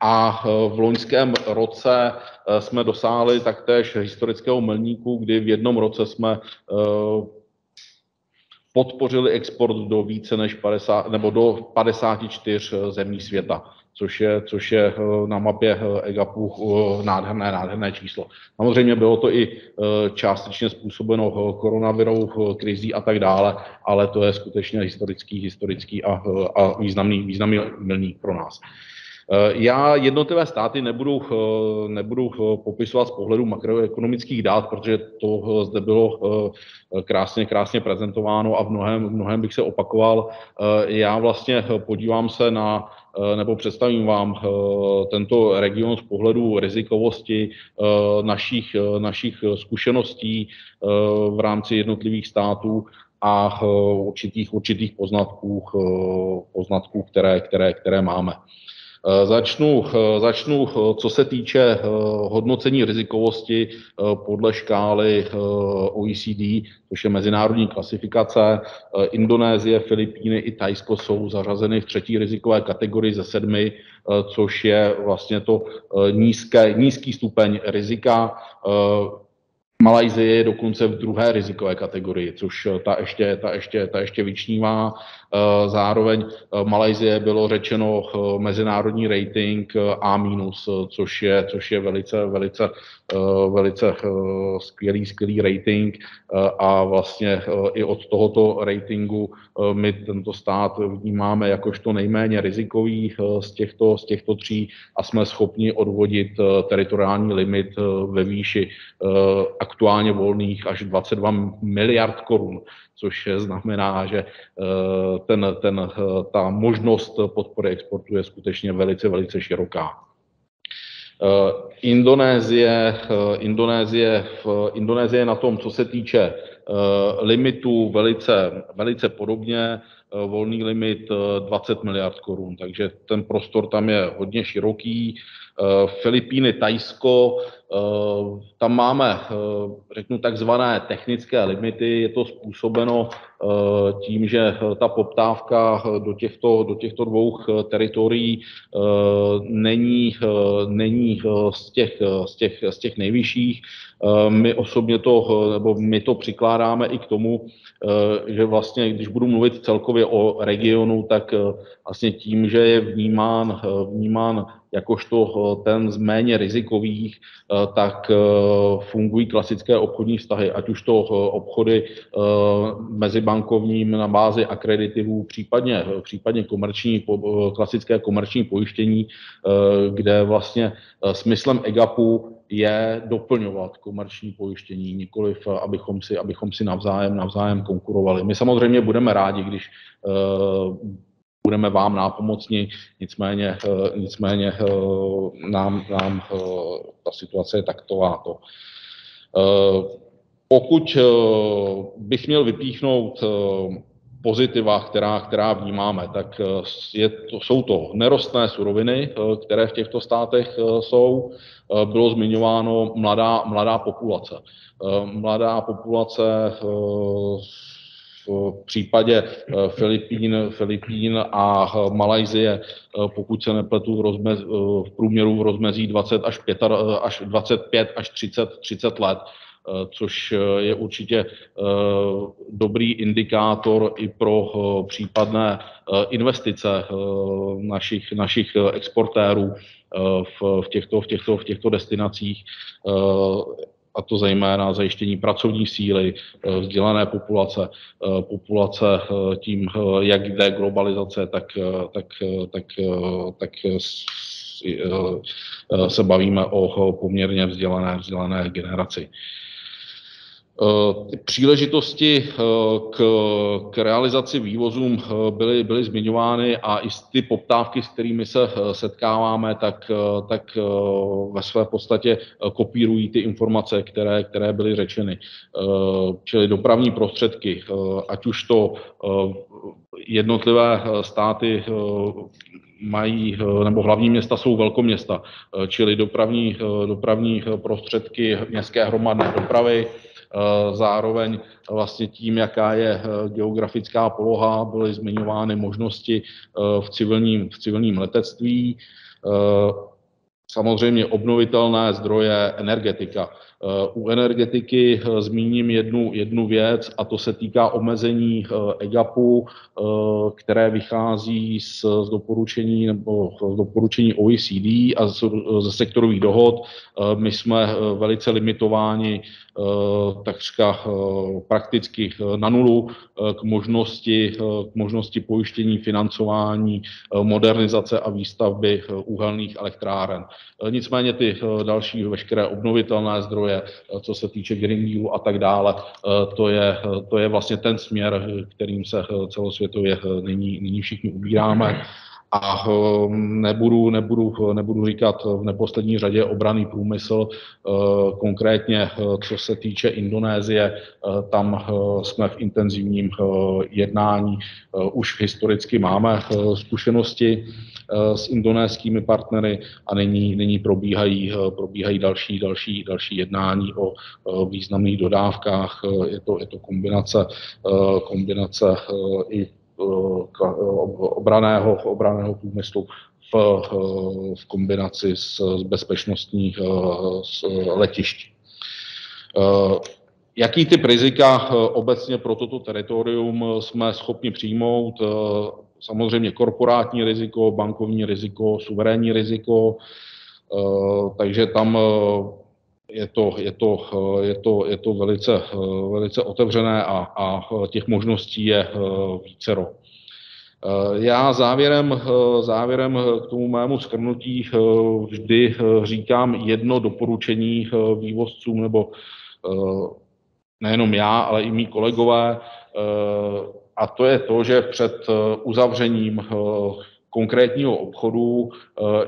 A eh, v loňském roce eh, jsme dosáhli taktéž historického milníku, kdy v jednom roce jsme eh, podpořili export do více než 50, nebo do 54 zemí světa, což je, což je na mapě EGAPu nádherné, nádherné číslo. Samozřejmě bylo to i částečně způsobeno koronavirovou krizí a tak dále, ale to je skutečně historický, historický a, a významný, významný milník pro nás. Eh, já jednotlivé státy nebudu, eh, nebudu eh, popisovat z pohledu makroekonomických dát, protože to zde bylo krásně, krásně prezentováno a v mnohem, v mnohem bych se opakoval. Já vlastně podívám se na nebo představím vám tento region z pohledu rizikovosti našich, našich zkušeností v rámci jednotlivých států a určitých, určitých poznatků, poznatků které, které, které máme. Eh, začnu, eh, začnu, eh, co se týče hodnocení rizikovosti podle škály OECD, což je mezinárodní klasifikace. Indonésie, Filipíny i Tajsko jsou zařazeny v třetí rizikové kategorii ze sedmi, což je vlastně to nízké, nízký stupeň rizika. Malajzie je dokonce v druhé rizikové kategorii, což ta ještě, ta ještě, ta ještě vyčnívá. Eh, zároveň eh, Malajzie bylo řečeno eh, mezinárodní rating A-, což je, což je velice, velice, velice skvělý, skvělý rating. A vlastně i od tohoto ratingu my tento stát vnímáme jakožto nejméně rizikový z těchto, z těchto tří a jsme schopni odvodit teritoriální limit ve výši aktuálně volných až 22 miliard korun což znamená, že eh, ten, ten, eh, ta možnost podpory exportu je skutečně velice, velice široká. Eh, Indonésie, Indonésie, Indonésie na tom, co se týče limitů, velice, velice podobně. Volný limit 20 miliard korun, takže ten prostor tam je hodně široký. Filipíny, Tajsko, tam máme, eh, řeknu, takzvané technické limity. Je to způsobeno tím, že ta poptávka do těchto, do těchto dvou teritorií není, není z, těch, z, těch, z těch nejvyšších. My osobně to, nebo my to přikládáme i k tomu, že vlastně, když budu mluvit celkově o regionu, tak vlastně tím, že je vnímán, vnímán jakožto eh, ten z méně rizikových, eh, tak eh, fungují klasické obchodní vztahy, ať už to obchody mezibankovním na bázi akreditivů, případně, případně komerční, klasické komerční pojištění, kde vlastně smyslem EGAPu je doplňovat komerční pojištění, nikoliv abychom si, abychom si navzájem, navzájem konkurovali. My samozřejmě budeme rádi, když budeme vám nápomocni, nicméně, eh, nicméně eh, nám, nám eh, ta situace je takováto. Pokud bych měl vypíchnout pozitiva, která, která vnímáme, tak je to, jsou to nerostné suroviny, které v těchto státech jsou. Bylo zmiňováno mladá, mladá populace. Mladá populace v případě eh, Filipín, Filipín a eh, Malajzie, eh, pokud se nepletu, v, rozmez, v průměru v rozmezí 20 až, 5, až 25 až 30, 30 let, což je určitě dobrý indikátor i pro případné investice našich, našich exportérů v, v, těchto, v, těchto, v těchto destinacích a to zejména zajištění pracovní síly, vzdělané populace, populace tím, jak jde globalizace, tak, tak, tak, tak se bavíme o poměrně vzdělané, vzdělané generaci. Ty příležitosti k, k realizaci vývozům byly, byly zmiňovány a i ty poptávky, s kterými se setkáváme, tak, tak ve své podstatě kopírují ty informace, které, které byly řečeny. Čili dopravní prostředky, ať už to jednotlivé státy mají, nebo hlavní města jsou velkoměsta, čili dopravní, dopravní prostředky městské hromadné dopravy, Zároveň vlastně tím, jaká je geografická poloha, byly zmiňovány možnosti v civilním, v civilním letectví. Samozřejmě obnovitelné zdroje, energetika. U energetiky zmíním jednu, jednu věc a to se týká omezení EGAPu, které vychází z, z doporučení nebo z doporučení OECD a ze sektorových dohod. My jsme velice limitováni takřka prakticky na nulu k možnosti, k možnosti pojištění, financování, modernizace a výstavby uhelných elektráren. Nicméně ty další veškeré obnovitelné zdroje, co se týče Green Dealu a tak dále, to je, to je vlastně ten směr, kterým se celosvětově nyní, nyní všichni ubíráme. A nebudu, nebudu, nebudu říkat v neposlední řadě obraný průmysl, konkrétně co se týče Indonésie, tam jsme v intenzivním jednání, už historicky máme zkušenosti s indonéskými partnery a nyní, nyní probíhají, probíhají další, další, další jednání o významných dodávkách. Je to, je to kombinace, kombinace i obraného, obraného průmyslu v, v kombinaci s, s bezpečnostní s letišť. Jaký typ rizika obecně pro toto teritorium jsme schopni přijmout? Samozřejmě korporátní riziko, bankovní riziko, suverénní riziko, takže tam je to, je to, je to, je to velice, velice otevřené a, a těch možností je vícero. Já závěrem, závěrem k tomu mému skrnutí vždy říkám jedno doporučení vývozcům, nebo nejenom já, ale i mý kolegové, a to je to, že před uzavřením konkrétního obchodu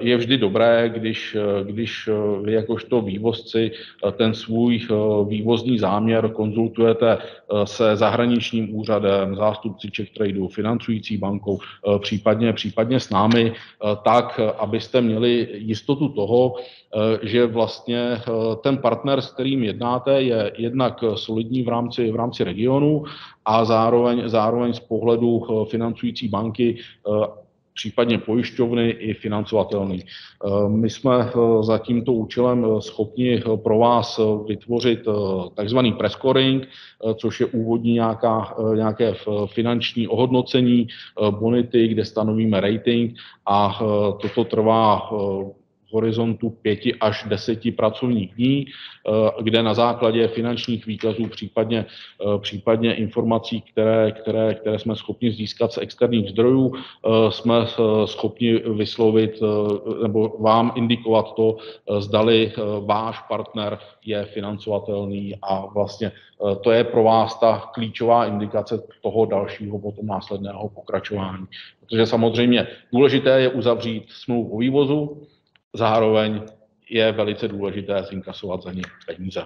je vždy dobré, když, když vy jakožto vývozci ten svůj vývozní záměr konzultujete se zahraničním úřadem, zástupci Czech Tradeu, financující bankou, případně, případně s námi, tak, abyste měli jistotu toho, že vlastně ten partner, s kterým jednáte, je jednak solidní v rámci, v rámci regionu a zároveň, zároveň z pohledu financující banky případně pojišťovny i financovatelný. My jsme za tímto účelem schopni pro vás vytvořit takzvaný prescoring, což je úvodní nějaká, nějaké finanční ohodnocení bonity, kde stanovíme rating a toto trvá horizontu pěti až deseti pracovních dní, kde na základě finančních výkazů, případně, případně informací, které, které, které jsme schopni získat z externích zdrojů, jsme schopni vyslovit nebo vám indikovat to, zdali váš partner je financovatelný a vlastně to je pro vás ta klíčová indikace toho dalšího potom následného pokračování. Protože samozřejmě důležité je uzavřít smlouvu o vývozu, zároveň je velice důležité zinkasovat za ně peníze.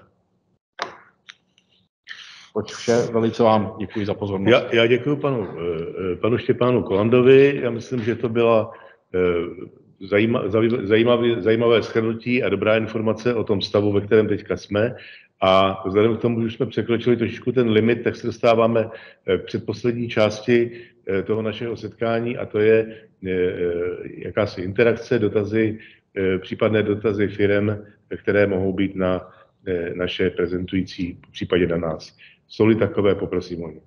Toť vše, velice vám děkuji za pozornost. Já, já děkuji panu, panu Štěpánu Kolandovi. Já myslím, že to byla zajímavé, zajímavé shrnutí a dobrá informace o tom stavu, ve kterém teďka jsme. A vzhledem k tomu, že jsme překročili trošičku ten limit, tak se dostáváme k předposlední části toho našeho setkání a to je jakási interakce, dotazy, případné dotazy firm, které mohou být na naše prezentující, v případě na nás. Jsou-li takové, poprosím o ně.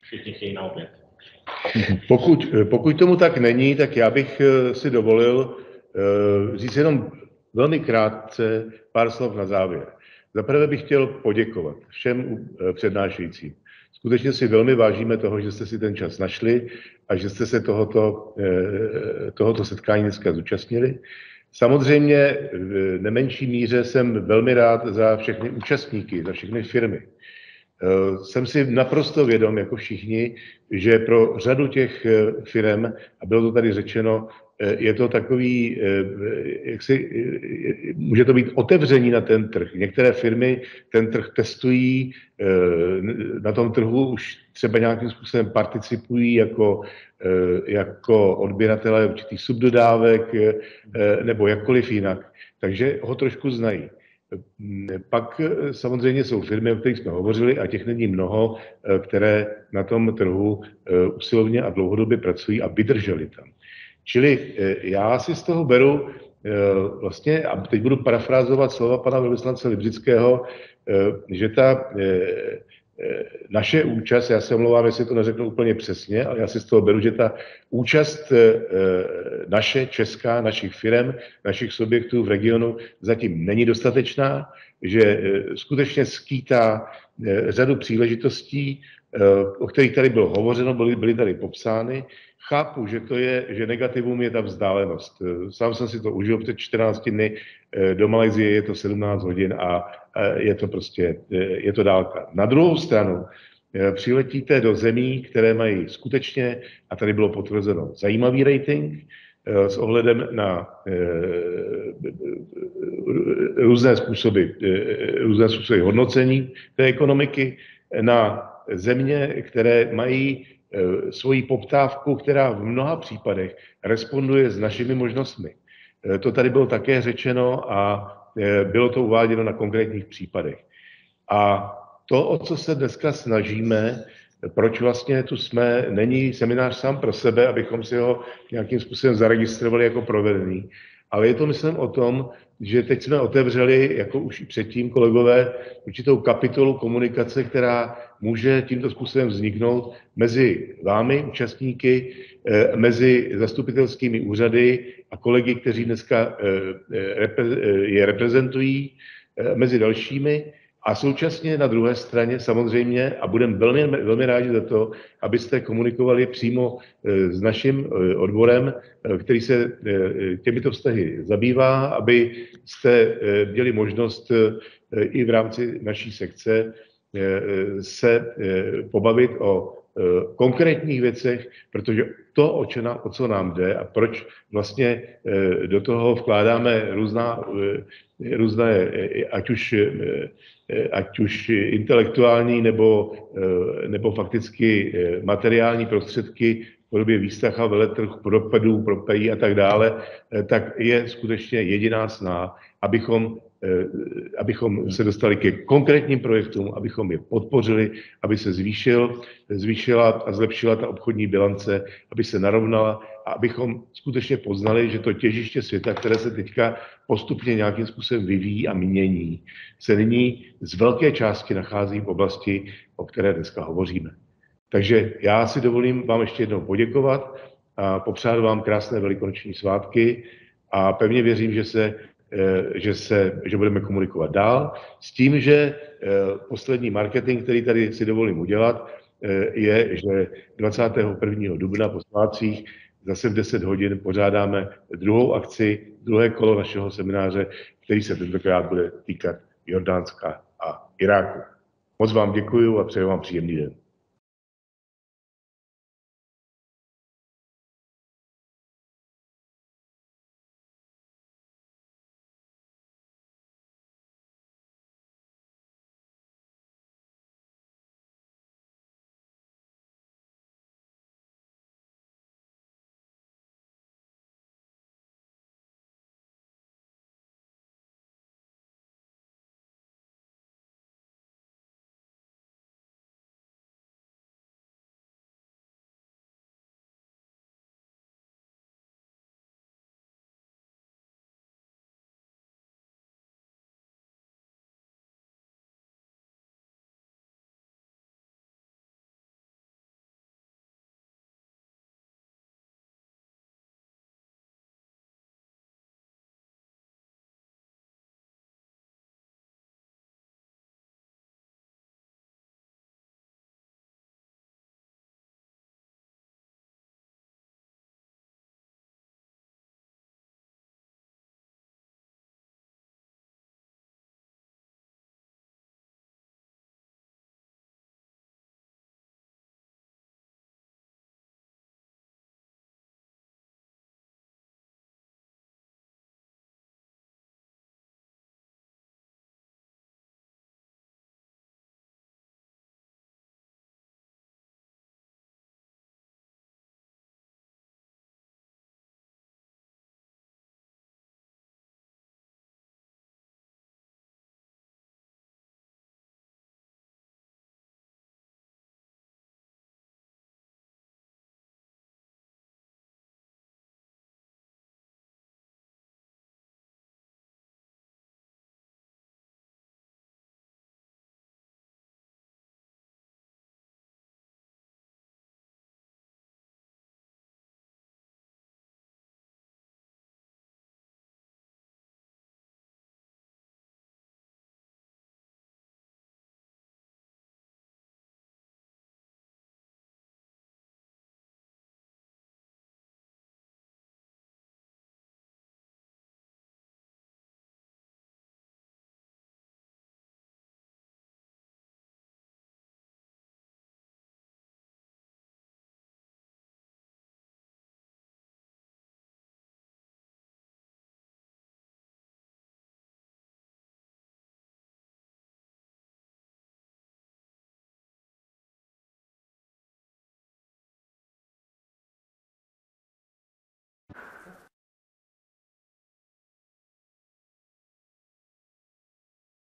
Všichni chtějí na oběd. Pokud, pokud tomu tak není, tak já bych si dovolil říct jenom velmi krátce pár slov na závěr. Zaprvé bych chtěl poděkovat všem přednášejícím. Skutečně si velmi vážíme toho, že jste si ten čas našli a že jste se tohoto, tohoto setkání dneska zúčastnili. Samozřejmě v nemenší míře jsem velmi rád za všechny účastníky, za všechny firmy. Jsem si naprosto vědom, jako všichni, že pro řadu těch firm, a bylo to tady řečeno, je to takový, jak si, může to být otevření na ten trh. Některé firmy ten trh testují, na tom trhu už třeba nějakým způsobem participují jako, jako odběratelé určitých subdodávek nebo jakkoliv jinak. Takže ho trošku znají. Pak samozřejmě jsou firmy, o kterých jsme hovořili, a těch není mnoho, které na tom trhu usilovně a dlouhodobě pracují a vydrželi tam. Čili já si z toho beru vlastně, a teď budu parafrázovat slova pana velvyslance Libřického, že ta naše účast, já se omlouvám, jestli to neřeknu úplně přesně, ale já si z toho beru, že ta účast naše, česká, našich firm, našich subjektů v regionu zatím není dostatečná, že skutečně skýtá řadu příležitostí, o kterých tady bylo hovořeno, byly, byly tady popsány, Chápu, že to je, že negativum je ta vzdálenost. Sám jsem si to užil před 14 dny, do Malajzie je to 17 hodin a je to prostě, je to dálka. Na druhou stranu, přiletíte do zemí, které mají skutečně, a tady bylo potvrzeno, zajímavý rating, s ohledem na různé způsoby, různé způsoby hodnocení té ekonomiky, na země, které mají svoji poptávku, která v mnoha případech responduje s našimi možnostmi. To tady bylo také řečeno a bylo to uváděno na konkrétních případech. A to, o co se dneska snažíme, proč vlastně tu jsme, není seminář sám pro sebe, abychom si ho nějakým způsobem zaregistrovali jako provedený, ale je to, myslím, o tom, že teď jsme otevřeli, jako už i předtím kolegové, určitou kapitolu komunikace, která může tímto způsobem vzniknout mezi vámi, účastníky, mezi zastupitelskými úřady a kolegy, kteří dneska je reprezentují, mezi dalšími, a současně na druhé straně samozřejmě, a budeme velmi, velmi rádi za to, abyste komunikovali přímo s naším odborem, který se těmito vztahy zabývá, aby jste měli možnost i v rámci naší sekce se pobavit o konkrétních věcech, protože to, o, čena, o co nám jde a proč vlastně do toho vkládáme různá, různé, ať už ať už intelektuální nebo, nebo fakticky materiální prostředky v podobě výstacha, veletrh, propadů, propejí a tak dále, tak je skutečně jediná sná, abychom abychom se dostali ke konkrétním projektům, abychom je podpořili, aby se zvýšil, zvýšila a zlepšila ta obchodní bilance, aby se narovnala a abychom skutečně poznali, že to těžiště světa, které se teďka postupně nějakým způsobem vyvíjí a mění, se nyní z velké části nachází v oblasti, o které dneska hovoříme. Takže já si dovolím vám ještě jednou poděkovat a popřát vám krásné velikonoční svátky a pevně věřím, že se že, se, že budeme komunikovat dál, s tím, že poslední marketing, který tady si dovolím udělat, je, že 21. dubna po svátcích zase v 10 hodin pořádáme druhou akci, druhé kolo našeho semináře, který se tentokrát bude týkat Jordánska a Iráku. Moc vám děkuji a přeju vám příjemný den.